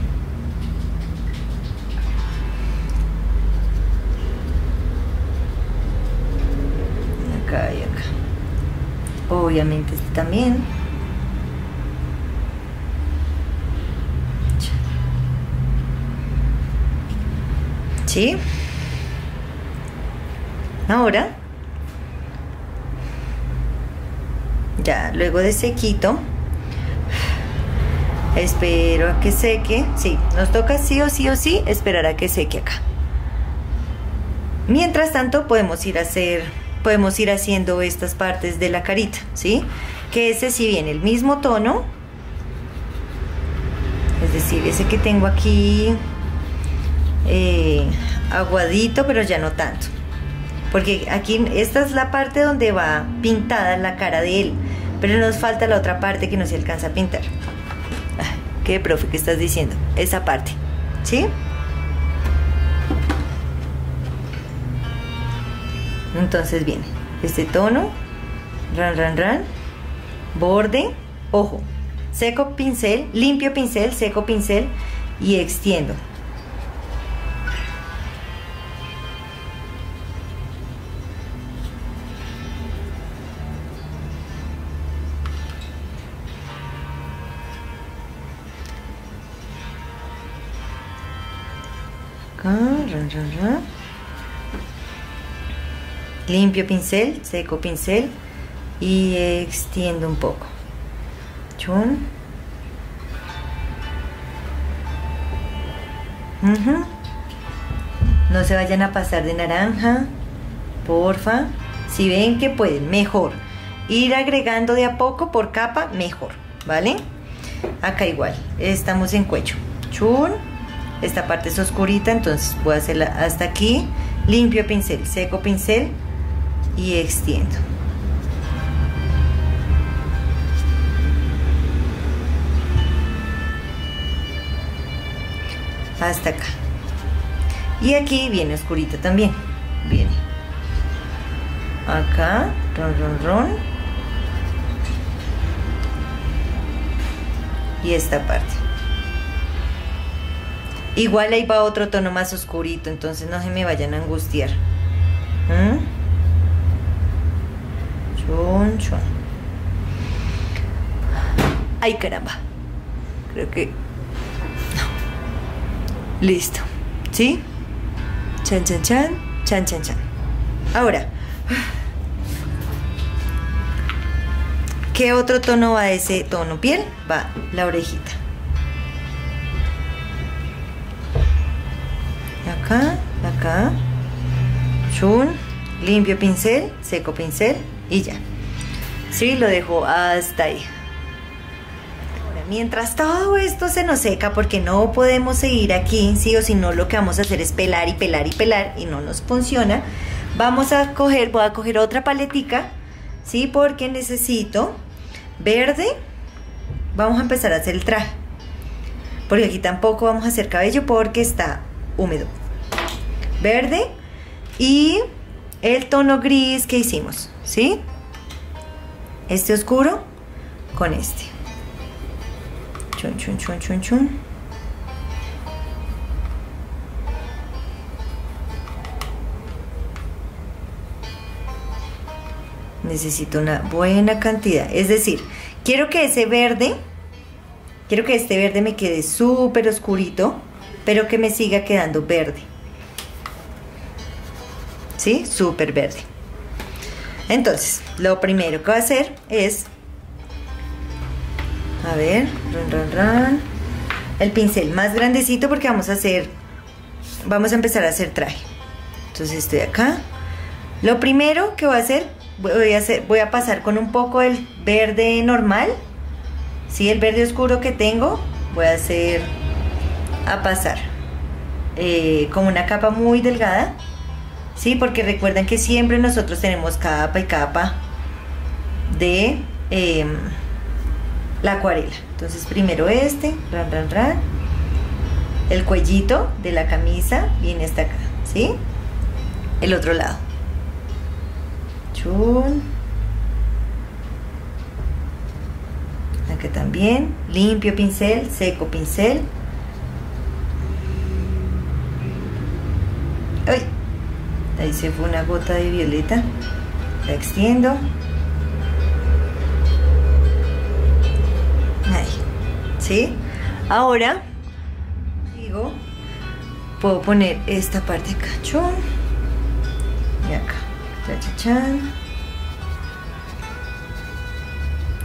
Acá y acá. Obviamente este también. ¿Sí? Ahora. Ya luego de sequito. Espero a que seque. Sí, nos toca sí o sí o sí esperar a que seque acá. Mientras tanto podemos ir a hacer podemos ir haciendo estas partes de la carita ¿sí? que ese sí viene el mismo tono. Es decir, ese que tengo aquí eh, aguadito pero ya no tanto porque aquí esta es la parte donde va pintada la cara de él, pero nos falta la otra parte que no se alcanza a pintar. ¿Qué, profe, qué estás diciendo? Esa parte, ¿sí? Entonces viene este tono, ran, ran, ran, borde, ojo, seco pincel, limpio pincel, seco pincel y extiendo. Limpio pincel, seco pincel y extiendo un poco. Chun. No se vayan a pasar de naranja, porfa. Si ven que pueden, mejor. Ir agregando de a poco por capa, mejor, ¿vale? Acá igual, estamos en cuello. Chun. Esta parte es oscurita, entonces voy a hacerla hasta aquí. Limpio pincel, seco pincel y extiendo. hasta acá. Y aquí viene oscurita también. Viene. Acá ron ron ron. Y esta parte igual ahí va otro tono más oscurito entonces no se me vayan a angustiar ¿Mm? chun ay caramba creo que Listo. ¿Sí? Chan, chan, chan, chan, chan, chan. Ahora, ¿qué otro tono va ese tono piel? Va la orejita. Acá, acá. Chun, limpio pincel, seco pincel y ya. Sí, lo dejo hasta ahí. Mientras todo esto se nos seca porque no podemos seguir aquí, sí o si no lo que vamos a hacer es pelar y pelar y pelar y no nos funciona, vamos a coger, voy a coger otra paletica, sí, porque necesito verde, vamos a empezar a hacer el traje, porque aquí tampoco vamos a hacer cabello porque está húmedo, verde y el tono gris que hicimos, ¿sí? Este oscuro con este. Chun, chun, chun, chun, Necesito una buena cantidad. Es decir, quiero que ese verde, quiero que este verde me quede súper oscurito, pero que me siga quedando verde. ¿Sí? Súper verde. Entonces, lo primero que voy a hacer es a ver, El pincel más grandecito porque vamos a hacer, vamos a empezar a hacer traje. Entonces estoy acá. Lo primero que voy a hacer, voy a, hacer, voy a pasar con un poco el verde normal. Sí, el verde oscuro que tengo, voy a hacer, a pasar eh, como una capa muy delgada. Sí, porque recuerden que siempre nosotros tenemos capa y capa de... Em, la acuarela. Entonces primero este, ran, ran, ran. El cuellito de la camisa viene hasta acá, ¿sí? El otro lado. Chun. Acá también. Limpio pincel, seco pincel. ¡Ay! Ahí se fue una gota de violeta. La extiendo. ¿sí? Ahora, digo, puedo poner esta parte acá, y acá,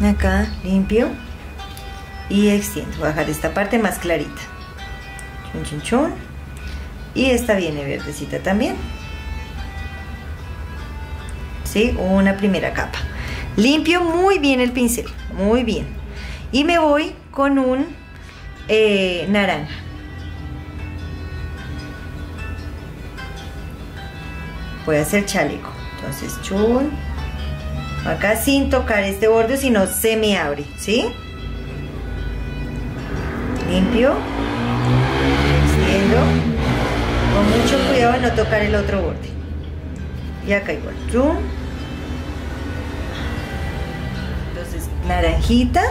acá limpio. Y extiendo, bajar esta parte más clarita, chun, chun, chun, y esta viene verdecita también, ¿sí? Una primera capa. Limpio muy bien el pincel, muy bien. Y me voy con un eh, naranja. Voy a hacer chaleco. Entonces, chun. Acá sin tocar este borde, si no se me abre, ¿sí? Limpio. Extiendo. Con mucho cuidado de no tocar el otro borde. Y acá igual. Chun. Naranjita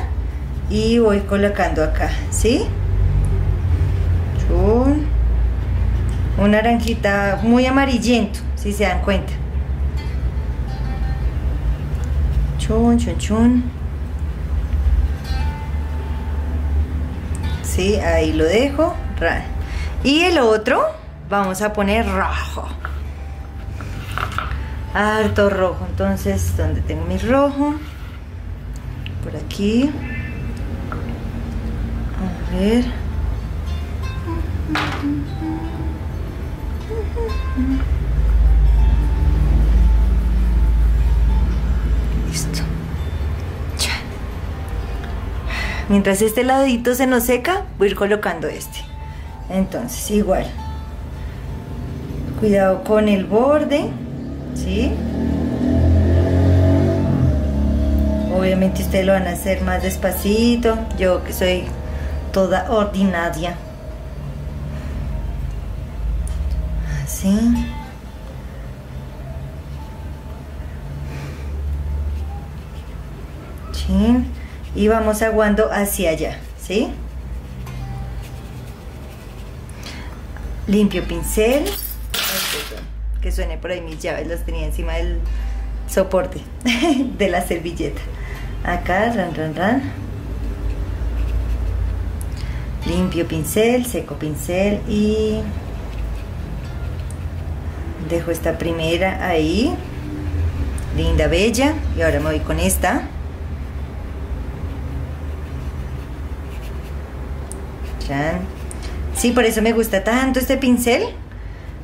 y voy colocando acá, ¿sí? Chun. Un naranjita muy amarillento, si se dan cuenta. Chun, chun, chun. Sí, ahí lo dejo. Y el otro vamos a poner rojo. Harto rojo. Entonces, ¿dónde tengo mi rojo? Por aquí ver. Listo. Mientras este ladito se nos seca, voy a ir colocando este. Entonces, igual. Cuidado con el borde. Obviamente ustedes lo van a hacer más despacito. Yo que soy toda ordinaria. Así. Chin. Y vamos aguando hacia allá, ¿sí? Limpio pincel. Que suene por ahí mis llaves, las tenía encima del soporte [LAUGHS] de la servilleta. Acá, ran, ran, ran. Limpio pincel, seco pincel y dejo esta primera ahí. Linda, bella. Y ahora me voy con esta. Ya. Sí, por eso me gusta tanto este pincel.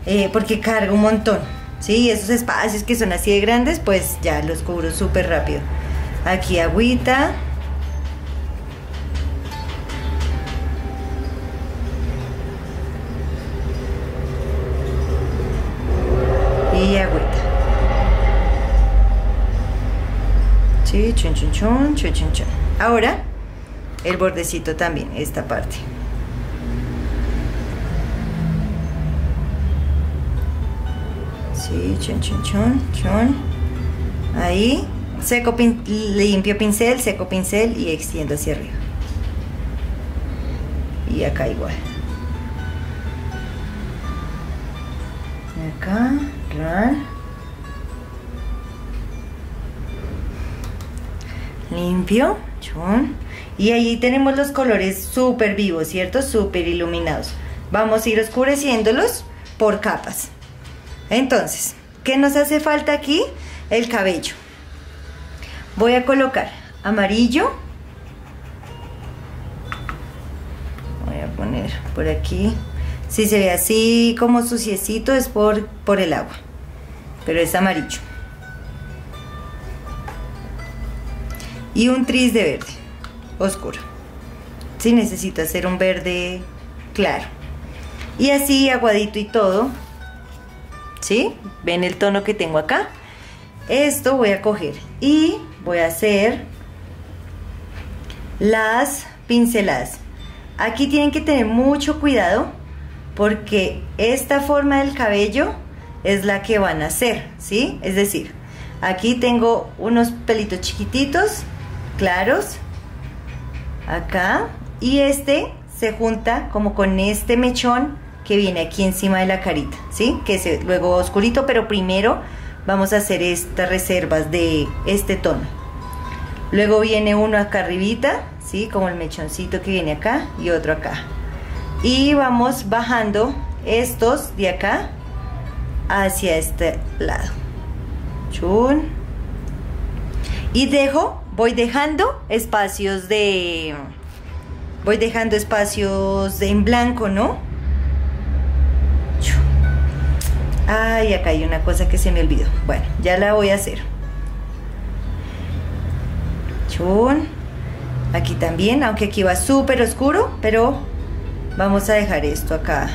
Eh, porque carga un montón. Sí, esos espacios que son así de grandes, pues ya los cubro súper rápido. Aquí agüita. Y agüita. Sí, chun chun chun, chun chun chun. Ahora, el bordecito también, esta parte. Sí, chun chun chun, chun. Ahí seco limpio pincel, seco pincel y extiendo hacia arriba. Y acá igual. Acá, run. Limpio. Y ahí tenemos los colores súper vivos, ¿cierto? Súper iluminados. Vamos a ir oscureciéndolos por capas. Entonces, ¿qué nos hace falta aquí? El cabello. Voy a colocar amarillo. Voy a poner por aquí. Si se ve así como suciecito es por, por el agua. Pero es amarillo. Y un tris de verde oscuro. Si necesito hacer un verde claro. Y así aguadito y todo. ¿Sí? ¿Ven el tono que tengo acá? Esto voy a coger y voy a hacer las pinceladas. Aquí tienen que tener mucho cuidado porque esta forma del cabello es la que van a hacer, ¿sí? Es decir, aquí tengo unos pelitos chiquititos, claros, acá, y este se junta como con este mechón que viene aquí encima de la carita, ¿sí? Que es luego oscurito, pero primero vamos a hacer estas reservas de este tono. Luego viene uno acá arribita, ¿sí? Como el mechoncito que viene acá y otro acá. Y vamos bajando estos de acá hacia este lado. Chun. Y dejo, voy dejando espacios de... Voy dejando espacios de en blanco, ¿no? Ay, acá hay una cosa que se me olvidó. Bueno, ya la voy a hacer. Chun. Aquí también, aunque aquí va súper oscuro, pero vamos a dejar esto acá.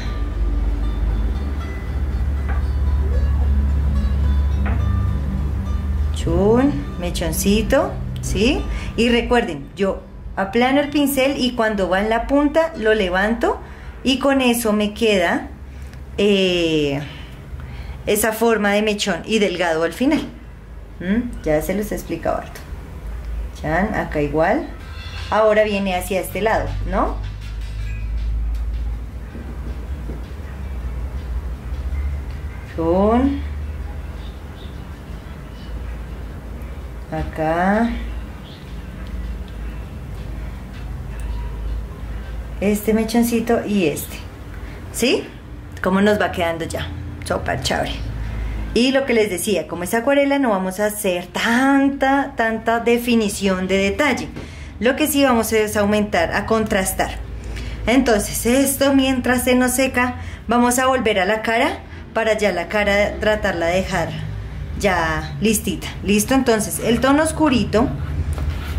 Chun, mechoncito, ¿sí? Y recuerden, yo aplano el pincel y cuando va en la punta lo levanto y con eso me queda... Eh, esa forma de mechón y delgado al final. ¿Mm? Ya se los he explicado harto. acá igual. Ahora viene hacia este lado, ¿no? Acá. Este mechoncito y este. ¿Sí? ¿Cómo nos va quedando ya? Súper chévere. Y lo que les decía, como es acuarela no vamos a hacer tanta, tanta definición de detalle. Lo que sí vamos a es aumentar, a contrastar. Entonces esto mientras se nos seca, vamos a volver a la cara para ya la cara tratarla de dejar ya listita. Listo, entonces el tono oscurito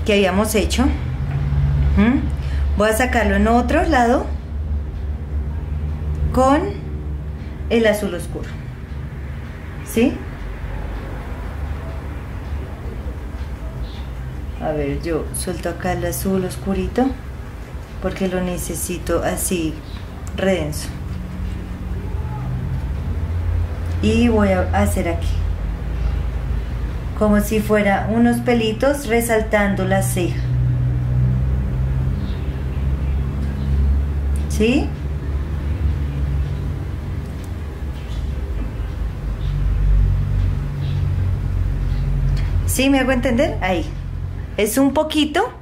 que habíamos hecho, voy a sacarlo en otro lado con el azul oscuro. ¿Sí? A ver, yo suelto acá el azul oscurito porque lo necesito así redenso. Y voy a hacer aquí como si fuera unos pelitos resaltando la ceja. ¿Sí? ¿Sí me hago entender? Ahí. Es un poquito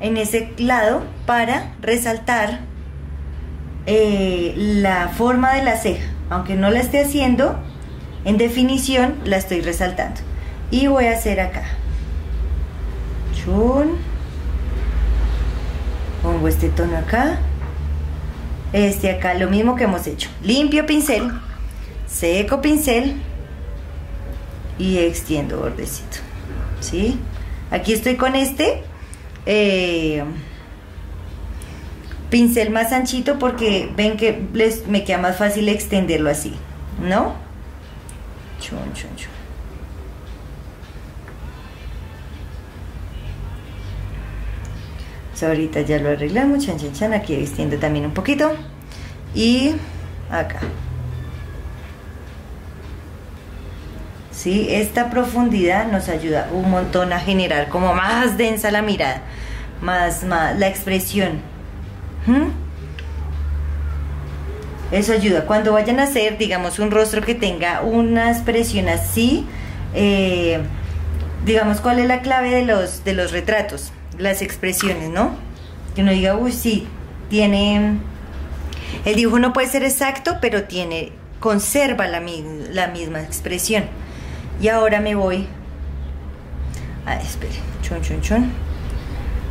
en ese lado para resaltar eh, la forma de la ceja. Aunque no la esté haciendo, en definición la estoy resaltando. Y voy a hacer acá. Chun. Pongo este tono acá. Este acá, lo mismo que hemos hecho. Limpio pincel, seco pincel y extiendo bordecito. ¿Sí? Aquí estoy con este eh, pincel más anchito porque ven que les, me queda más fácil extenderlo así, ¿no? Chun, chun, chun. ahorita ya lo arreglamos, chan, chan, chan, aquí extiendo también un poquito. Y acá. ¿Sí? Esta profundidad nos ayuda un montón a generar como más densa la mirada, más, más la expresión. ¿Mm? Eso ayuda. Cuando vayan a hacer, digamos, un rostro que tenga una expresión así, eh, digamos, ¿cuál es la clave de los, de los retratos? Las expresiones, ¿no? Que uno diga, uy, sí, tiene... El dibujo no puede ser exacto, pero tiene, conserva la, la misma expresión. Y ahora me voy. Ah, espere. Chun, chun, chun.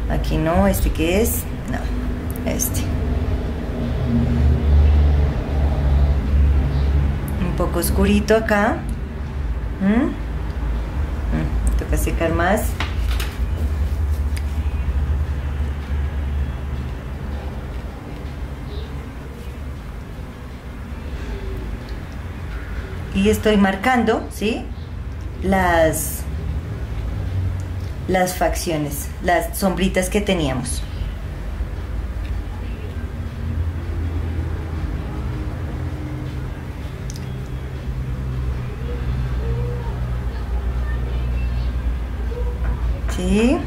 Aquí no, este que es. No, este. Un poco oscurito acá. ¿Mm? ¿Mm? Toca secar más. y estoy marcando, ¿sí? Las, las facciones, las sombritas que teníamos. Sí,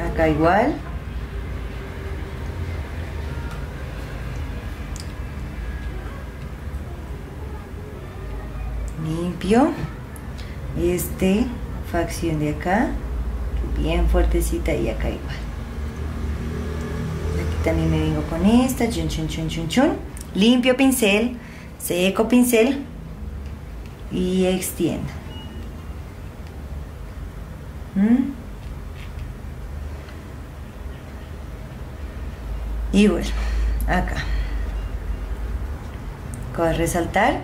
acá igual. Limpio este facción de acá bien fuertecita y acá igual. Aquí también me vengo con esta chun chun chun chun chun. Limpio pincel seco pincel y extiendo. ¿Mm? y bueno acá a resaltar,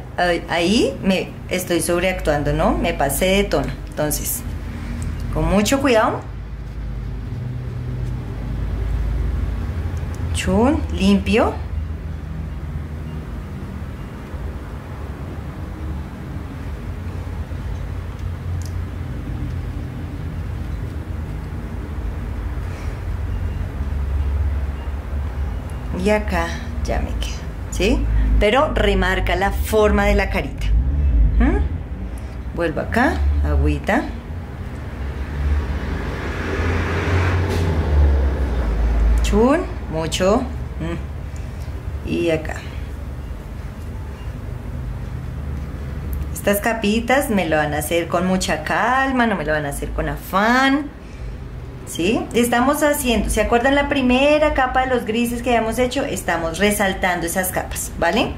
ahí me estoy sobreactuando, ¿no? Me pasé de tono. Entonces, con mucho cuidado. Chun, limpio. Y acá ya me queda, ¿sí? pero remarca la forma de la carita. ¿Mm? Vuelvo acá, agüita. Chun, mucho. ¿Mm? Y acá. Estas capitas me lo van a hacer con mucha calma, no me lo van a hacer con afán. ¿Sí? Estamos haciendo, ¿se acuerdan la primera capa de los grises que habíamos hecho? Estamos resaltando esas capas, ¿vale?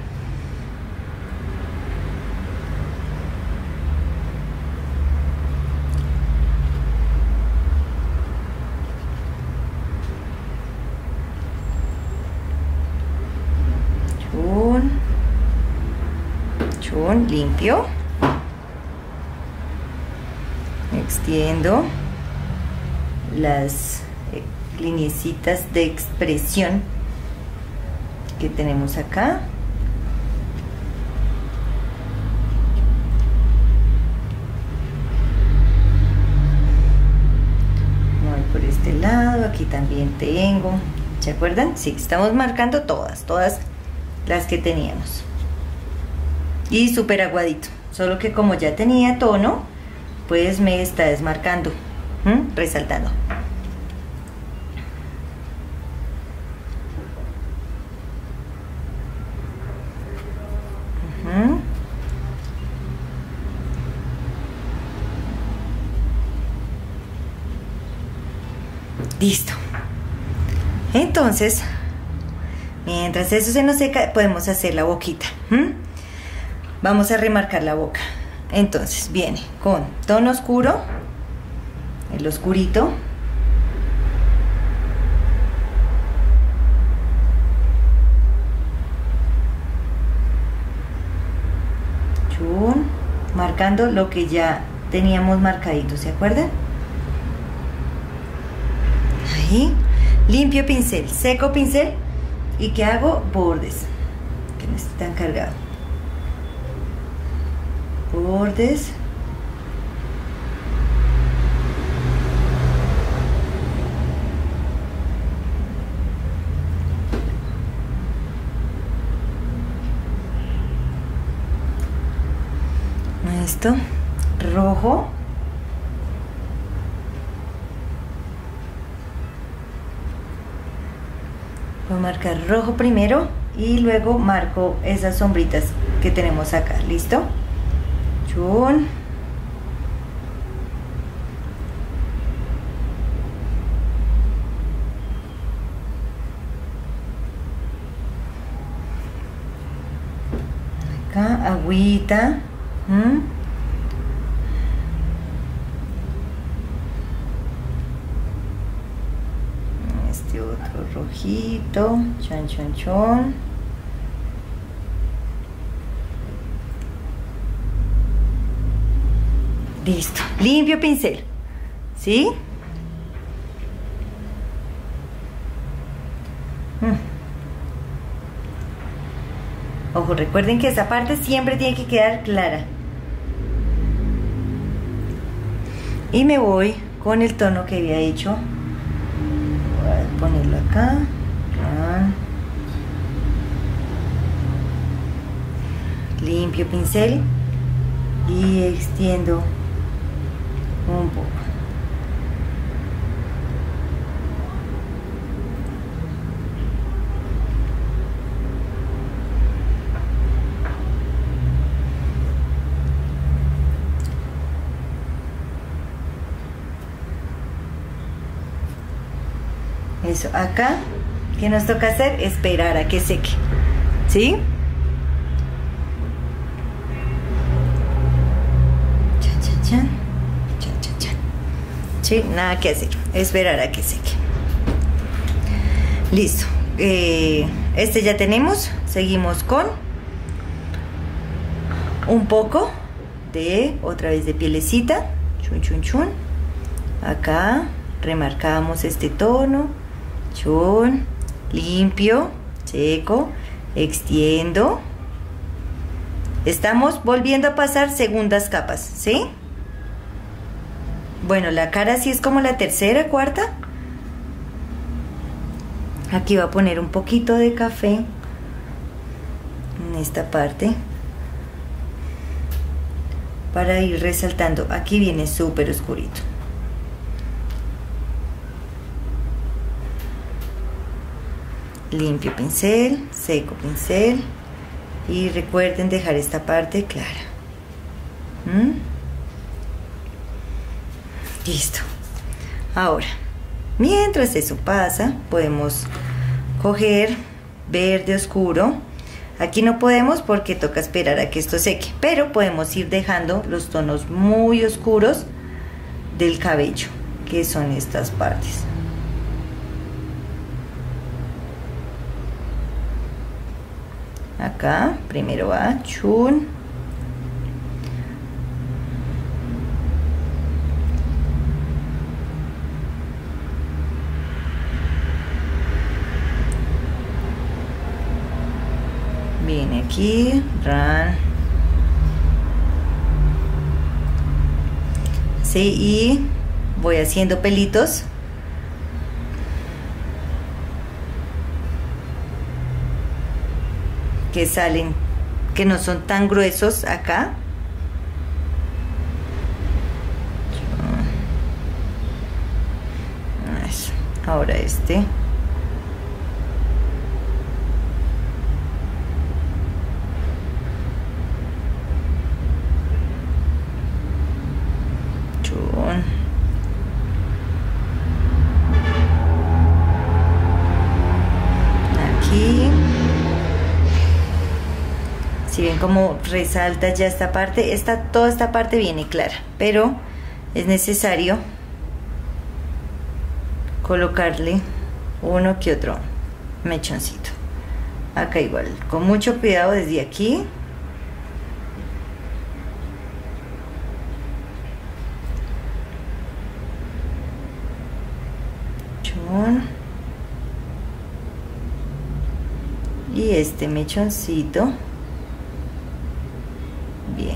Chun. Chun. limpio. Extiendo las eh, linecitas de expresión que tenemos acá. Voy por este lado, aquí también tengo. ¿Se acuerdan? Sí, estamos marcando todas, todas las que teníamos. Y súper aguadito. Solo que como ya tenía tono, pues me está desmarcando, resaltando. Listo. Entonces, mientras eso se nos seca, podemos hacer la boquita. Vamos a remarcar la boca. Entonces, viene con tono oscuro, el oscurito. Chun, marcando lo que ya teníamos marcadito, ¿se acuerdan? Ahí, limpio pincel, seco pincel y que hago bordes, que no esté tan cargado bordes rojo. Voy a marcar rojo primero y luego marco esas sombritas que tenemos acá. Listo acá agüita. Este otro chan chan chon Listo. Limpio pincel. ¿Sí? Mm. Ojo, recuerden que esa parte siempre tiene que quedar clara. Y me voy con el tono que había hecho. Acá. Limpio pincel y extiendo un poco. Eso, acá, ¿qué nos toca hacer? Esperar a que seque. ¿Sí? ¿sí? Nada que hacer, esperar a que seque. Listo. Eh, este ya tenemos. Seguimos con un poco de otra vez de pielecita. Chun, chun, chun. Acá remarcamos este tono. Limpio. Seco. Extiendo. Estamos volviendo a pasar segundas capas, ¿sí? Bueno, la cara sí es como la tercera, cuarta. Aquí va a poner un poquito de café en esta parte para ir resaltando. Aquí viene súper oscurito. Limpio pincel, seco pincel y recuerden dejar esta parte clara. ¿Mm? Listo. Ahora, mientras eso pasa, podemos coger verde oscuro. Aquí no podemos porque toca esperar a que esto seque, pero podemos ir dejando los tonos muy oscuros del cabello, que son estas partes. acá primero va chun. Viene aquí ran. Sí y voy haciendo pelitos. Que salen, que no son tan gruesos acá. Ahora este. Como resalta ya esta parte esta, toda esta parte viene clara pero es necesario colocarle uno que otro mechoncito. Acá igual con mucho cuidado desde aquí. Y este mechoncito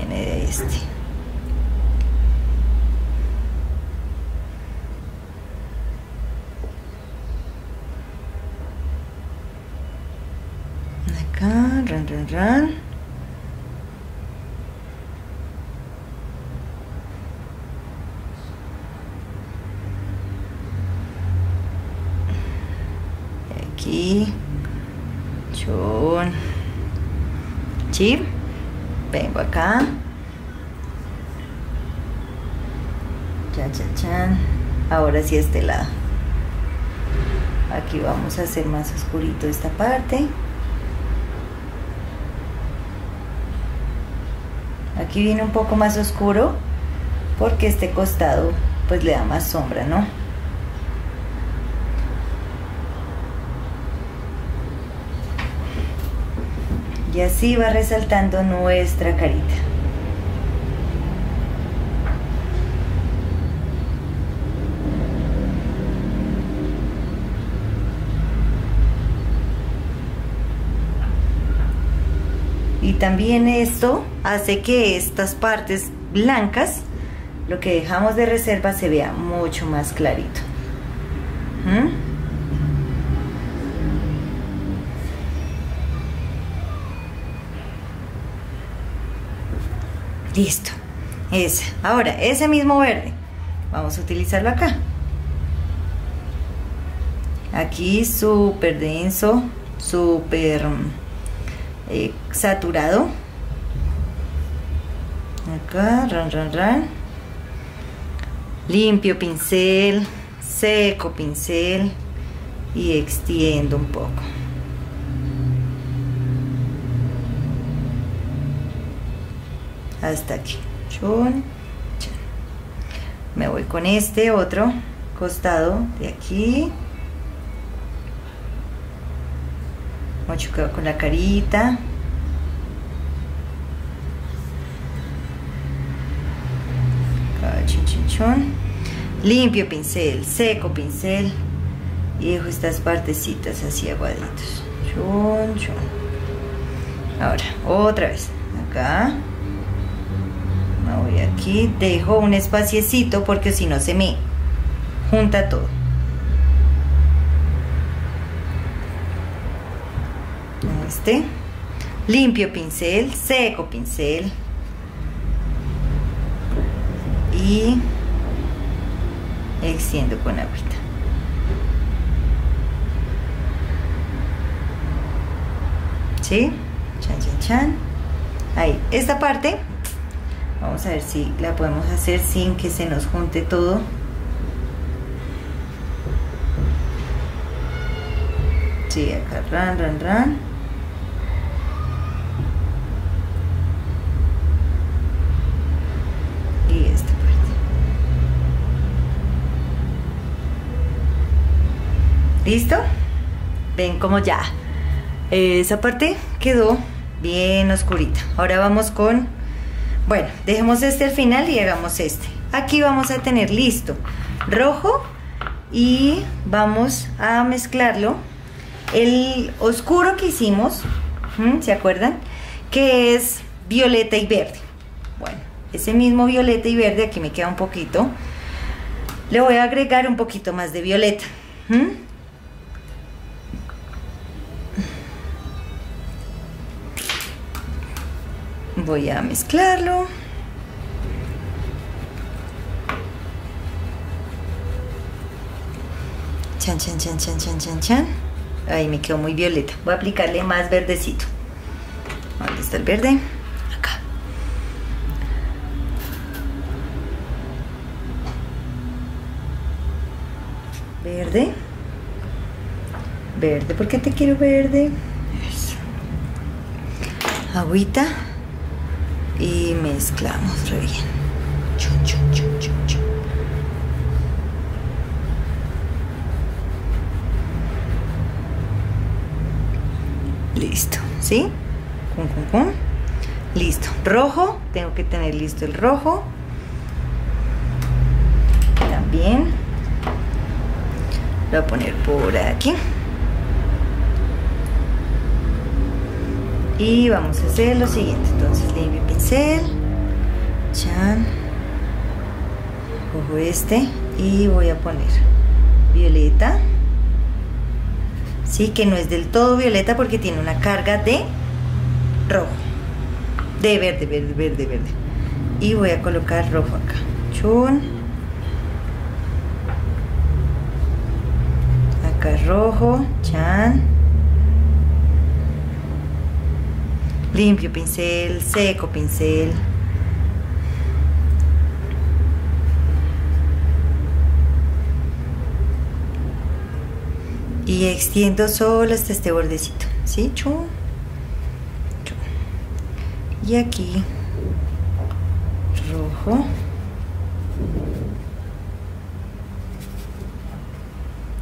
viene de este. Acá ran ran ran. Aquí chon. Chip vengo acá. Chan chan chan. Ahora sí este lado. Aquí vamos a hacer más oscurito esta parte. Aquí viene un poco más oscuro porque este costado pues le da más sombra no y así va resaltando nuestra carita. Y también esto hace que estas partes blancas, lo que dejamos de reserva, se vea mucho más clarito. ¿Mm? Listo. Ese. Ahora, ese mismo verde. Vamos a utilizarlo acá. Aquí súper denso, súper eh, saturado. Acá, ran, ran, ran. Limpio pincel, seco pincel y extiendo un poco. Hasta aquí. Me voy con este otro costado de aquí. Mucho cuidado con la carita. Limpio pincel seco pincel. Y dejo estas partecitas así aguaditos. Ahora otra vez. Acá aquí, dejo un espaciecito porque si no se me junta todo. Este, limpio pincel, seco pincel y extiendo con agüita. ¿Sí? Chan, chan, chan. Ahí, esta parte Vamos a ver si la podemos hacer sin que se nos junte todo. Sí, acá, ran, ran, ran. Y esta parte. ¿Listo? Ven como ya. Esa parte quedó bien oscurita. Ahora vamos con bueno, dejemos este al final y hagamos este. Aquí vamos a tener listo rojo y vamos a mezclarlo. El oscuro que hicimos, ¿se acuerdan? que es violeta y verde. Bueno, ese mismo violeta y verde, aquí me queda un poquito. Le voy a agregar un poquito más de violeta. Voy a mezclarlo. Chan, chan, chan, chan, chan, chan, chan. Ahí me quedó muy violeta. Voy a aplicarle más verdecito. ¿Dónde está el verde? Acá. Verde. Verde, ¿por qué te quiero verde? Eso. Agüita. Mezclamos re bien. Chun, chun, chun. Listo, ¿sí? Listo. Rojo, tengo que tener listo el rojo. También. Lo voy a poner por aquí. Y vamos a hacer lo siguiente. Entonces limpio el pincel. Chan. Cojo este y voy a poner violeta. Sí, que no es del todo violeta porque tiene una carga de rojo. De verde, verde, verde, verde. Y voy a colocar rojo acá. Chun. Acá rojo. Chan. Limpio pincel, seco pincel. Y extiendo solo hasta este bordecito. ¿Sí? Chun. Chun. Y aquí rojo.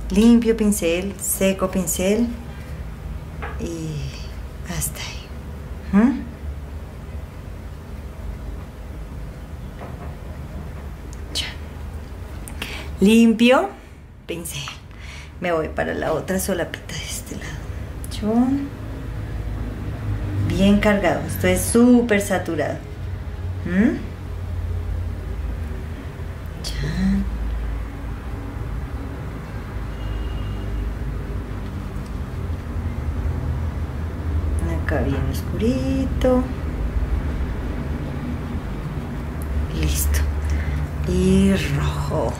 Limpio pincel, seco pincel y hasta ahí. ¿Mm? Limpio pincel. Me voy para la otra solapita de este lado. Bien cargado. Esto es súper saturado. ¿Mm? Acá bien oscurito. Listo. Y rojo.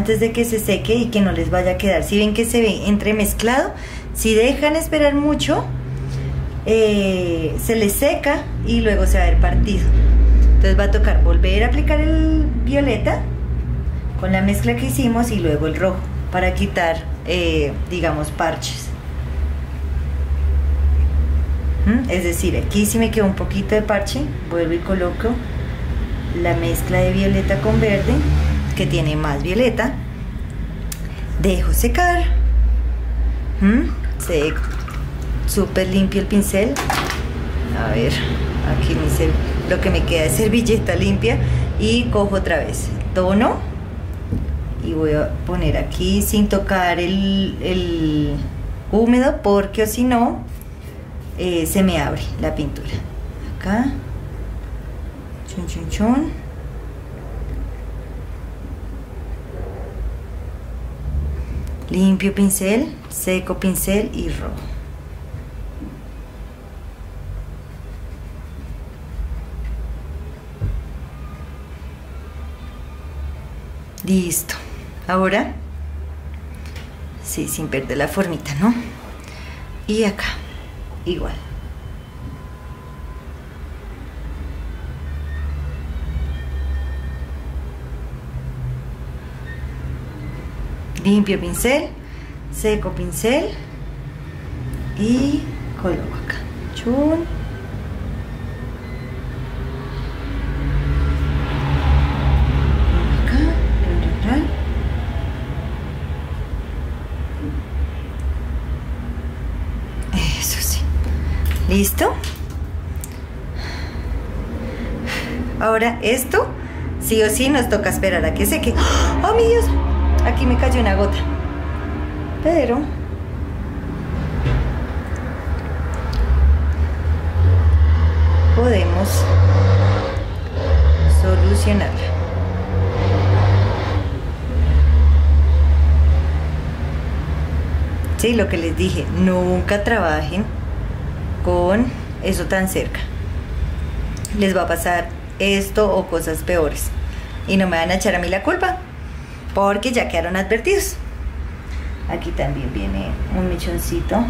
Antes de que se seque y que no les vaya a quedar. Si ven que se ve entremezclado, si dejan esperar mucho, eh, se les seca y luego se va a ver partido. Entonces va a tocar volver a aplicar el violeta con la mezcla que hicimos y luego el rojo para quitar, eh, digamos, parches. ¿Mm? Es decir, aquí si me quedó un poquito de parche, vuelvo y coloco la mezcla de violeta con verde que tiene más violeta. Dejo secar. Se súper limpio el pincel. A ver, aquí me lo que me queda es servilleta limpia. Y cojo otra vez tono. Y voy a poner aquí sin tocar el, el húmedo porque si no eh, se me abre la pintura. Acá. Chun, chun, chun. Limpio pincel, seco pincel y rojo. Listo. Ahora, sí, sin perder la formita, ¿no? Y acá, igual. Limpio pincel, seco pincel y coloco acá. Chun. Acá. Eso sí. ¿Listo? Ahora esto, sí o sí, nos toca esperar a que seque. ¡Oh, mi Dios! Aquí me cayó una gota. Pero podemos solucionarla. Sí, lo que les dije, nunca trabajen con eso tan cerca. Les va a pasar esto o cosas peores. Y no me van a echar a mí la culpa, porque ya quedaron advertidos. Aquí también viene un mechoncito.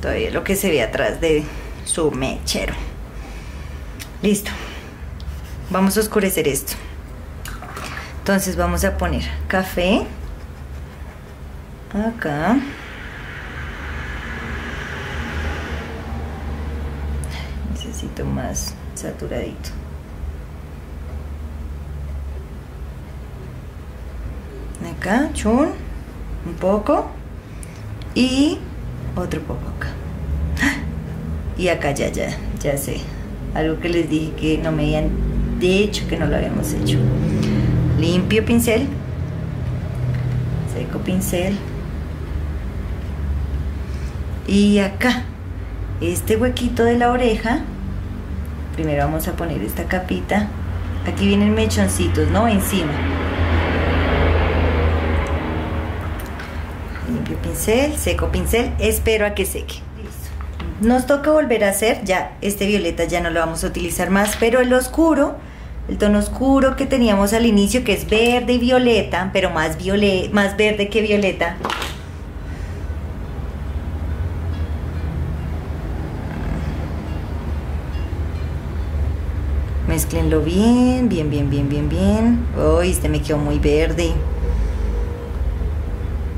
Todavía lo que se ve atrás de su mechero. Listo. Vamos a oscurecer esto. Entonces vamos a poner café. Acá. Necesito más saturadito. Acá, chun. Un poco. Y otro poco acá. Y acá ya, ya, ya sé. Algo que les dije que no me habían dicho que no lo habíamos hecho. Limpio pincel. Seco pincel. Y acá, este huequito de la oreja. Primero vamos a poner esta capita. Aquí vienen mechoncitos, ¿no? Encima. Limpio pincel, seco pincel. Espero a que seque. Nos toca volver a hacer, ya este violeta ya no lo vamos a utilizar más, pero el oscuro, el tono oscuro que teníamos al inicio, que es verde y violeta, pero más, verde que violeta. Mezclenlo bien, bien, bien, bien, bien, bien. Uy, este me quedó muy verde.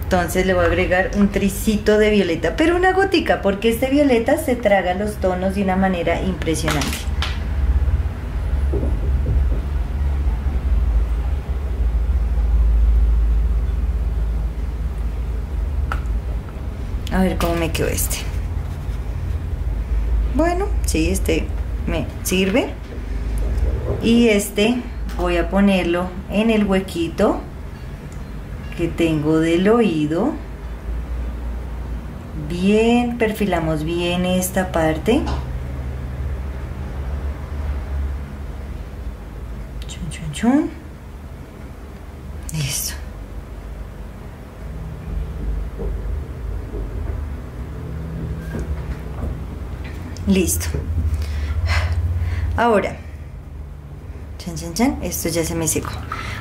Entonces le voy a agregar un tricito de violeta, pero una gotica, porque este violeta se traga los tonos de una manera impresionante. A ver cómo me quedó este. Bueno, sí, este me sirve. Y este voy a ponerlo en el huequito que tengo del oído. Bien, perfilamos bien esta parte. Chun, chun, chun. Listo. Listo. Ahora, chan, chan, chan, esto ya se me secó.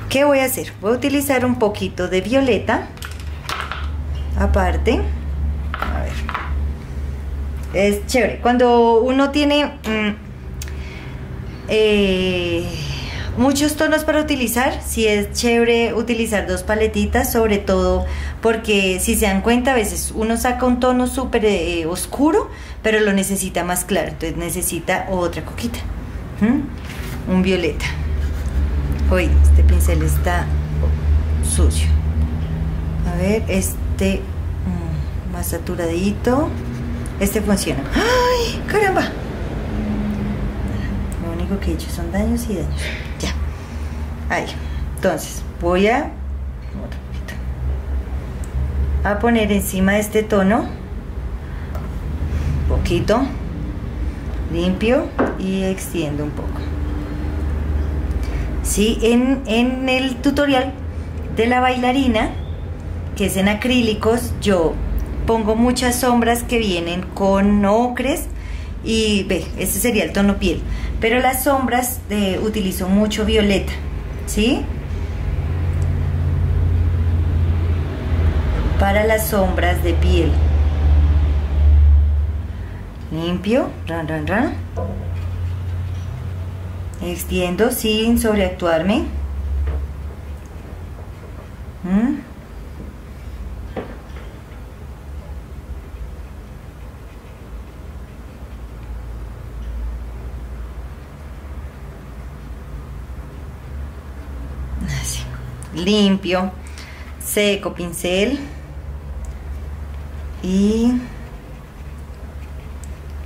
¿Qué voy a hacer? Voy a utilizar un poquito de violeta. Aparte. A ver. Es chévere. Cuando uno tiene mm, eh, muchos tonos para utilizar, sí es chévere utilizar dos paletitas, sobre todo porque si se dan cuenta, a veces uno saca un tono súper eh, oscuro, pero lo necesita más claro. Entonces necesita otra coquita. Un violeta. Hoy este pincel está sucio. A ver, este mm, más saturadito. Este funciona. ¡Ay, caramba! Lo que he hecho son daños y daños. Ya. Ahí. Entonces, voy a a poner encima de este tono poquito limpio y extiendo un poco ¿sí? En, en el tutorial de la bailarina, que es en acrílicos, yo pongo muchas sombras que vienen con ocres y ve, ese sería el tono piel. Pero las sombras de, utilizo mucho violeta, ¿sí? Para las sombras de piel. Limpio, ran, ran, ran extiendo sin sobreactuarme ¿Mm? Limpio, seco pincel y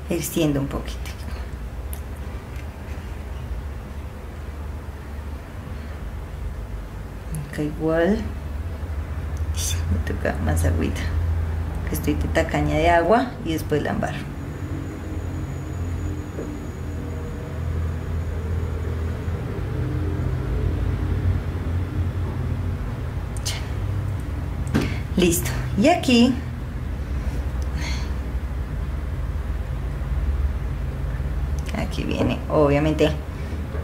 extiendo un poquito. Acá igual. Me toca más agüita. Estoy de tacaña de agua y después la embarro. Listo. Y aquí aquí viene obviamente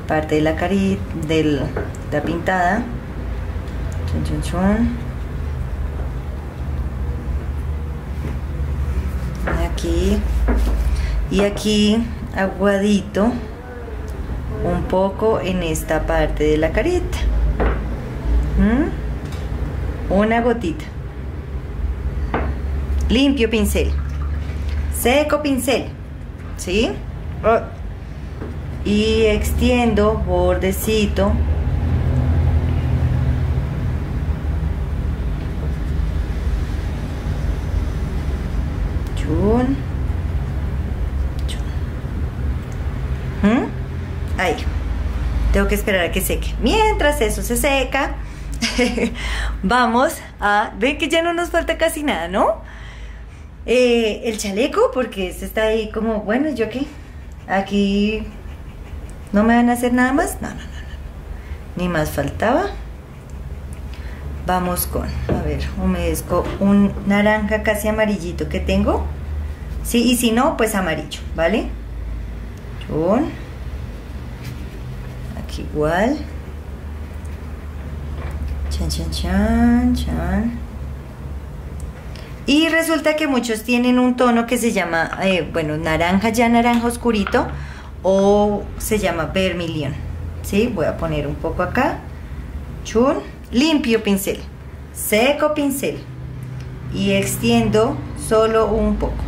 parte de la carita de la pintada chun, chun, chun. aquí y aquí aguadito un poco en esta parte de la carita ¿Mm? una gotita limpio pincel. Seco pincel. ¿sí? Y extiendo bordecito. Chun, chun. ¿Mm? ahí. Tengo que esperar a que seque. Mientras eso se seca [LAUGHS] vamos a ven que ya no nos falta casi nada no eh, el chaleco porque este está ahí como bueno yo qué aquí no me van a hacer nada más no no no, no. ni más faltaba vamos con, a ver, humedezco un naranja casi amarillito que tengo. Sí, y si no, pues amarillo, ¿vale? Aquí igual. Chan, chan, chan, chan. Y resulta que muchos tienen un tono que se llama, eh, bueno, naranja ya naranja oscurito o se llama vermilion. ¿Sí? Voy a poner un poco acá. Chun limpio pincel, seco pincel y extiendo solo un poco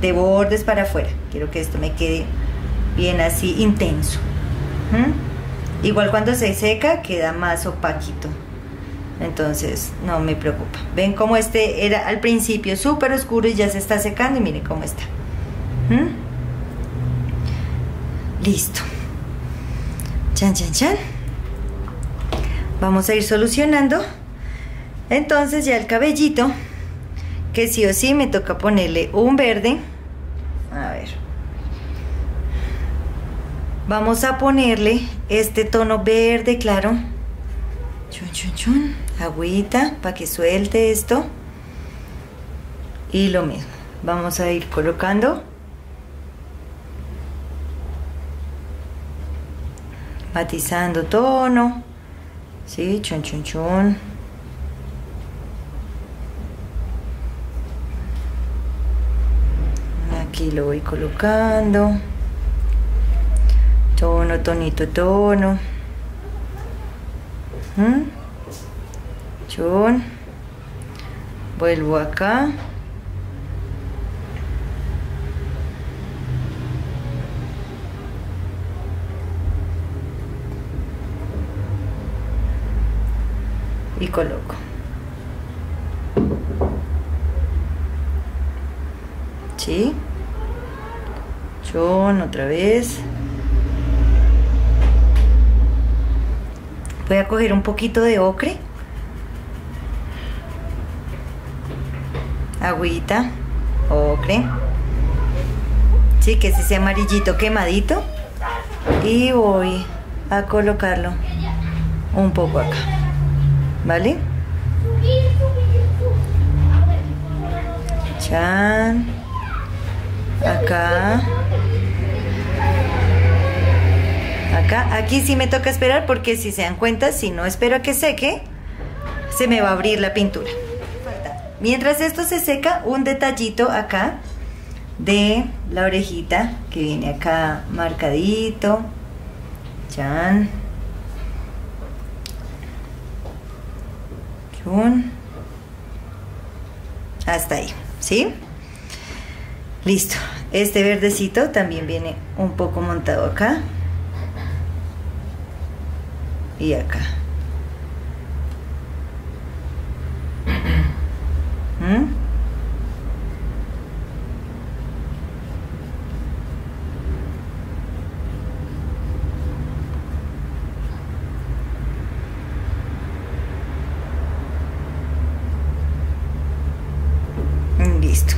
de bordes para afuera. Quiero que esto me quede bien así intenso. Igual cuando se seca queda más opaquito. Entonces no me preocupa. Ven cómo este era al principio súper oscuro y ya se está secando y miren cómo está. Listo. Chan, chan, chan. Vamos a ir solucionando. Entonces ya el cabellito que sí o sí me toca ponerle un verde. A ver. Vamos a ponerle este tono verde claro. Chun chun chun agüita para que suelte esto y lo mismo vamos a ir colocando matizando tono ¿sí? Chun, chun, chun. Aquí lo voy colocando. Tono, tonito, tono. ¿Mm? Vuelvo acá. y coloco. ¿Sí? Chon otra vez. Voy a coger un poquito de ocre. Agüita, ocre. Sí, que es ese amarillito quemadito. Y voy a colocarlo un poco acá. ¿Vale? Chan. Acá. Acá. Aquí sí me toca esperar porque si se dan cuenta, si no espero a que seque, se me va a abrir la pintura. Mientras esto se seca, un detallito acá de la orejita que viene acá marcadito. Chan. hasta ahí, ¿sí? Listo. Este verdecito también viene un poco montado acá. Y acá. Listo.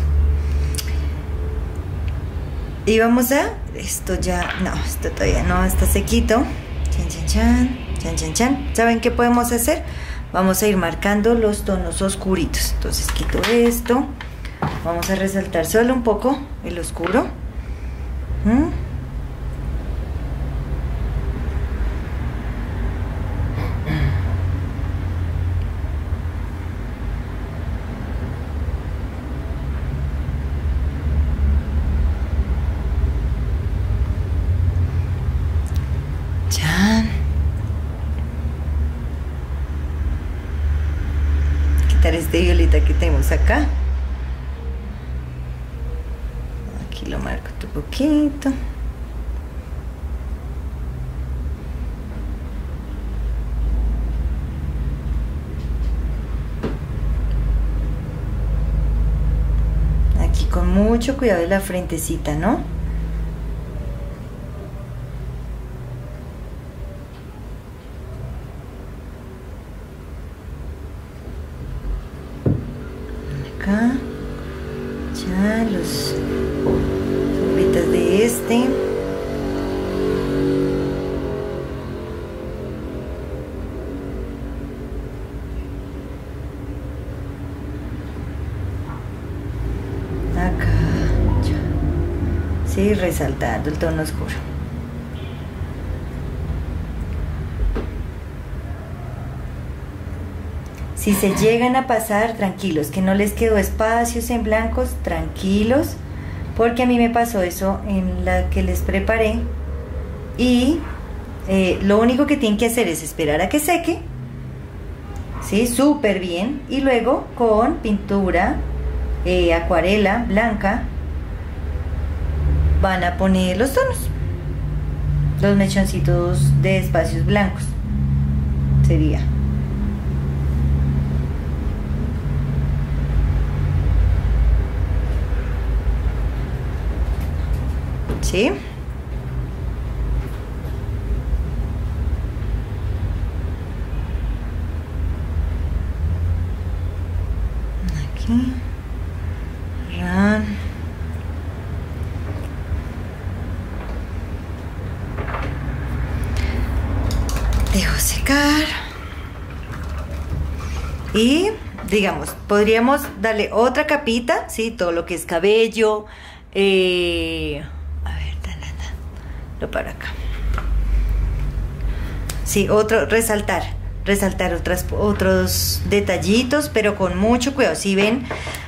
Y vamos a... Esto ya... No, esto todavía no, está sequito. Chan, chan, chan. Chan, chan, chan. ¿Saben qué podemos hacer? Vamos a ir marcando los tonos oscuritos. Entonces quito esto. Vamos a resaltar solo un poco el oscuro. ¿Mm? este violeta que tenemos acá aquí lo marco un poquito aquí con cuidado de la frentecita no resaltando el tono oscuro Si se llegan a pasar, tranquilos, que no les quedó espacios en blancos, tranquilos, porque a mí me pasó eso en la que les preparé. Y eh, lo único que tienen que hacer es esperar a que seque, ¿sí? Súper bien. Y luego con pintura, eh, acuarela blanca, van a poner los tonos, los mechoncitos de espacios blancos. Sería. ¿sí? Aquí. Run. Dejo secar. Y digamos, podríamos darle otra capita, ¿sí? Todo lo que es cabello, eh, para acá. Sí, otro, resaltar, resaltar otras, otros detallitos, pero con mucho cuidado. Si ven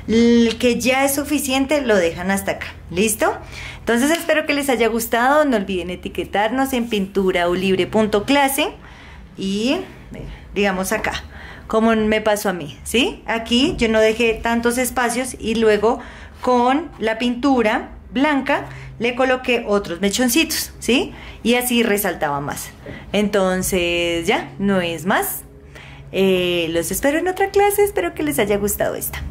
que ya es suficiente, lo dejan hasta acá. ¿Listo? Entonces espero que les haya gustado. No olviden etiquetarnos en pinturaulibre.clase y digamos acá, como me pasó a mí, ¿sí? Aquí yo no dejé tantos espacios y luego con la pintura blanca le coloqué otros mechoncitos, ¿sí? Y así resaltaba más. Entonces, ya, no es más. Eh, los espero en otra clase, espero que les haya gustado esta.